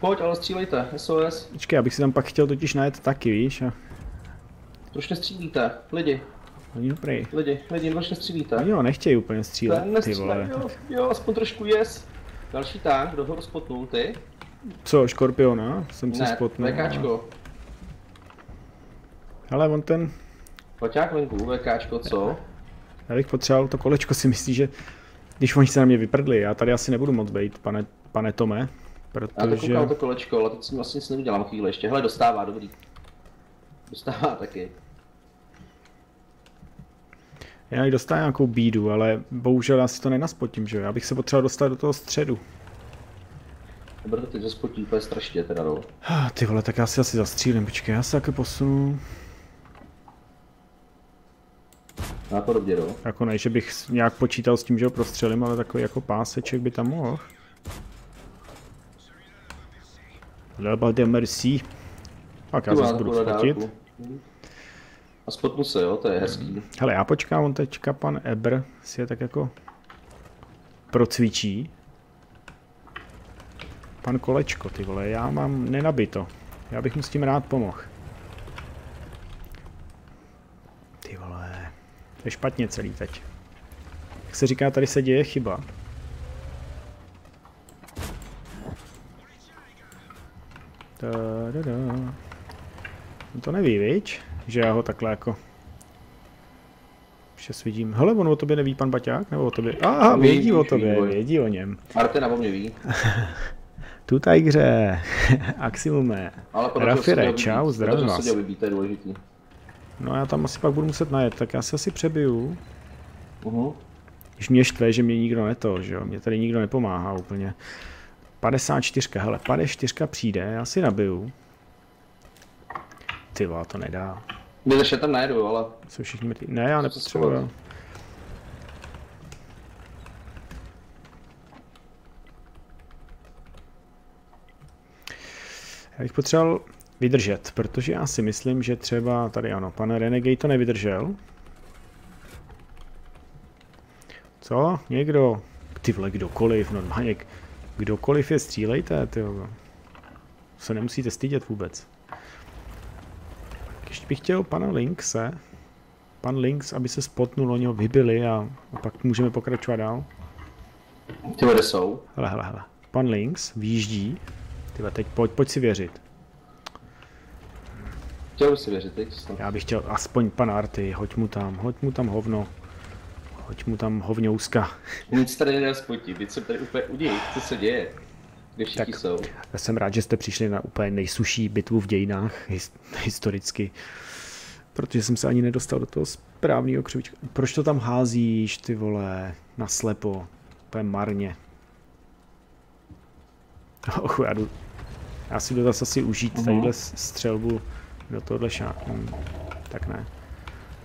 Speaker 2: Pojď, ale střílejte, SOS.
Speaker 1: Počkej, abych si tam pak chtěl totiž najet taky, víš? A
Speaker 2: Proč nestřílíte? Lidi,
Speaker 1: oni dobrý.
Speaker 2: lidi, lidi, proč nestřílíte?
Speaker 1: Oni ho nechtějí úplně střílet,
Speaker 2: Ten
Speaker 1: ty vole.
Speaker 2: jo, jo, aspoň trošku yes. Další tank, kdo ho rozpotnul, ty?
Speaker 1: Co, Škorpiona? Jsem si
Speaker 2: Ne,
Speaker 1: spotnul.
Speaker 2: VKčko.
Speaker 1: Ale on ten,
Speaker 2: Paťák venku, VKčko, co?
Speaker 1: já bych potřeboval to kolečko si myslí, že když oni se na mě vyprdli, já tady asi nebudu moc být, pane, pane Tome,
Speaker 2: Já to
Speaker 1: protože...
Speaker 2: koukám to kolečko, ale teď s ním vlastně nic neudělám chvíli ještě. Hele, dostává, dobrý. Dostává taky.
Speaker 1: Já ji dostanu nějakou bídu, ale bohužel já si to nenaspotím, že jo? Já bych se potřeboval dostat do toho středu.
Speaker 2: To teď zaspotí úplně strašně teda, no.
Speaker 1: Ty vole, tak já si asi zastřílím, počkej, já se taky posunu.
Speaker 2: Na podobně, no.
Speaker 1: Jako ne, že bych nějak počítal s tím, že ho prostřelím, ale takový jako páseček by tam mohl. Leba de merci. Tak já zase budu fotit.
Speaker 2: A spotnu se, jo, to je hezký.
Speaker 1: Hele, já počkám, on teďka pan Eber si je tak jako procvičí. Pan Kolečko, ty vole, já mám nenabito. Já bych mu s tím rád pomohl. Ty vole, to je špatně celý teď. Jak se říká, tady se děje chyba. Da, da, da. On to neví, viď? Že já ho takhle jako Přes vidím. Hele, on o tobě neví pan Baťák? Nebo o tobě? Aha,
Speaker 2: Ví,
Speaker 1: vědí o tobě, vědí o něm.
Speaker 2: Artena o mě ví.
Speaker 1: Tu tajgře, Aximume.
Speaker 2: Ale podle
Speaker 1: Rafire, čau, zdravím vás.
Speaker 2: vybít, to je důležitý.
Speaker 1: No já tam asi pak budu muset najet, tak já se asi přebiju.
Speaker 2: Uh-huh.
Speaker 1: Když mě štve, že mě nikdo neto, že jo, mě tady nikdo nepomáhá úplně. 54, hele, 54 přijde, já si nabiju. Ty vole, to nedá.
Speaker 2: Vydrž, já tam najedu, ale
Speaker 1: Jsou všichni mrtví. Ne, já
Speaker 2: se
Speaker 1: Já bych potřeboval vydržet, protože já si myslím, že třeba tady ano, pan Renegade to nevydržel. Co? Někdo? Ty vole, kdokoliv, normálně, kdokoliv je střílejte, ty Se nemusíte stydět vůbec. Ještě bych chtěl pana Linkse, pan Links, aby se spotnul, oni ho vybili a, a pak můžeme pokračovat dál.
Speaker 2: ty jsou?
Speaker 1: Hele, hele, hele. Pan Links výjíždí. Tyba, teď pojď, pojď si věřit.
Speaker 2: Chtěl bych si věřit, teď snad.
Speaker 1: Já bych chtěl aspoň pan Arty, hoď mu tam, hoď mu tam hovno. Hoď mu tam hovňouska.
Speaker 2: Nic tady nedá spotit, teď jsem tady úplně u něj, co se děje?
Speaker 1: Tak.
Speaker 2: jsou?
Speaker 1: Já jsem rád, že jste přišli na úplně nejsuší bitvu v dějinách his, historicky. Protože jsem se ani nedostal do toho správného křivička. Proč to tam házíš, ty vole, na slepo? Úplně marně. Och, já, jdu, já si jdu zase asi užít
Speaker 2: Mhm.
Speaker 1: tadyhle s- střelbu do tohohle šá... hm, tak ne.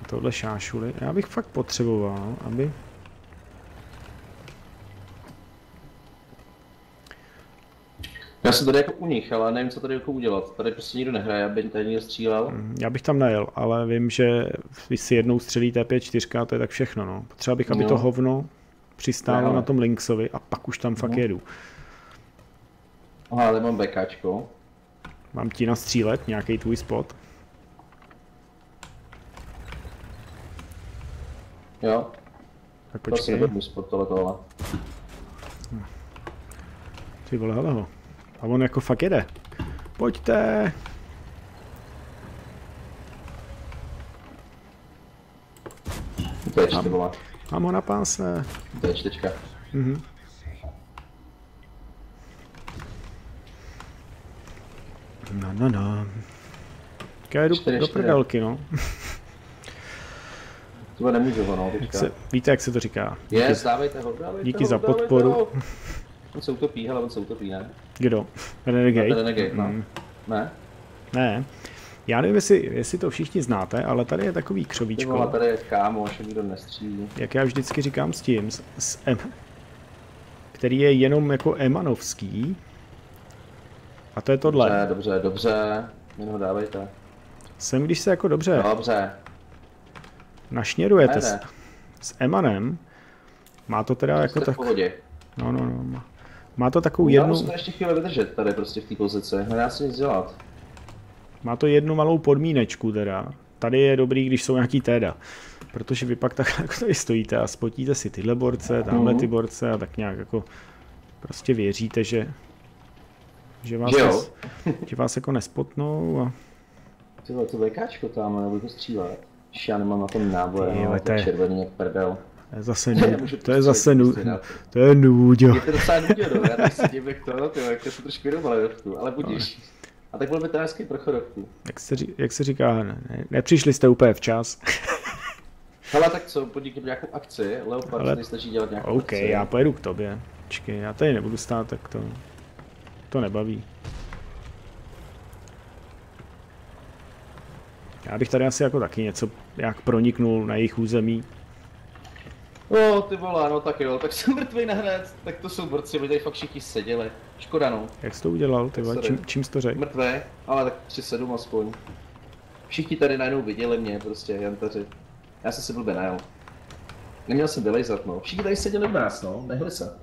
Speaker 1: Do tohohle šášuly. Já bych fakt potřeboval, aby...
Speaker 2: Já jsem tady jako u nich, ale nevím, co tady jako udělat. Tady prostě nikdo nehraje, aby tady někdo střílel.
Speaker 1: Hm, Já bych tam najel, ale vím, že když si jednou střelí T5-4, to je tak všechno. No. Potřeba bych, aby
Speaker 2: Jo.
Speaker 1: to hovno přistálo
Speaker 2: Ne,
Speaker 1: na tom Linksovi a pak už tam fakt
Speaker 2: Mhm.
Speaker 1: jedu.
Speaker 2: Aha, ale mám bekáčko.
Speaker 1: Mám ti nastřílet nějaký tvůj spot?
Speaker 2: Jo,
Speaker 1: Tak
Speaker 2: to
Speaker 1: počkej.
Speaker 2: nebudu spod tohle ale.
Speaker 1: Ty vole, hele ho. A on jako fakt jede. Pojďte!
Speaker 2: To je čtyři, vole.
Speaker 1: Mám ho na páse.
Speaker 2: To je čtyřka.
Speaker 1: Mhm. No, no, no. Já jdu
Speaker 2: Čtyři,
Speaker 1: do
Speaker 2: čtyři.
Speaker 1: prdelky, no.
Speaker 2: To nemůžu ho, no,
Speaker 1: Jak se, víte, jak se to říká?
Speaker 2: Je, dávejte ho, dávejte
Speaker 1: díky
Speaker 2: ho,
Speaker 1: za
Speaker 2: dávejte
Speaker 1: podporu.
Speaker 2: ho. On se utopí, hele, on se utopí, ne?
Speaker 1: Kdo? Renegade?
Speaker 2: Renegade, no.
Speaker 1: Mm,
Speaker 2: Ne?
Speaker 1: Ne. Já nevím, jestli, jestli to všichni znáte, ale tady je takový
Speaker 2: Ty vole,
Speaker 1: křovíčko,
Speaker 2: tady je kámoš, nikdo nestřílí.
Speaker 1: jak já vždycky říkám s tím, s, s M, který je jenom jako emanovský. A to je tohle.
Speaker 2: Dobře, dobře, dobře. Jen ho dávejte.
Speaker 1: Sem, když se jako dobře
Speaker 2: Dobře.
Speaker 1: našněrujete s, s Emanem, má to teda jako
Speaker 2: Jste v
Speaker 1: tak,
Speaker 2: pohodě.
Speaker 1: no, no, no, má, má to takovou
Speaker 2: Já
Speaker 1: jednu,
Speaker 2: musím ještě chvíli vydržet tady prostě v té pozici. Nedá se nic dělat.
Speaker 1: má to jednu malou podmínečku teda. Tady je dobrý, když jsou nějaký teda. Protože vy pak tak jako tady stojíte a spotíte si tyhle borce, tamhle
Speaker 2: Mhm.
Speaker 1: ty borce a tak nějak jako prostě věříte, že že vás,
Speaker 2: Že jo?
Speaker 1: nes, že vás jako nespotnou a
Speaker 2: Ty vole, to VKčko tam, nebudu to střílet. Já nemám na tom náboje, no, to
Speaker 1: to je-
Speaker 2: je červený jak prdel.
Speaker 1: to je zase,
Speaker 2: nemůžu
Speaker 1: to je
Speaker 2: prostě
Speaker 1: zase nu,
Speaker 2: prostě
Speaker 1: to je nůďo.
Speaker 2: Je to docela nudě, no, já teď sedím jak to, ty jak to se trošku jenom ale budíš. A tak byl by to hezký prochodovku.
Speaker 1: Jak se, ří- jak se říká, ne, ne, nepřišli jste úplně včas.
Speaker 2: Hele, tak co, podnikněme nějakou akci, Leopard
Speaker 1: Ale-
Speaker 2: se tady snaží dělat nějakou
Speaker 1: OK,
Speaker 2: akci.
Speaker 1: já pojedu k tobě. Počkej, já tady nebudu stát, tak to, to nebaví. Já bych tady asi jako taky něco, jak proniknul na jejich území.
Speaker 2: O, ty vole, no tak jo, tak jsem mrtvý nahned, tak to jsou borci, by tady fakt všichni seděli. Škoda no,
Speaker 1: Jak jsi to udělal, ty vole, čím, čím jsi to řekl?
Speaker 2: mrtvý, ale tak 3-7 aspoň. Všichni tady najednou viděli mě, prostě, jantaři. Já jsem si blbě najel. Neměl jsem vylejzat, no. Všichni tady seděli v nás, no, nehli se.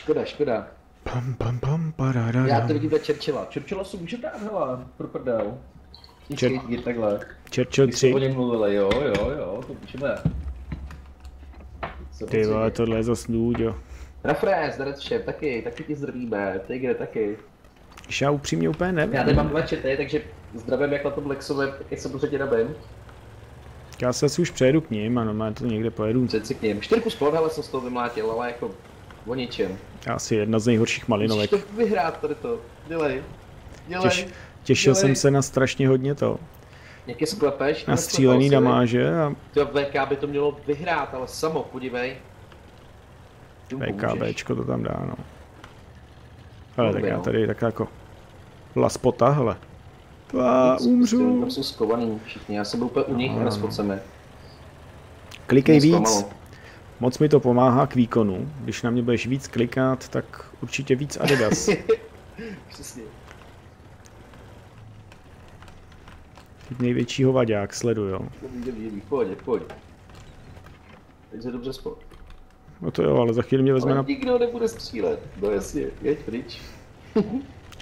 Speaker 2: Škoda, škoda.
Speaker 1: Pam, pam, pam,
Speaker 2: Já
Speaker 1: paradadam.
Speaker 2: to vidím ve Churchilla. Churchilla si může dát, hele, pro prdel.
Speaker 1: Čer-
Speaker 2: takhle.
Speaker 1: Churchill
Speaker 2: Když jsme
Speaker 1: 3.
Speaker 2: o něm mluvili, jo, jo, jo, to můžeme. Co
Speaker 1: Ty vole, tohle je zas nůďo.
Speaker 2: Rafres, Daretšev, taky, taky ti zdravíme, Tigre taky.
Speaker 1: Když já upřímně úplně nevím.
Speaker 2: Já tady mám dva čety, takže zdravím jak na tom Lexové, tak jak se pořadě nabím.
Speaker 1: Já se asi už přejedu k ním a normálně to někde pojedu.
Speaker 2: Před si k ním. Čtyřku spod, hele, jsem z toho vymlátil, ale jako o ničem.
Speaker 1: Asi jedna z nejhorších malinovek.
Speaker 2: Musíš to vyhrát tady to. Dělej. Dělej.
Speaker 1: Těš, těšil
Speaker 2: dělej.
Speaker 1: jsem se na strašně hodně to.
Speaker 2: Jak je sklepeš?
Speaker 1: Na střílený damáže a
Speaker 2: To VK by to mělo vyhrát, ale samo, podívej.
Speaker 1: PKBčko to tam dá, no. Hele, tak já
Speaker 2: no.
Speaker 1: tady tak jako laspota, hele. A,
Speaker 2: Víc,
Speaker 1: umřu.
Speaker 2: Tam jsou skovaný všichni, já jsem byl úplně u nich
Speaker 1: No,
Speaker 2: a
Speaker 1: no.
Speaker 2: nespoceme.
Speaker 1: Klikej víc.
Speaker 2: zklamalo.
Speaker 1: Moc mi to pomáhá k výkonu. Když na mě budeš víc klikat, tak určitě víc Adidas.
Speaker 2: Přesně.
Speaker 1: Teď největšího vaďák, sleduj, jo.
Speaker 2: Dobrý, dobrý, dobrý, pojď, pojď. Teď se dobře spod.
Speaker 1: No to jo, ale za chvíli mě vezme
Speaker 2: Ale
Speaker 1: na...
Speaker 2: nikdo nebude střílet. No jasně, jeď pryč.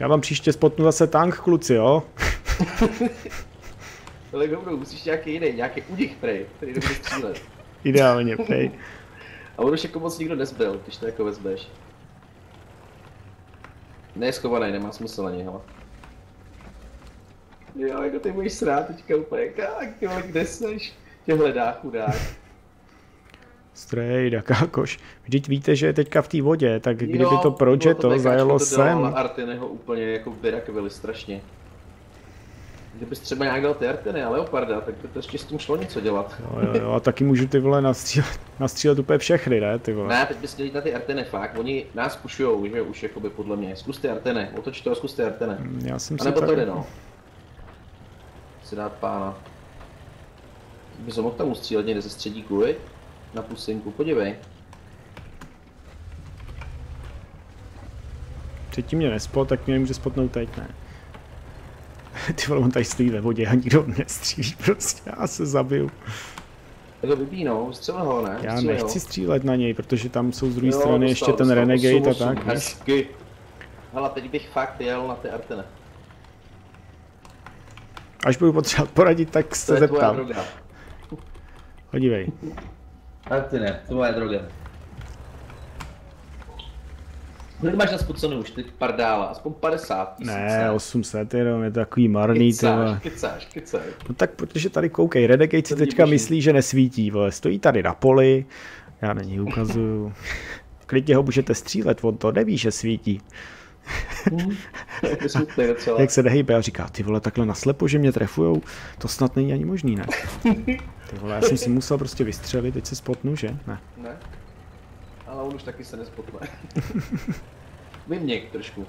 Speaker 1: Já vám příště spotnu zase tank, kluci, jo?
Speaker 2: Ale dobrou, musíš nějaký jiný, nějaký udich prej, který nebude střílet.
Speaker 1: Ideálně, prej.
Speaker 2: A on už jako moc nikdo nezbyl, když to jako vezmeš. Ne je schovaný, nemá smysl na něho. Jo, jako ty budeš srát teďka úplně, ty vole, kde seš? Tě hledá chudák.
Speaker 1: Strejda, kákoš. Vždyť víte, že je teďka v té vodě, tak kdyby
Speaker 2: Jo,
Speaker 1: to proče
Speaker 2: bylo
Speaker 1: to zajelo
Speaker 2: to
Speaker 1: sem.
Speaker 2: Ale Artiny ho úplně jako vyrakvili strašně. Kdybys třeba nějak dal ty Artiny a Leoparda, tak by to ještě s tím šlo něco dělat.
Speaker 1: Jo, jo, jo, a taky můžu ty vole nastřílet, nastřílet úplně všechny, ne, ty vole.
Speaker 2: Ne, teď bys měl jít na ty Arteny fakt, oni nás pušujou, že už jakoby podle mě. Zkus ty Arteny, otoč to a zkus ty Arteny.
Speaker 1: Já jsem
Speaker 2: A nebo jde no. Si dát pána. Bys ho mohl tam ustřílet někde ze středíku, viď? Na pusinku, podívej.
Speaker 1: Předtím mě nespot, tak mě nemůže spotnout teď, ne. Ty vole, on tady stojí ve vodě a nikdo nestřílí prostě, já se zabiju.
Speaker 2: Tak ho vybí no, střel ho, ne?
Speaker 1: Já
Speaker 2: Střílej ho.
Speaker 1: nechci střílet na něj, protože tam jsou z druhé
Speaker 2: Jo,
Speaker 1: strany
Speaker 2: dostal,
Speaker 1: ještě ten
Speaker 2: dostal,
Speaker 1: Renegade a
Speaker 2: osm, osm,
Speaker 1: tak, víš.
Speaker 2: Hezky. Hele, teď bych fakt jel na ty Arteny.
Speaker 1: Až budu potřebovat poradit, tak
Speaker 2: To
Speaker 1: se
Speaker 2: je tvoje
Speaker 1: zeptám.
Speaker 2: droga.
Speaker 1: Podívej.
Speaker 2: Artiny, tvoje droga. Kolik máš na spocenu už, ty pardála? Aspoň 50 tisíc,
Speaker 1: Ne, 800 jenom, je to takový marný.
Speaker 2: Kecáš, kecáš, kecáš.
Speaker 1: No tak protože tady koukej, Renegade si teďka
Speaker 2: boží.
Speaker 1: myslí, že nesvítí, vole. Stojí tady na poli, já na něj ukazuju. Klidně ho můžete střílet, on to neví, že svítí.
Speaker 2: Docela.
Speaker 1: Jak se nehejbe a říká, ty vole, takhle naslepo, že mě trefujou, to snad není ani možný, ne? Ty vole, já jsem si musel prostě vystřelit, teď se spotnu, že? Ne.
Speaker 2: Ne? Ale on už taky se nespotne. Vyměk trošku.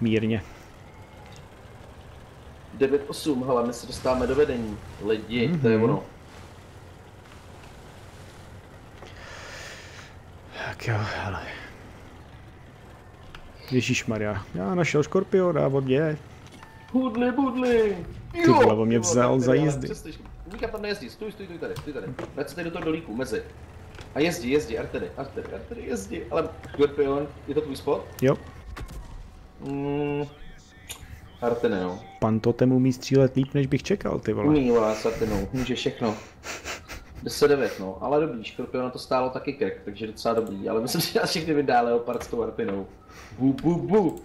Speaker 1: Mírně.
Speaker 2: 9-8, hele, my se dostáváme do vedení. Lidi, mm-hmm. to je
Speaker 1: Mhm.
Speaker 2: ono.
Speaker 1: Tak jo, hele. Ježíš Maria, já našel škorpiona, on je.
Speaker 2: Hudli, budli!
Speaker 1: Ty vole, on mě vzal za jízdy.
Speaker 2: Nikam tam nejezdí, stůj, stůj, stůj tady, stůj tady. Vrať se tady do toho dolíku, mezi. A jezdí, jezdí, Artedy, Artedy, Artedy, jezdí. Ale Scorpion, je to tvůj spot?
Speaker 1: Jo,
Speaker 2: Mm, Artedy, no.
Speaker 1: pan Totem umí střílet líp, než bych čekal, ty vole.
Speaker 2: Umí vás Artenou, může všechno. 10-9, no, ale dobrý, Škorpiona to stálo taky krk, takže docela dobrý, ale myslím si, že nás všechny vydá Leopard s tou Artinou. Bu, bu, bu,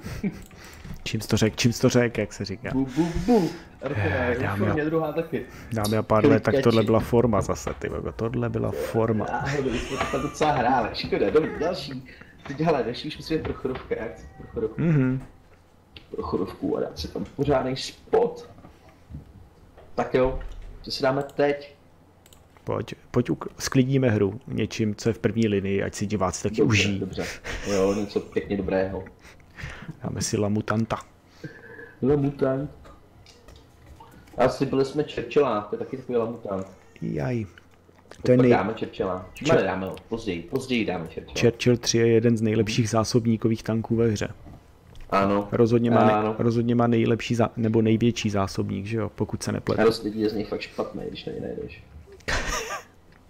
Speaker 1: Čím jsi to řek, čím jsi to řek, jak se říká.
Speaker 2: bu, bu, bu. Artina je
Speaker 1: Dámy a-
Speaker 2: druhá taky.
Speaker 1: Dámy a pánové, tak tohle byla forma zase, ty tohle byla forma.
Speaker 2: Náhodou, jsme to docela hráli, škoda, dobrý, další. Teď hele, další už musíme prochorovka, já chci prochorovku,
Speaker 1: Mhm.
Speaker 2: prochorovku a dát si tam pořádný spot. Tak jo, co si dáme teď?
Speaker 1: Pojď, pojď uk- sklidníme hru něčím, co je v první linii, ať si diváci taky
Speaker 2: Dobře,
Speaker 1: užijí.
Speaker 2: dobře, jo, něco pěkně dobrého.
Speaker 1: Dáme si Lamutanta.
Speaker 2: Lamutant. Asi byli jsme Churchilla, to je taky takový lamutant.
Speaker 1: Jaj. To je nej...
Speaker 2: dáme Churchilla. Čím dáme ho? Později, později dáme Churchilla.
Speaker 1: Churchill 3 je jeden z nejlepších zásobníkových tanků ve hře.
Speaker 2: Ano.
Speaker 1: Rozhodně má,
Speaker 2: Ano.
Speaker 1: ne, rozhodně má nejlepší zá, nebo největší zásobník, že jo, pokud se
Speaker 2: A
Speaker 1: nepletu.
Speaker 2: dost lidí je z něj fakt špatný, když na ně nejdeš.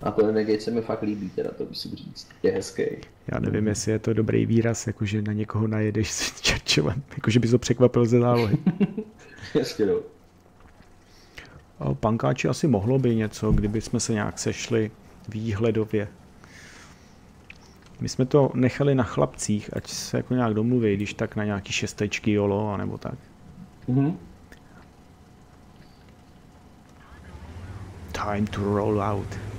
Speaker 2: A to Renegade se mi fakt líbí, teda to musím říct. Je hezký.
Speaker 1: Já nevím, jestli je to dobrý výraz, jakože na někoho najedeš s Churchillem, jakože by to překvapil ze zálohy.
Speaker 2: Jasně no.
Speaker 1: A pankáči asi mohlo by něco, kdyby jsme se nějak sešli výhledově. My jsme to nechali na chlapcích, ať se jako nějak domluví, když tak na nějaký šestečky jolo, anebo tak.
Speaker 2: Mhm.
Speaker 1: Time to roll out.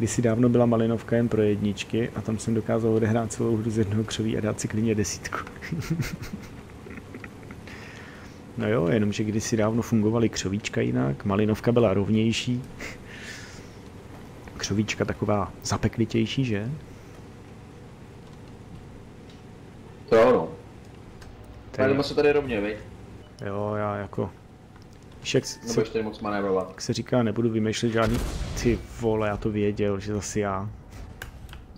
Speaker 1: Kdysi dávno byla Malinovka jen pro jedničky a tam jsem dokázal odehrát celou hru z jednoho křoví a dát si klidně desítku. no jo, jenomže kdysi dávno fungovaly křovíčka jinak, Malinovka byla rovnější. Křovíčka taková zapeklitější, že?
Speaker 2: To jo, no.
Speaker 1: Tady,
Speaker 2: Ale se tady rovně, viď?
Speaker 1: jo, já jako... Víš, jak se,
Speaker 2: Nebudeš tady moc manévrovat.
Speaker 1: jak se říká, nebudu vymýšlet žádný... Ty vole, já to věděl, že zase já.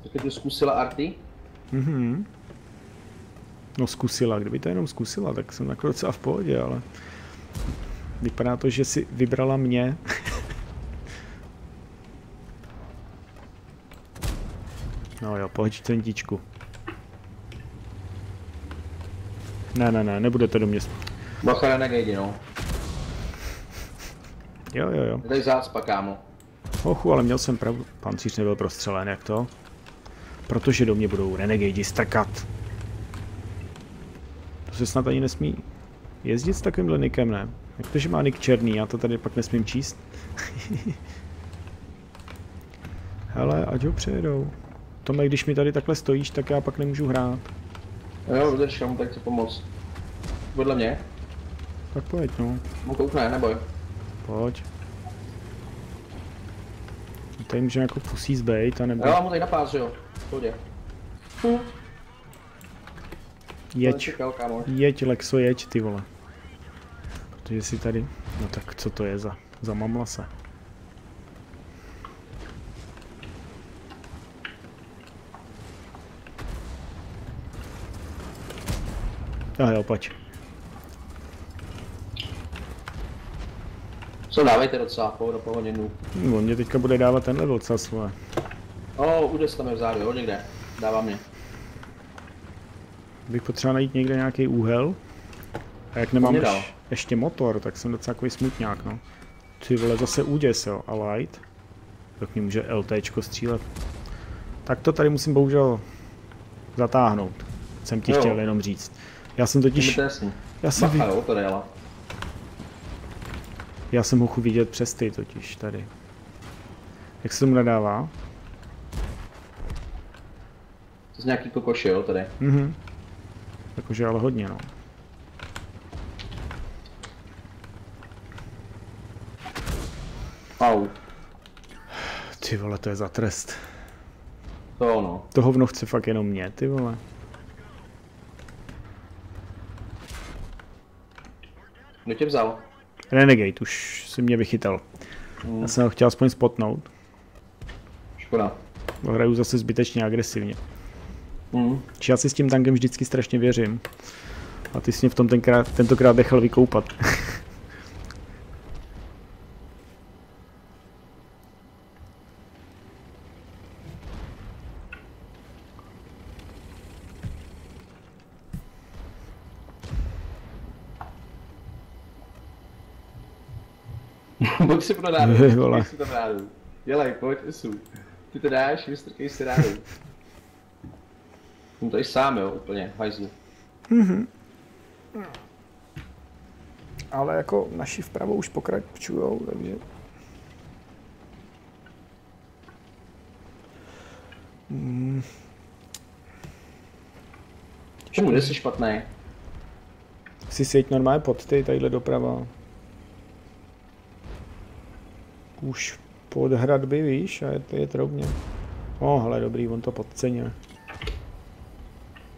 Speaker 2: Taky tu zkusila Arty?
Speaker 1: Mhm. No zkusila, kdyby to jenom zkusila, tak jsem jako docela v pohodě, ale... Vypadá to, že si vybrala mě. no jo, pohoď čtvrtíčku. Ne, ne, ne, nebude to do mě.
Speaker 2: Bacha Renegade, no.
Speaker 1: Jo, jo, jo.
Speaker 2: Tady zácpa, kámo.
Speaker 1: Ochu, ale měl jsem pravdu. Pancíř nebyl prostřelen, jak to? Protože do mě budou renegadi strkat. To se snad ani nesmí jezdit s takovýmhle nikem, ne? Jak to, že má nick černý, já to tady pak nesmím číst? Hele, ať ho přejedou. Tome, když mi tady takhle stojíš, tak já pak nemůžu hrát.
Speaker 2: Jo, vydrž, kámo, tak chci pomoct. Podle mě.
Speaker 1: Tak pojď, no.
Speaker 2: Mu koukne, neboj.
Speaker 1: Pojď. Tady můžeme jako pusí zbejt, anebo
Speaker 2: Jo, mu tady napás, že jo. Pohodě.
Speaker 1: jeď.
Speaker 2: Čekal.
Speaker 1: Jeď, Lexo, jeď, ty vole. Protože si tady... No tak co to je za, za mamlase? A jo, pojď.
Speaker 2: Co dávejte docela, pohoda, pohoděnu.
Speaker 1: Hm, On mě teďka bude dávat ten level, co svoje.
Speaker 2: O, udes tam je vzadu, jo, někde. Dává mě.
Speaker 1: Bych potřeboval najít někde nějaký úhel. A jak nemám
Speaker 2: mě
Speaker 1: ješ, ještě motor, tak jsem docela takový smutňák, no. Ty vole, zase úděs, jo, a light. Tak mi může LTčko střílet. Tak to tady musím bohužel zatáhnout. Jsem ti
Speaker 2: Jo.
Speaker 1: chtěl jenom říct. Já jsem totiž, já jsem,
Speaker 2: Bacha,
Speaker 1: vy,
Speaker 2: jo, to.
Speaker 1: Já jsem mohl vidět přes ty totiž tady. Jak se tomu nadává?
Speaker 2: To je nějaký kokoši, jo, tady.
Speaker 1: Mhm. Jakože ale hodně, no.
Speaker 2: Au.
Speaker 1: Ty vole, to je za trest.
Speaker 2: To jo, no.
Speaker 1: To hovno chce fakt jenom mě, ty vole.
Speaker 2: Kdo tě vzal?
Speaker 1: Renegade, už si mě vychytal. Já jsem ho chtěl aspoň spotnout.
Speaker 2: Škoda.
Speaker 1: Hraju zase zbytečně agresivně.
Speaker 2: Mhm.
Speaker 1: Či já si s tím tankem vždycky strašně věřím. A ty jsi mě v tom tenkrát, tentokrát nechal vykoupat.
Speaker 2: Si pro rádu.
Speaker 1: Ty vole.
Speaker 2: Pojď si tam. Dělej, pojď, Isu. Ty to dáš, vystrkej si rádu. Jsem tady sám, jo, úplně, hajzlu.
Speaker 1: Ale jako naši vpravo už pokračujou, takže... Mm,
Speaker 2: Čemu, kde jsi špatný?
Speaker 1: si sjeď normálně pod ty, tadyhle doprava. Už pod hradby, víš, a je to je rovně. O, hele, dobrý, on to podceňuje.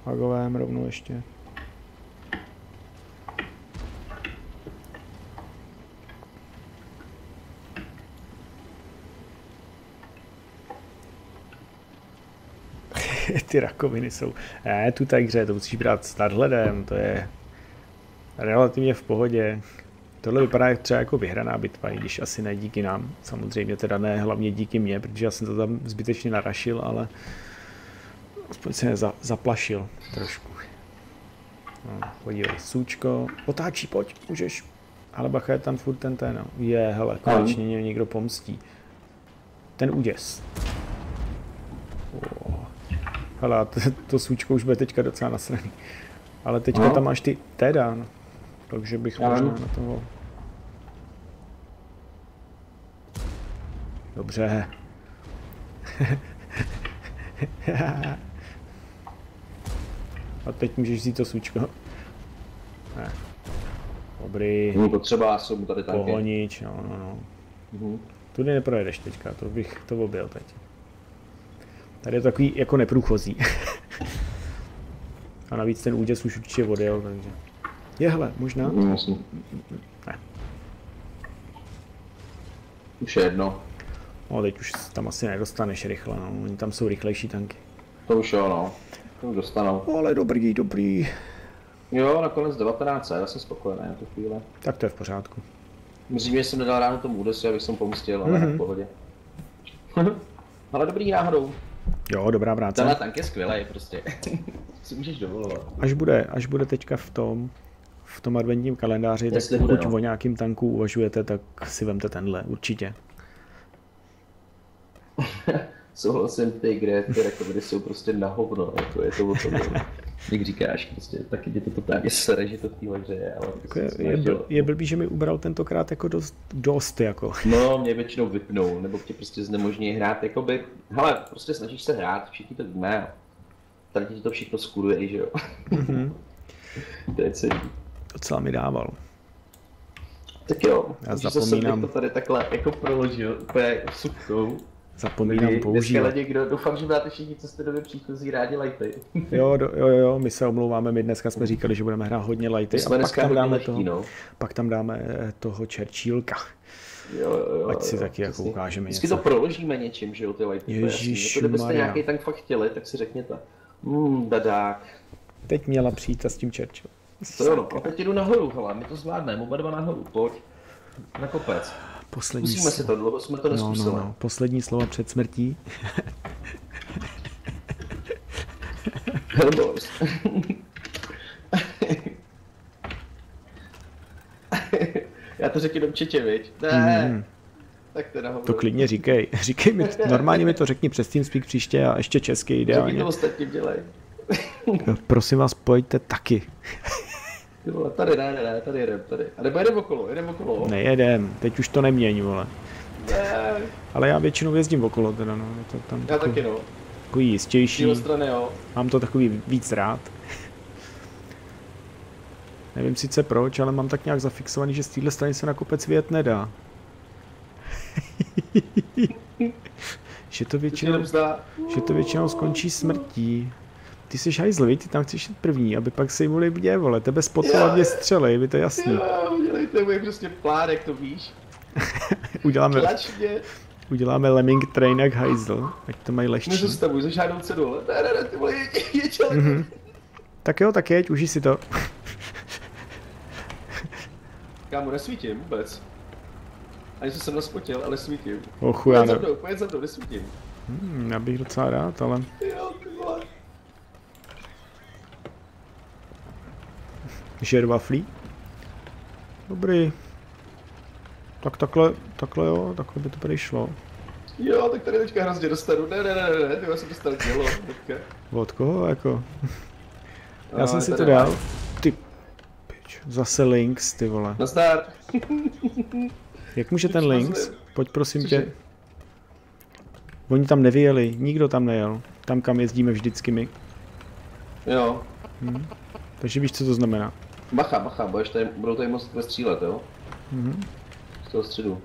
Speaker 1: Magovém rovnou ještě. Ty rakoviny jsou. Ne, tu tak to musíš brát s nadhledem, to je relativně v pohodě. Tohle vypadá jak třeba jako vyhraná bitva, i když asi ne díky nám. Samozřejmě teda ne hlavně díky mně, protože já jsem to tam zbytečně narašil, ale aspoň se za, zaplašil trošku. No, podívej, sůčko, otáčí, pojď, můžeš. Ale bacha je tam furt ten ten, no. Je, hele, konečně mě někdo pomstí. Ten úděs. Oh. Hele, to, to sůčko už bude teďka docela nasraný. Ale teďka
Speaker 2: No.
Speaker 1: tam máš ty teda, no. Takže bych možná na toho... Dobře. A teď můžeš vzít to sůčko. Ne. Dobrý.
Speaker 2: Není potřeba, jsou mu tady tanky.
Speaker 1: Pohonič, no, no, no.
Speaker 2: Mhm.
Speaker 1: Tudy neprojedeš teďka, to bych to objel teď. Tady je to takový jako neprůchozí. A navíc ten úděs už určitě odjel, takže... Je, hele, možná?
Speaker 2: Mm, jasně.
Speaker 1: Ne.
Speaker 2: Už je jedno.
Speaker 1: No, teď už tam asi nedostaneš rychle, no. Oni tam jsou rychlejší tanky.
Speaker 2: To už jo, no. To už dostanou.
Speaker 1: No, ale dobrý, dobrý.
Speaker 2: Jo, nakonec 19, já jsem spokojený na tu chvíli.
Speaker 1: Tak to je v pořádku.
Speaker 2: Myslím, že jsem nedal ráno tomu údesu, abych jsem pomstil, ale
Speaker 1: Mhm.
Speaker 2: v pohodě. ale dobrý náhodou.
Speaker 1: Jo, dobrá práce.
Speaker 2: Tenhle tank je skvělý, prostě. si můžeš dovolovat.
Speaker 1: Až bude, až bude teďka v tom, v tom adventním kalendáři, tak
Speaker 2: Jestli bude,
Speaker 1: pokud
Speaker 2: no.
Speaker 1: o nějakým tanku uvažujete, tak si vemte tenhle, určitě.
Speaker 2: Souhlasím ty, kde ty rekordy jsou prostě na hovno, jako je to o tom. Jak říkáš, prostě taky tě to totálně sere, že to v téhle hře je, ale
Speaker 1: Jako je,
Speaker 2: prostě
Speaker 1: je,
Speaker 2: snažil.
Speaker 1: bl, je blbý, že mi ubral tentokrát jako dost, dost jako.
Speaker 2: No, mě většinou vypnou, nebo tě prostě znemožní hrát, jakoby, hele, prostě snažíš se hrát, všichni to víme, tady ti to všechno skuruje, že jo.
Speaker 1: Mhm.
Speaker 2: to je celý.
Speaker 1: Docela mi dával.
Speaker 2: Tak jo,
Speaker 1: Já zapomínám.
Speaker 2: bych to tady takhle jako proložil, úplně subkou.
Speaker 1: Zapomínám
Speaker 2: Dneska
Speaker 1: používat.
Speaker 2: někdo, doufám, že máte všichni, co jste do mě příchozí, rádi lighty.
Speaker 1: Jo, do, jo, jo, my se omlouváme, my dneska jsme říkali, že budeme hrát hodně lighty a pak tam, dáme
Speaker 2: lehký,
Speaker 1: toho,
Speaker 2: no.
Speaker 1: pak tam dáme eh, toho Churchillka.
Speaker 2: Jo, jo,
Speaker 1: Ať si
Speaker 2: jo,
Speaker 1: taky jako ukážeme
Speaker 2: Vždycky
Speaker 1: něco.
Speaker 2: to proložíme něčím, že jo, ty lighty. to je jasný. Jako kdybyste nějaký tank fakt chtěli, tak si řekněte. Hmm, dadák.
Speaker 1: Teď měla přijít a s tím Churchill.
Speaker 2: To jo, no. A teď jdu nahoru, hele, my to zvládneme, oba dva nahoru, pojď. Na kopec.
Speaker 1: Poslední,
Speaker 2: Musíme si to, dlouho jsme to
Speaker 1: no,
Speaker 2: neskusili.
Speaker 1: no, no, poslední slova před smrtí.
Speaker 2: Hellboys. Já to řeknu do četě, viď? Ne,
Speaker 1: Mhm.
Speaker 2: tak teda hovno.
Speaker 1: To klidně říkej. Říkej mi, normálně mi to řekni přes TeamSpeak příště a ještě česky
Speaker 2: Řekni
Speaker 1: ideálně.
Speaker 2: to ostatním dělej.
Speaker 1: Prosím vás, pojďte taky.
Speaker 2: Ty vole, tady ne, ne, ne, tady jedem, tady. A nebo jedem okolo, jedem okolo.
Speaker 1: Nejedem, teď už to neměň, vole.
Speaker 2: Ne,
Speaker 1: Ale já většinou jezdím okolo teda, no. Je to tam
Speaker 2: já
Speaker 1: takový,
Speaker 2: taky no.
Speaker 1: takový jistější.
Speaker 2: strany jo.
Speaker 1: Mám to takový víc rád. Nevím sice proč, ale mám tak nějak zafixovaný, že z téhle strany se na kopec vyjet nedá. že to
Speaker 2: Většinou
Speaker 1: že to většinou skončí smrtí. Ty jsi hajzl, ty tam chceš jít první, aby pak se jim mě, vole, tebe spotovat mě střelej, by to jasný.
Speaker 2: Jo, udělejte můj prostě plánek, to víš.
Speaker 1: Uděláme,
Speaker 2: Tlač mě,
Speaker 1: uděláme lemming train jak hajzl, ať to mají lehčí.
Speaker 2: nezastavuj za žádnou cenu, ale ne, ne, ne, ty vole, jeď, jeď, ale
Speaker 1: Mhm. Tak jo, tak jeď, užij si to.
Speaker 2: Kámo, nesvítím vůbec. Ani jsem se nespotil, ale svítím.
Speaker 1: Ochu, já
Speaker 2: Pojď za
Speaker 1: ne...
Speaker 2: mnou, pojď za mnou, nesvítím.
Speaker 1: Hmm, já bych docela rád, ale...
Speaker 2: Jo, ty vole.
Speaker 1: Žer waflí? Dobrý. Tak takhle, takhle jo, takhle by to tady šlo.
Speaker 2: Jo, tak tady teďka hrozně dostanu. Ne, ne, ne, ne, ty já jsem dostal tělo teďka.
Speaker 1: Od koho, jako? Já
Speaker 2: No,
Speaker 1: jsem si to dal. Ty pič, zase links, ty vole.
Speaker 2: Nazdar.
Speaker 1: Jak může ten links? Pojď prosím
Speaker 2: Cože?
Speaker 1: tě. Oni tam nevyjeli, nikdo tam nejel. Tam, kam jezdíme vždycky my.
Speaker 2: Jo.
Speaker 1: Takže víš, co to znamená.
Speaker 2: Bacha, bacha, budeš tady, budou tady moc střílet, jo?
Speaker 1: Mhm.
Speaker 2: Z toho středu.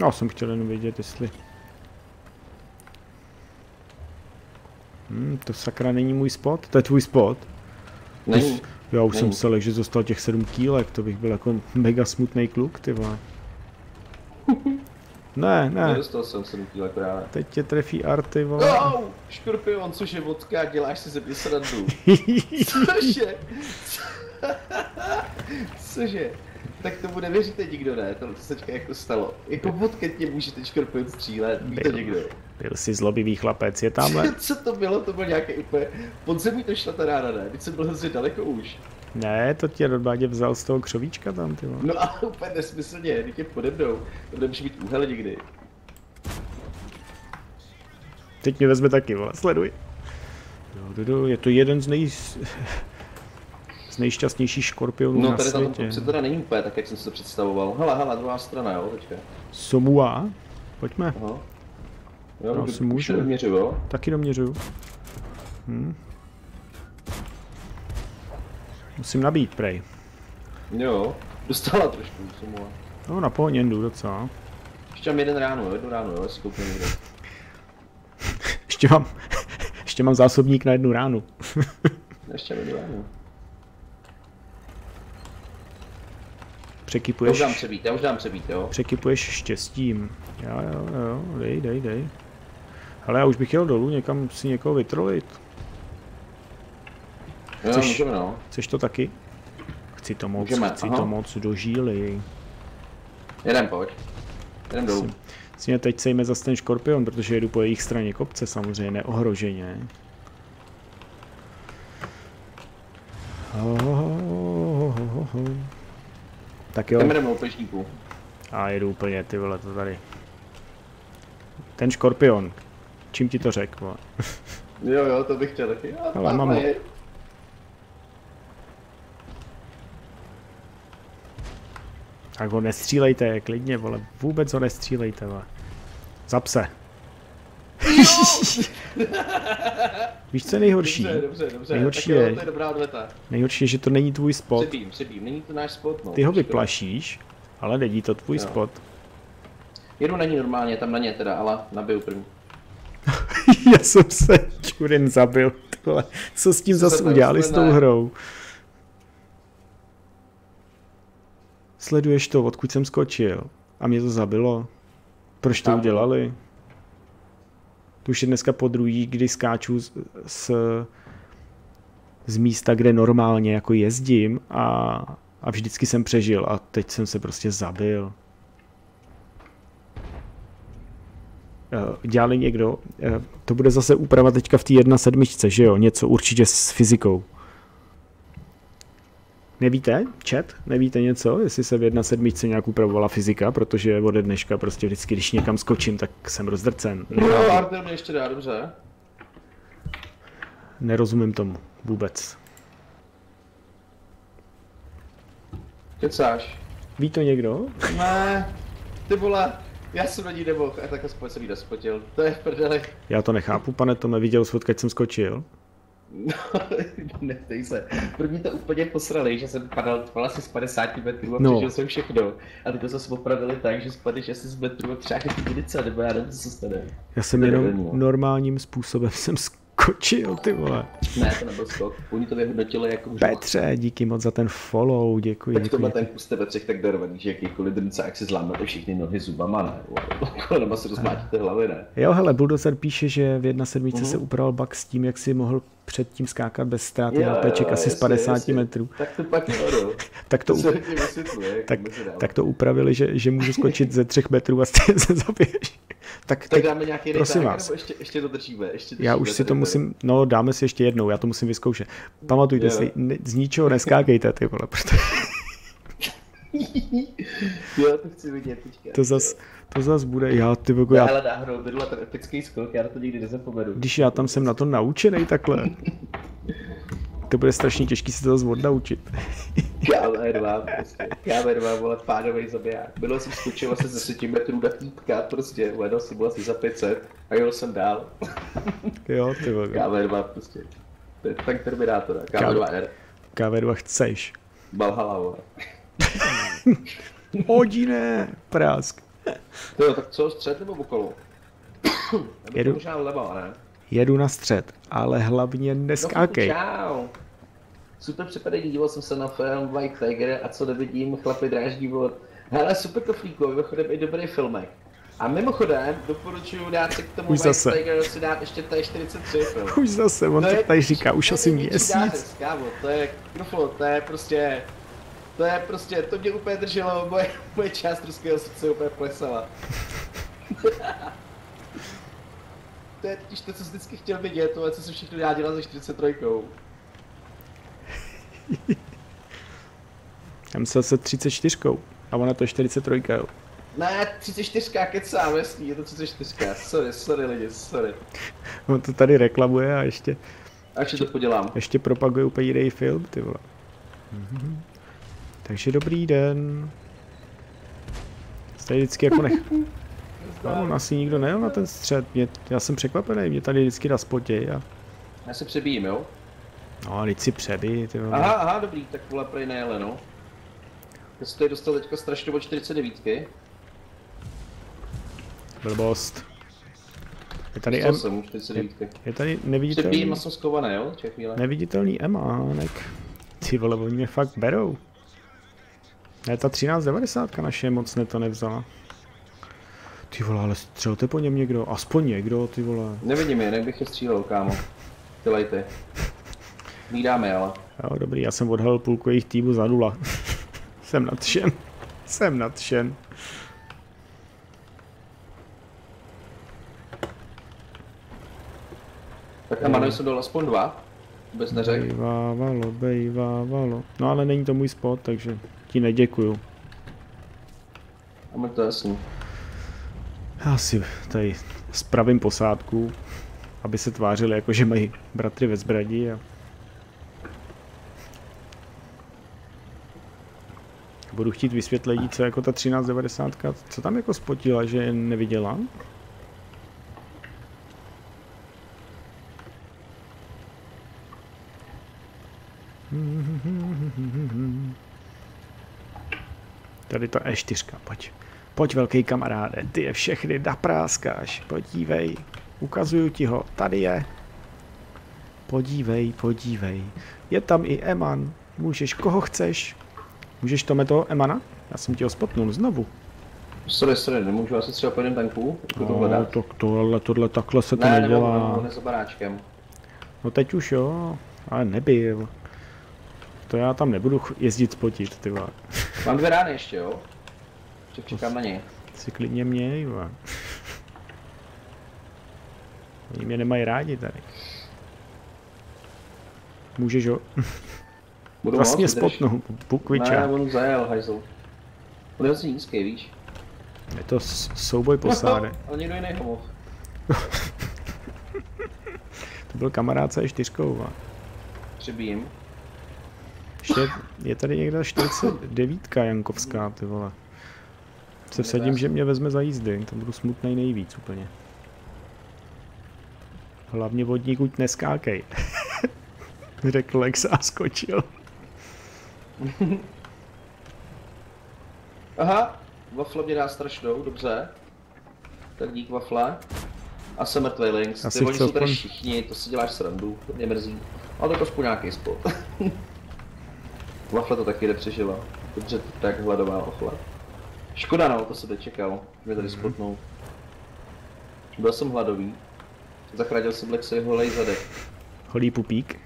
Speaker 1: Já jsem chtěl jen vědět, jestli... Hmm, to sakra není můj spot? To je tvůj spot?
Speaker 2: Není.
Speaker 1: Já už jsem
Speaker 2: Není.
Speaker 1: myslel, že dostal těch sedm kýlek, to bych byl jako mega smutný kluk, ty vole. Ne, ne,
Speaker 2: Nedostal jsem 7 kg akorát.
Speaker 1: teď tě trefí arty, vole.
Speaker 2: Au! Škorpion, cože vodka, děláš si ze mě srandu. Cože? Cože? Tak tomu nevěříte nikdo, ne? To, se teďka jako stalo. Jako vodka tě může ten škorpion střílet, ví to
Speaker 1: Byl.
Speaker 2: někdo.
Speaker 1: Byl jsi zlobivý chlapec, je tamhle?
Speaker 2: Co to bylo? To bylo nějaké úplně... Podzemí to šla ta rána, ne? Teď jsem byl hrozně daleko už.
Speaker 1: Ne, to tě normálně vzal z toho křovíčka tam, ty vole.
Speaker 2: No a úplně nesmyslně, teď je pode mnou. To nemůže být úhel nikdy.
Speaker 1: Teď mě vezme taky, vole, sleduj. Je to jeden z nej... z nejšťastnějších škorpionů
Speaker 2: No
Speaker 1: na
Speaker 2: tady na tom
Speaker 1: světě.
Speaker 2: kopci teda není úplně tak, jak jsem si to představoval. Hele, hele, druhá strana, jo, teďka.
Speaker 1: Somua, pojďme,
Speaker 2: Aha. Jo,
Speaker 1: No,
Speaker 2: už-
Speaker 1: asi
Speaker 2: už
Speaker 1: může.
Speaker 2: to Měřu, jo?
Speaker 1: taky doměřuju. Hm. Musím nabít, prej.
Speaker 2: Jo, dostala trošku, mohla.
Speaker 1: No, na pohoně jdu docela.
Speaker 2: Ještě mám jeden ráno, jednu ráno, jo, jestli koupím někde.
Speaker 1: Ještě mám, ještě mám zásobník na jednu ránu.
Speaker 2: Ještě mám jednu ráno. Já
Speaker 1: Překypuješ,
Speaker 2: už dám přebít, já už dám přebít, jo.
Speaker 1: překypuješ štěstím. Jo, jo, jo, dej, dej, dej. Ale já už bych jel dolů někam si někoho vytrolit.
Speaker 2: Jo,
Speaker 1: Chceš-
Speaker 2: můžeme no.
Speaker 1: Chceš to taky? Chci to moc,
Speaker 2: Můžeme,
Speaker 1: chci
Speaker 2: aha.
Speaker 1: to moc do žíly.
Speaker 2: Jedem, pojď. Jedem dolů.
Speaker 1: Mě teď sejme zase ten škorpion, protože jedu po jejich straně kopce samozřejmě, neohroženě. Tak jo,
Speaker 2: Jdeme loupežníků.
Speaker 1: a jedu úplně ty vole to tady. Ten škorpion, čím ti to řekl?
Speaker 2: Jo, jo, to bych chtěl taky.
Speaker 1: Ale mám
Speaker 2: je-
Speaker 1: Tak ho nestřílejte, klidně, vole, vůbec ho nestřílejte, vole. Zapse. Víš, co je nejhorší?
Speaker 2: Dobře, dobře, dobře.
Speaker 1: Nejhorší
Speaker 2: tak jo,
Speaker 1: je-
Speaker 2: to je dobrá odveta.
Speaker 1: Nejhorší je, že to není tvůj spot.
Speaker 2: Přebím, přebím, není to náš spot, no.
Speaker 1: Ty ho vyplašíš, ale není to tvůj
Speaker 2: Jo.
Speaker 1: spot.
Speaker 2: Jedu na ní normálně, tam na ně teda, ale nabiju první.
Speaker 1: Já jsem se čurin zabil, tyhle. Co s tím zase udělali s tou hrou? Sleduješ to, odkud jsem skočil. A mě to zabilo. Proč to udělali? To už je dneska po druhý, kdy skáču z, z, z místa, kde normálně jako jezdím a, a vždycky jsem přežil a teď jsem se prostě zabil. Eh, dělali někdo, eh, to bude zase úprava teďka v té 1.7, že jo, něco určitě s fyzikou. Nevíte, chat? Nevíte něco, jestli se v 1.7 nějak upravovala fyzika, protože ode dneška prostě vždycky, když někam skočím, tak jsem rozdrcen.
Speaker 2: No. Artur mě ještě dá, dobře.
Speaker 1: Nerozumím tomu vůbec.
Speaker 2: Kecáš.
Speaker 1: Ví to někdo?
Speaker 2: Ne, ty vole, já jsem na ní nemohl, a tak aspoň jsem jí nespotil. To je v prdeli.
Speaker 1: Já to nechápu, pane Tome, viděl jsi, odkud jsem skočil?
Speaker 2: No, se. První to úplně posrali, že jsem padal asi z 50 metrů a
Speaker 1: No.
Speaker 2: přežil jsem všechno. A teď to zase opravili tak, že spadneš asi z metru a třeba ty jednice, nebo já nevím, co se stane.
Speaker 1: Já jsem
Speaker 2: To je
Speaker 1: jenom
Speaker 2: debilní, no.
Speaker 1: normálním způsobem jsem skočil, ty vole.
Speaker 2: Ne, to nebyl skok. Oni to vyhodnotili jako už
Speaker 1: Petře, díky moc za ten follow, děkuji.
Speaker 2: Tak
Speaker 1: děkuji.
Speaker 2: tohle ten kus tebe třech tak darovaný, že jakýkoliv drncák si zlámete všechny nohy zubama, ne? Nebo se rozmátíte hlavy, ne?
Speaker 1: Jo, hele, Bulldozer píše, že v 1.7
Speaker 2: Mhm.
Speaker 1: se upravil bug s tím, jak si mohl předtím skákat bez ztráty
Speaker 2: Jo,
Speaker 1: HPček
Speaker 2: jo,
Speaker 1: asi z
Speaker 2: jasně,
Speaker 1: 50
Speaker 2: jasně.
Speaker 1: metrů.
Speaker 2: Tak to pak jo, no.
Speaker 1: Tak to,
Speaker 2: To
Speaker 1: tak, tak to upravili, že, že můžu skočit ze třech metrů a stejně se zabiješ. Tak,
Speaker 2: Tak
Speaker 1: teď,
Speaker 2: dáme nějaký
Speaker 1: prosím
Speaker 2: rejták,
Speaker 1: vás.
Speaker 2: ještě, ještě to držíme, ještě držíme
Speaker 1: já už si to
Speaker 2: tady.
Speaker 1: musím, no dáme si ještě jednou, já to musím vyzkoušet. Pamatujte
Speaker 2: Jo.
Speaker 1: si, ne, z ničeho neskákejte, ty vole, protože
Speaker 2: Jo, to chci vidět teďka.
Speaker 1: to zas, to zas bude, já ty vole,
Speaker 2: Já... Hele, náhodou, vydula ten epický skok, já na to nikdy nezapomenu.
Speaker 1: když já tam jsem na to naučený takhle, to bude strašně těžký si to zase odnaučit.
Speaker 2: KM2, prostě. KM2, vole, pádovej zabiják. Bylo jsem skočil asi ze 10 metrů na týpka, prostě, hledal jsem byl asi za 500 a jel jsem dál.
Speaker 1: Jo, ty vole,
Speaker 2: KM2, prostě. To je tank Terminátora, KM2R.
Speaker 1: KV2 chceš.
Speaker 2: Valhalla, vole.
Speaker 1: Hodine, prásk.
Speaker 2: To jo, tak co, střed nebo okolo?
Speaker 1: Jedu.
Speaker 2: možná leva, ne?
Speaker 1: Jedu na střed, ale hlavně
Speaker 2: No,
Speaker 1: neskákej.
Speaker 2: čau. Super přepadení, díval jsem se na film White Tiger a co nevidím, chlapy dráždí vod. Hele, super koflíko, mimochodem i dobrý filmek. A mimochodem, doporučuji dát si k tomu
Speaker 1: Už
Speaker 2: White
Speaker 1: zase.
Speaker 2: Tiger si dát ještě T43 film.
Speaker 1: Už zase, on to tady říká už asi měsíc.
Speaker 2: dárec, Kámo, to je kroflo, to je prostě, to je prostě, to mě úplně drželo, moje, moje část ruského srdce úplně plesala. to je totiž to, co jsi vždycky chtěl vidět, to, co se všechno dá dělat se 43.
Speaker 1: Já myslel se 34, a ona to je 43. jo.
Speaker 2: Ne, 34 kecám, jasný, je to 34. Sorry, sorry lidi, sorry.
Speaker 1: On to tady reklamuje a ještě,
Speaker 2: Až si to podělám.
Speaker 1: ještě propaguje úplně jiný film, ty vole. Mhm. Takže dobrý den. Tady vždycky jako nech... No, on asi nikdo nejel na ten střed. Mě, já jsem překvapený, mě tady vždycky naspotěj a...
Speaker 2: Já se přebíjím, jo?
Speaker 1: No, teď si přebij, ty.
Speaker 2: Aha, aha, dobrý, tak vole prej nejele, no. Já jsem tady dostal teďka strašně od 49.
Speaker 1: Blbost. Je tady, M,
Speaker 2: jsem 49.
Speaker 1: je tady neviditelný,
Speaker 2: a jsem skovaný, jo?
Speaker 1: Neviditelný emánek. Ty vole, oni mě fakt berou. Ne, ta 1390 naše moc ne to nevzala. Ty vole, ale střelte po něm někdo, aspoň někdo, ty vole.
Speaker 2: Nevidím je, bych je střílel, kámo. Ty lejty. Vídáme, ale.
Speaker 1: Jo, dobrý, já jsem odhalil půlku jejich týmu za nula. jsem nadšen. Jsem nadšen.
Speaker 2: Tak a Manu jsem dal aspoň dva. Vůbec neřek.
Speaker 1: Bejvávalo, bejvávalo. No ale není to můj spot, takže ti neděkuju.
Speaker 2: A to jasný.
Speaker 1: Já si tady spravím posádku, aby se tvářili jako, že mají bratry ve zbradi a Budu chtít vysvětlení, co jako ta 1390, co tam jako spotila, že je neviděla? Tady ta E4, pojď. Pojď velký kamaráde, ty je všechny napráskáš, podívej. Ukazuju ti ho, tady je. Podívej, podívej. Je tam i Eman, můžeš koho chceš. Můžeš tome toho Emana? Já jsem ti ho spotnul znovu.
Speaker 2: Sorry, sorry, nemůžu asi třeba po jednom tanku, to
Speaker 1: No,
Speaker 2: hledat.
Speaker 1: to, tohle, tohle, takhle se to
Speaker 2: Ne, nebo
Speaker 1: nedělá.
Speaker 2: on je za baráčkem.
Speaker 1: No teď už jo, ale nebyl. To já tam nebudu jezdit spotit, ty vole.
Speaker 2: Mám dvě rány ještě, jo? Ještě čekám na něj.
Speaker 1: Si klidně měj, vole. Oni mě nemají rádi tady. Můžeš ho?
Speaker 2: Budu
Speaker 1: Vlastně spotnu,
Speaker 2: Ne,
Speaker 1: bukviča.
Speaker 2: on zajel, hajzl. On je hrozně nízký, víš?
Speaker 1: Je to souboj posádek.
Speaker 2: Ale někdo jiný ho.
Speaker 1: To byl kamarád se čtyřkou. vole.
Speaker 2: Přebijím.
Speaker 1: Ještě je- tady někde 49 Jankovská, ty vole. Se vsadím, že mě vezme za jízdy, to budu smutnej nejvíc úplně. Hlavně vodník uď neskákej. Řekl Lex a skočil.
Speaker 2: Aha, Wafle mě dá strašnou, dobře. Tak dík Wafle. A jsem mrtvej Lynx,
Speaker 1: Asi
Speaker 2: ty oni jsou tady všichni, to si děláš srandu, to mě mrzí. Ale tak aspoň nějaký spot. Wafle to taky nepřežila. Dobře, tak hledoval Wafle. Škoda no, to se dočekal, že mě tady spotnou. Byl jsem hladový. Zachránil jsem Lexe jeho lej zadek.
Speaker 1: Holý pupík.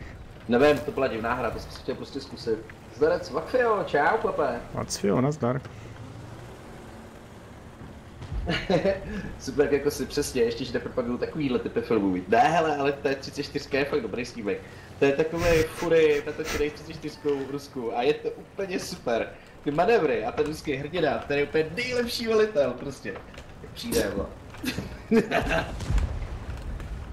Speaker 2: Nevím, to byla divná hra, to jsem si chtěl prostě zkusit. Zdarec, Vakfio, čau.
Speaker 1: A cvio, nazdar.
Speaker 2: Super, jako si přesně, ještě, že nepropagují takovýhle typy filmů. Ne, hele, ale to je 34 je fakt dobrý snímek. To je takový fury, natočený 34 v Rusku a je to úplně super. Ty manévry a ten ruský hrdina, ten je úplně nejlepší velitel prostě. Jak přijde, vole.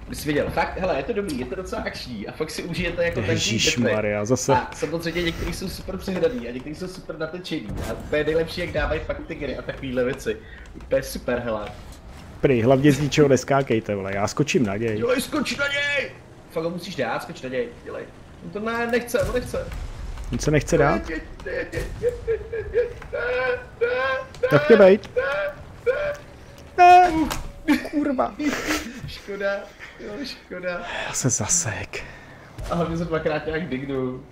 Speaker 2: Bys viděl, fakt, hele, je to dobrý, je to docela akční a fakt si užijete jako ten
Speaker 1: Ježišmarja, zase.
Speaker 2: A samozřejmě někteří jsou super přehraný a někteří jsou super natečený a to je nejlepší, jak dávají fakt ty hry a takovýhle věci. To je super, hele.
Speaker 1: Prý, hlavně z ničeho neskákejte, vole, já skočím na něj.
Speaker 2: Jo, skoč na něj! Fakt ho musíš dát, skoč na něj, dělej. On to ne, nechce, on nechce.
Speaker 1: On se nechce dát? Tak tě bejt. Ne, kurva.
Speaker 2: Škoda, jo, škoda.
Speaker 1: Já se zasek.
Speaker 2: A hlavně se dvakrát nějak dignu.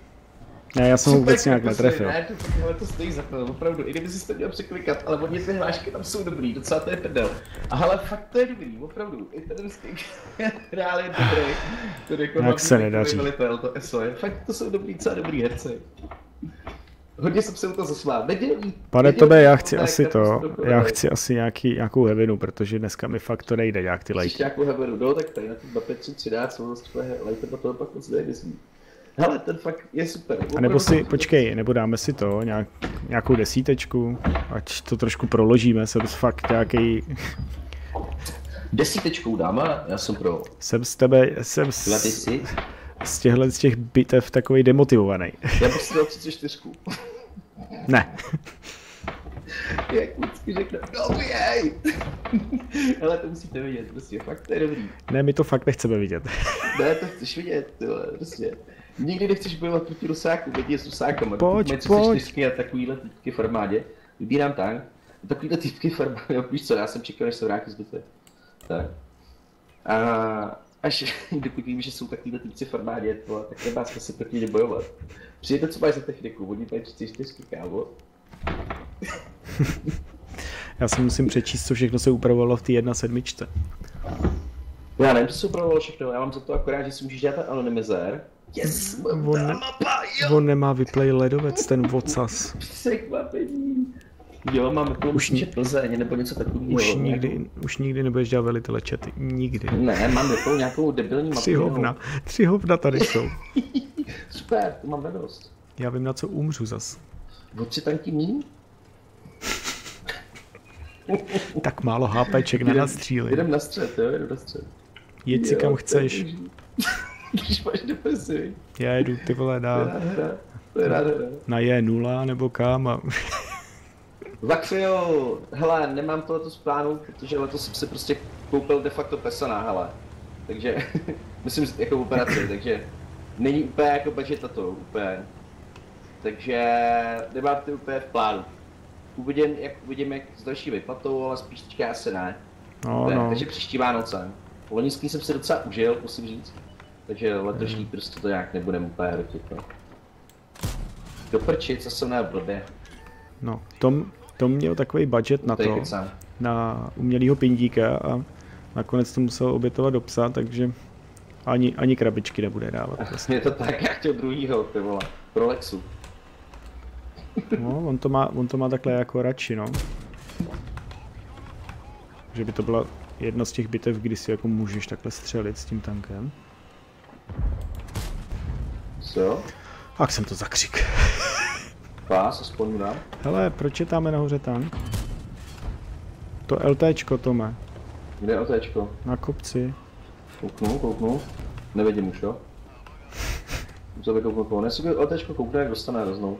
Speaker 1: Ne, já jsem ho vůbec nějak netrefil.
Speaker 2: Ne, to, tohle to stojí za to, opravdu. I kdyby si to měl překlikat, ale oni ty hlášky tam jsou dobrý, docela to je prdel. A hele, fakt to je dobrý, opravdu. I ten ruský reál je dobrý. To jako
Speaker 1: Jak
Speaker 2: hlavní
Speaker 1: se nedaří.
Speaker 2: Velitel, to ESO je. Fakt to jsou dobrý, docela dobrý herci. Hodně jsem se u toho zasmál. Nedělí.
Speaker 1: Pane Tobe, já
Speaker 2: to,
Speaker 1: chci asi to, já chci asi nějaký, nějakou hevinu, protože dneska mi fakt to nejde nějak ty
Speaker 2: Chceš
Speaker 1: lejky.
Speaker 2: nějakou heberu, no tak tady na tu 25313 jsou zase tvoje na toho pak moc nejmyslí. Hele, ten fakt je super.
Speaker 1: A nebo si, počkej, nebo dáme si to, nějak, nějakou desítečku, ať to trošku proložíme, jsem fakt nějaký,
Speaker 2: Desítečkou dáma, já jsem pro.
Speaker 1: jsem z tebe, jsem z,
Speaker 2: Letici.
Speaker 1: z těchhle z těch bitev takový demotivovaný.
Speaker 2: Já bych si dal 34.
Speaker 1: Ne,
Speaker 2: Jak vždycky řekne, no jej! Ale to musíte vidět, prostě, fakt to je dobrý.
Speaker 1: ne, my to fakt nechceme vidět.
Speaker 2: Ne, to chceš vidět, tyhle, prostě. Nikdy nechceš bojovat proti Rusáku, lidi s Rusákama.
Speaker 1: Pojď,
Speaker 2: dokud
Speaker 1: pojď.
Speaker 2: 34 a takovýhle typky v armádě. Vybírám tank. takovýhle typky farma, jo, víš co, já jsem čekal, než se vrátí z bitvy. Tak. A až dokud vím, že jsou takovýhle typci v armádě, vole, tak nemá smysl proti ně bojovat. Přijďte, co máš za techniku, oni mají 34 kámo.
Speaker 1: Já si musím přečíst, co všechno se upravovalo v té jedna sedmičce.
Speaker 2: Já nevím, co se upravovalo všechno, já mám za to akorát, že si můžeš dělat ten anonymizér. Yes, mám
Speaker 1: On ne-
Speaker 2: mapa, jo,
Speaker 1: On nemá vyplay ledovec, ten vocas.
Speaker 2: překvapení. Jo, mám jako
Speaker 1: Už ni-
Speaker 2: Plzeň nebo něco takového.
Speaker 1: Už
Speaker 2: nějakou-
Speaker 1: nikdy, už nikdy nebudeš dělat velitele chaty. Nikdy.
Speaker 2: Ne, mám jako nějakou debilní mapu.
Speaker 1: Tři hovna. Tři hovna tady jsou.
Speaker 2: Super, to mám radost.
Speaker 1: Já vím, na co umřu zas.
Speaker 2: O tři tanky míň?
Speaker 1: Tak málo HPček na nastříli.
Speaker 2: Jdem na střed, jo, jdem na střed.
Speaker 1: Jeď si
Speaker 2: Jo,
Speaker 1: kam chceš.
Speaker 2: Když máš depresi,
Speaker 1: Já jedu ty vole
Speaker 2: je
Speaker 1: na,
Speaker 2: je
Speaker 1: J0 nebo kam a
Speaker 2: Vakfio, hele, nemám to letos plánu, protože letos jsem si prostě koupil de facto Pesana, hele. Takže, myslím, jako operaci, takže není úplně jako budget to, úplně. Takže nemám to úplně v plánu. Uvidím, jak uvidím, jak s další vyplatou, ale spíš teďka asi ne.
Speaker 1: no, no.
Speaker 2: Takže příští Vánoce. Loňský jsem si docela užil, musím říct. Takže letošní
Speaker 1: Mhm.
Speaker 2: prostě to nějak nebudem úplně hrotit. No. Do prči, co jsem měl blbě.
Speaker 1: no. Tom, Tom měl takový budget na
Speaker 2: To kecám.
Speaker 1: na umělýho pindíka a nakonec to musel obětovat do psa, takže ani, ani krabičky nebude dávat. Prostě.
Speaker 2: Je to tak, já chtěl druhýho, ty vole. Pro Lexu.
Speaker 1: No, on to má, on to má takhle jako radši, no. Že by to byla jedna z těch bitev, kdy si jako můžeš takhle střelit s tím tankem.
Speaker 2: Co jo?
Speaker 1: Ak jsem to zakřik.
Speaker 2: Pás, aspoň dám.
Speaker 1: Hele, proč je tam nahoře tank? To LTčko, Tome,
Speaker 2: Kde je OTčko?
Speaker 1: na kopci.
Speaker 2: Kouknu, kouknu. Nevidím už, jo? Musel bych kouknout koho. Jestli OTčko koukne, jak dostane hroznou.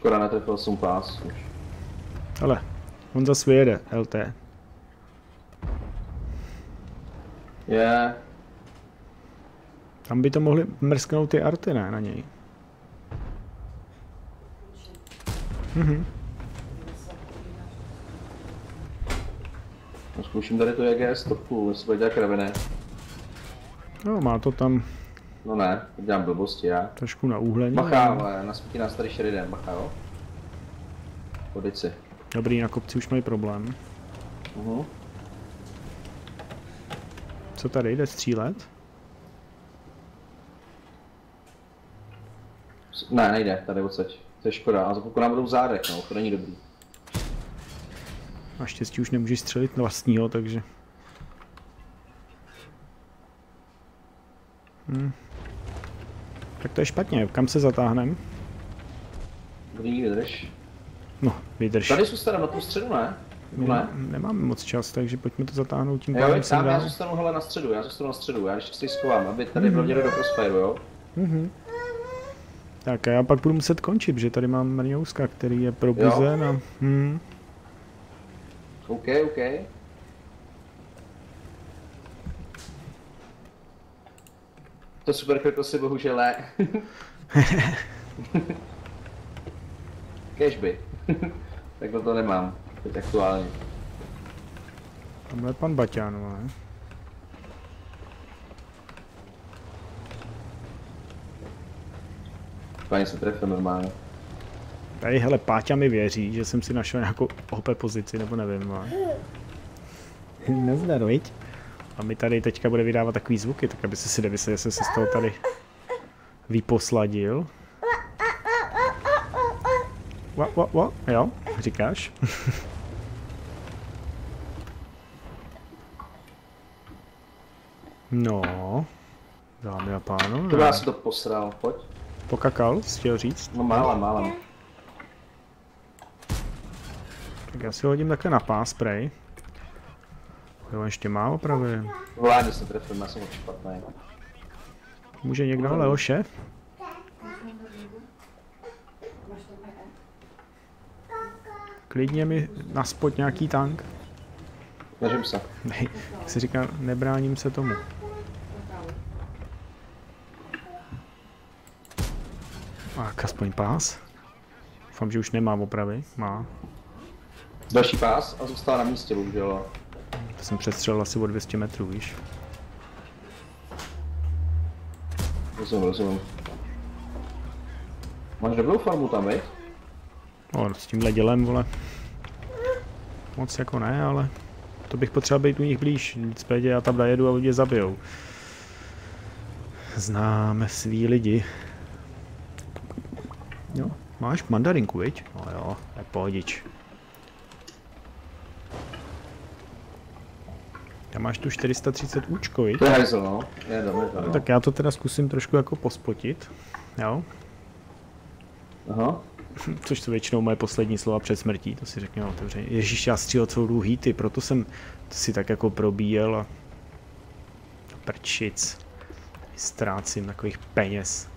Speaker 2: Škoda, netrefil jsem pás už.
Speaker 1: Hele, on zase vyjede, LT.
Speaker 2: Je,
Speaker 1: Tam by to mohli mrsknout ty arty, ne, na něj. Mhm.
Speaker 2: zkouším tady to, jak je stopku, jestli bude dělat kravené.
Speaker 1: No, má to tam
Speaker 2: No ne, dělám blbosti já.
Speaker 1: trošku na úhleně.
Speaker 2: Bacha,
Speaker 1: ale-
Speaker 2: ale na smítí nás tady Sheridan, bacha, jo? Podej si.
Speaker 1: Dobrý, na kopci už mají problém.
Speaker 2: Uh-huh.
Speaker 1: Co tady, jde střílet?
Speaker 2: Ne, nejde, tady odsaď. To je škoda, a pokud nám budou zádech, no, to není dobrý.
Speaker 1: Naštěstí už nemůžeš střelit vlastního, takže... Hm. Tak to je špatně, kam se zatáhnem?
Speaker 2: Dobrý, vydrž.
Speaker 1: No, vydrž.
Speaker 2: Tady zůstanu na tu středu, ne? Ne?
Speaker 1: Nemáme moc čas, takže pojďme to zatáhnout tím
Speaker 2: Jo,
Speaker 1: pádem sem
Speaker 2: tam, já
Speaker 1: dál.
Speaker 2: zůstanu hele na středu, já zůstanu na středu, já když se schovám, aby tady byl někdo do crossfire, jo?
Speaker 1: Mhm. Tak a já pak budu muset končit, protože tady mám Mrňouska, který je probuzen a... Hm.
Speaker 2: OK, OK. To super krkosy bohužel ne. Cashby. tak to nemám, teď aktuálně.
Speaker 1: Tamhle je pan Baťán, ne?
Speaker 2: Páně se trefil normálně.
Speaker 1: Tady, hele, Páťa mi věří, že jsem si našel nějakou OP pozici, nebo nevím, ale... Nezdar, viď? A mi tady teďka bude vydávat takový zvuky, tak aby se si nevysvětlil, že jsem se z toho tady vyposladil. Wa, wa, wa, jo, říkáš? no, dámy a
Speaker 2: To
Speaker 1: pánové,
Speaker 2: já si to posral, pojď.
Speaker 1: pokakal, jsi chtěl říct?
Speaker 2: No mála, mála.
Speaker 1: Tak já si ho hodím takhle na pás, prej. Jo, ještě má opravy.
Speaker 2: Vládě se trefil, já jsem špatný.
Speaker 1: Může někdo ale Leoše? Klidně mi naspod nějaký tank.
Speaker 2: Snažím se.
Speaker 1: Ne, jak si říkám, nebráním se tomu. A aspoň pás. Doufám, že už nemá opravy. Má.
Speaker 2: Další pás a zůstává na místě, bohužel.
Speaker 1: To jsem přestřelil asi o 200 metrů, víš.
Speaker 2: Rozumím, rozumím. Máš dobrou farmu tam, viď?
Speaker 1: No, s tímhle dělem, vole. Moc jako ne, ale to bych potřeboval být u nich blíž. Nicméně já tam najedu a mě zabijou. Známe svý lidi. Jo, máš mandarinku, viď? No jo, je pohodič. Tam máš tu 430 účko, viď?
Speaker 2: To je hajzl, no. Je to, no.
Speaker 1: Tak já to teda zkusím trošku jako pospotit. Jo?
Speaker 2: Aha.
Speaker 1: Což jsou většinou moje poslední slova před smrtí, to si řekněme otevřeně. Ježíš, já střílel celou dobu hýty, proto jsem si tak jako probíjel a prčic. Ztrácím takových peněz.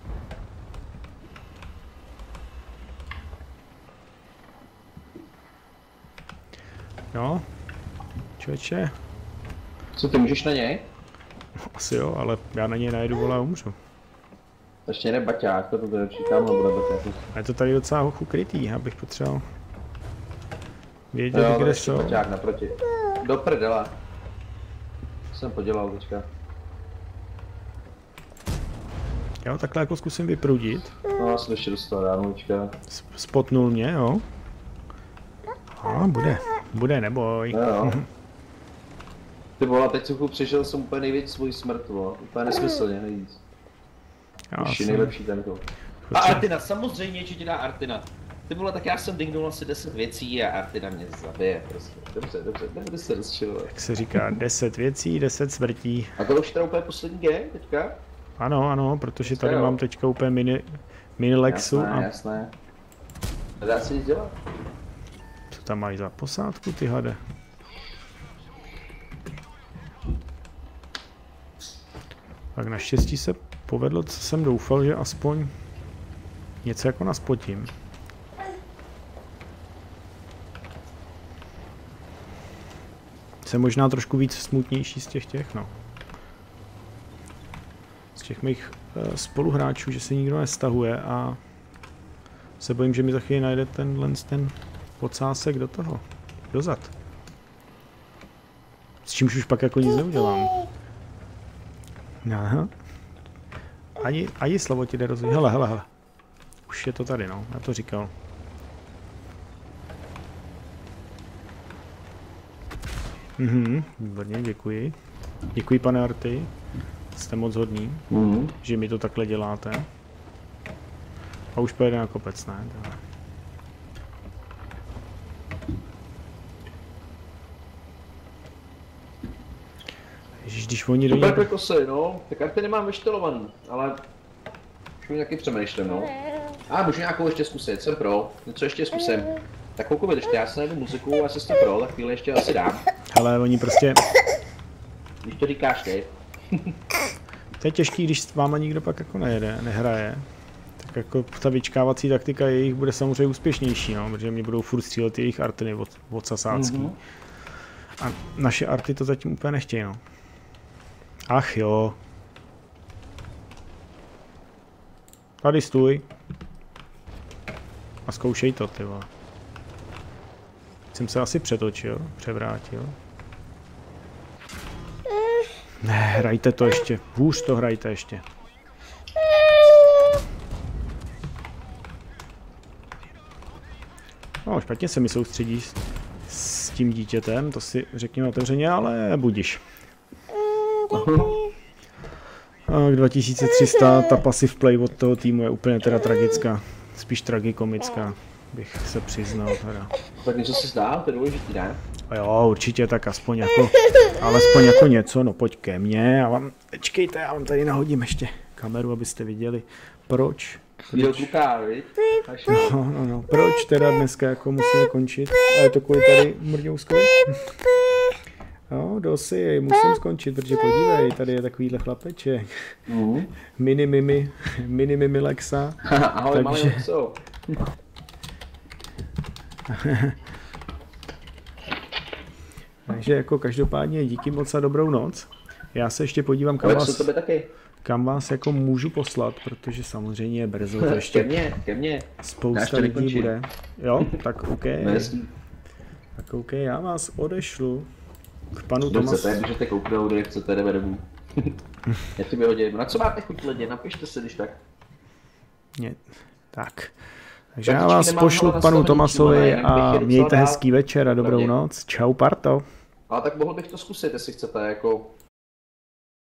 Speaker 1: Jo, člověče,
Speaker 2: Co ty můžeš na něj?
Speaker 1: asi jo, ale já na něj najedu, vole, a umřu.
Speaker 2: Ještě ne baťák, to určitě tam bude baťák.
Speaker 1: A je to tady docela hochu krytý, abych potřeboval vědět,
Speaker 2: Jo,
Speaker 1: kde jsou.
Speaker 2: baťák naproti. Do prdela. Co jsem podělal teďka?
Speaker 1: Jo, takhle jako zkusím vyprudit.
Speaker 2: No, já jsem ještě dostal.
Speaker 1: S- Spotnul mě, jo. A bude, bude, neboj.
Speaker 2: Jo, jo. Ty vole, teď jsem přežil jsem úplně největší svůj smrt, vole. Úplně nesmyslně, nejvíc. Ještě
Speaker 1: jsem-
Speaker 2: nejlepší tento. A Artina, samozřejmě, že ti dá Artina. Ty vole, tak já jsem dingnul asi 10 věcí a Artina mě zabije prostě. Dobře, dobře, nebudu se rozčilovat.
Speaker 1: Jak se říká, 10 věcí, 10 smrtí.
Speaker 2: A to už teda úplně poslední game teďka?
Speaker 1: Ano, ano, protože tady
Speaker 2: Jo.
Speaker 1: mám teďka úplně mini, mini Lexu
Speaker 2: jasné,
Speaker 1: a
Speaker 2: jasné. Nedá se nic dělat.
Speaker 1: co tam mají za posádku ty hade. Tak naštěstí se povedlo, co jsem doufal, že aspoň něco jako naspotím. Jsem možná trošku víc smutnější z těch těch, no. Z těch mých uh, spoluhráčů, že se nikdo nestahuje a se bojím, že mi za chvíli najde tenhle ten podsásek do toho, dozad. S čímž už pak jako nic neudělám. Aha. Ani, ani slovo ti nerozumí. Hele, hele, hele. Už je to tady, no. Já to říkal. Mhm, výborně, děkuji. Děkuji, pane Arty. Jste moc hodný,
Speaker 2: Mhm.
Speaker 1: že mi to takhle děláte. A už pojede na kopec, ne? Dobře. Ježiš, když oni do něj...
Speaker 2: prekosy, no. Tak karty nemám vyštelovaný, ale už mi taky přemýšlím, no. A můžu nějakou ještě zkusit, jsem pro. Něco ještě zkusím. Tak koukej, vydržte, já si najdu muziku a se jsem pro, tak chvíli ještě asi dám.
Speaker 1: Ale oni prostě...
Speaker 2: Když to říkáš ty.
Speaker 1: To je těžký, když s váma nikdo pak jako nejede, nehraje. Tak jako ta vyčkávací taktika jejich bude samozřejmě úspěšnější, no, protože mě budou furt střílet jejich artiny od, od sasácký.
Speaker 2: Mhm.
Speaker 1: A naše arty to zatím úplně nechtějí, no. Ach jo. Tady stůj. A zkoušej to, ty vole. Jsem se asi přetočil, převrátil. Ne, hrajte to ještě. Hůř to hrajte ještě. No, špatně se mi soustředí s, tím dítětem, to si řekněme otevřeně, ale budiš. A k 2300 ta passive play od toho týmu je úplně teda tragická. Spíš tragikomická, bych se přiznal teda.
Speaker 2: Tak něco si zdá, to je důležitý, ne?
Speaker 1: A jo, určitě, tak aspoň jako, alespoň jako něco, no pojď ke mně, já vám, počkejte, já vám tady nahodím ještě kameru, abyste viděli, proč?
Speaker 2: Až
Speaker 1: no, no, no, proč teda dneska jako musíme končit, a je to kvůli tady mrňouskovi? Jo, dosi, musím skončit, protože podívej, tady je takovýhle chlapeček,
Speaker 2: Mhm.
Speaker 1: mini mimi, mini mimi Lexa,
Speaker 2: Ahoj, malý
Speaker 1: Takže-
Speaker 2: co?
Speaker 1: takže jako každopádně díky moc a dobrou noc. Já se ještě podívám, kam vás,
Speaker 2: tebe taky.
Speaker 1: kam vás jako můžu poslat, protože samozřejmě je brzo, to
Speaker 2: Ke
Speaker 1: ještě
Speaker 2: mně, ke mně.
Speaker 1: Spousta lidí bude. Jo, tak OK.
Speaker 2: No.
Speaker 1: Tak OK, já vás odešlu k panu
Speaker 2: Kdo
Speaker 1: Tomas.
Speaker 2: chcete, můžete kouknout, kde chcete, jdeme domů. Já ti vyhodím. Na co máte chuť lidi? Napište se, když tak.
Speaker 1: Ne, tak. Takže já vás pošlu k panu Tomasovi a mějte hezký večer a dobrou noc. Čau, parto.
Speaker 2: Ale tak mohl bych to zkusit, jestli chcete, jako...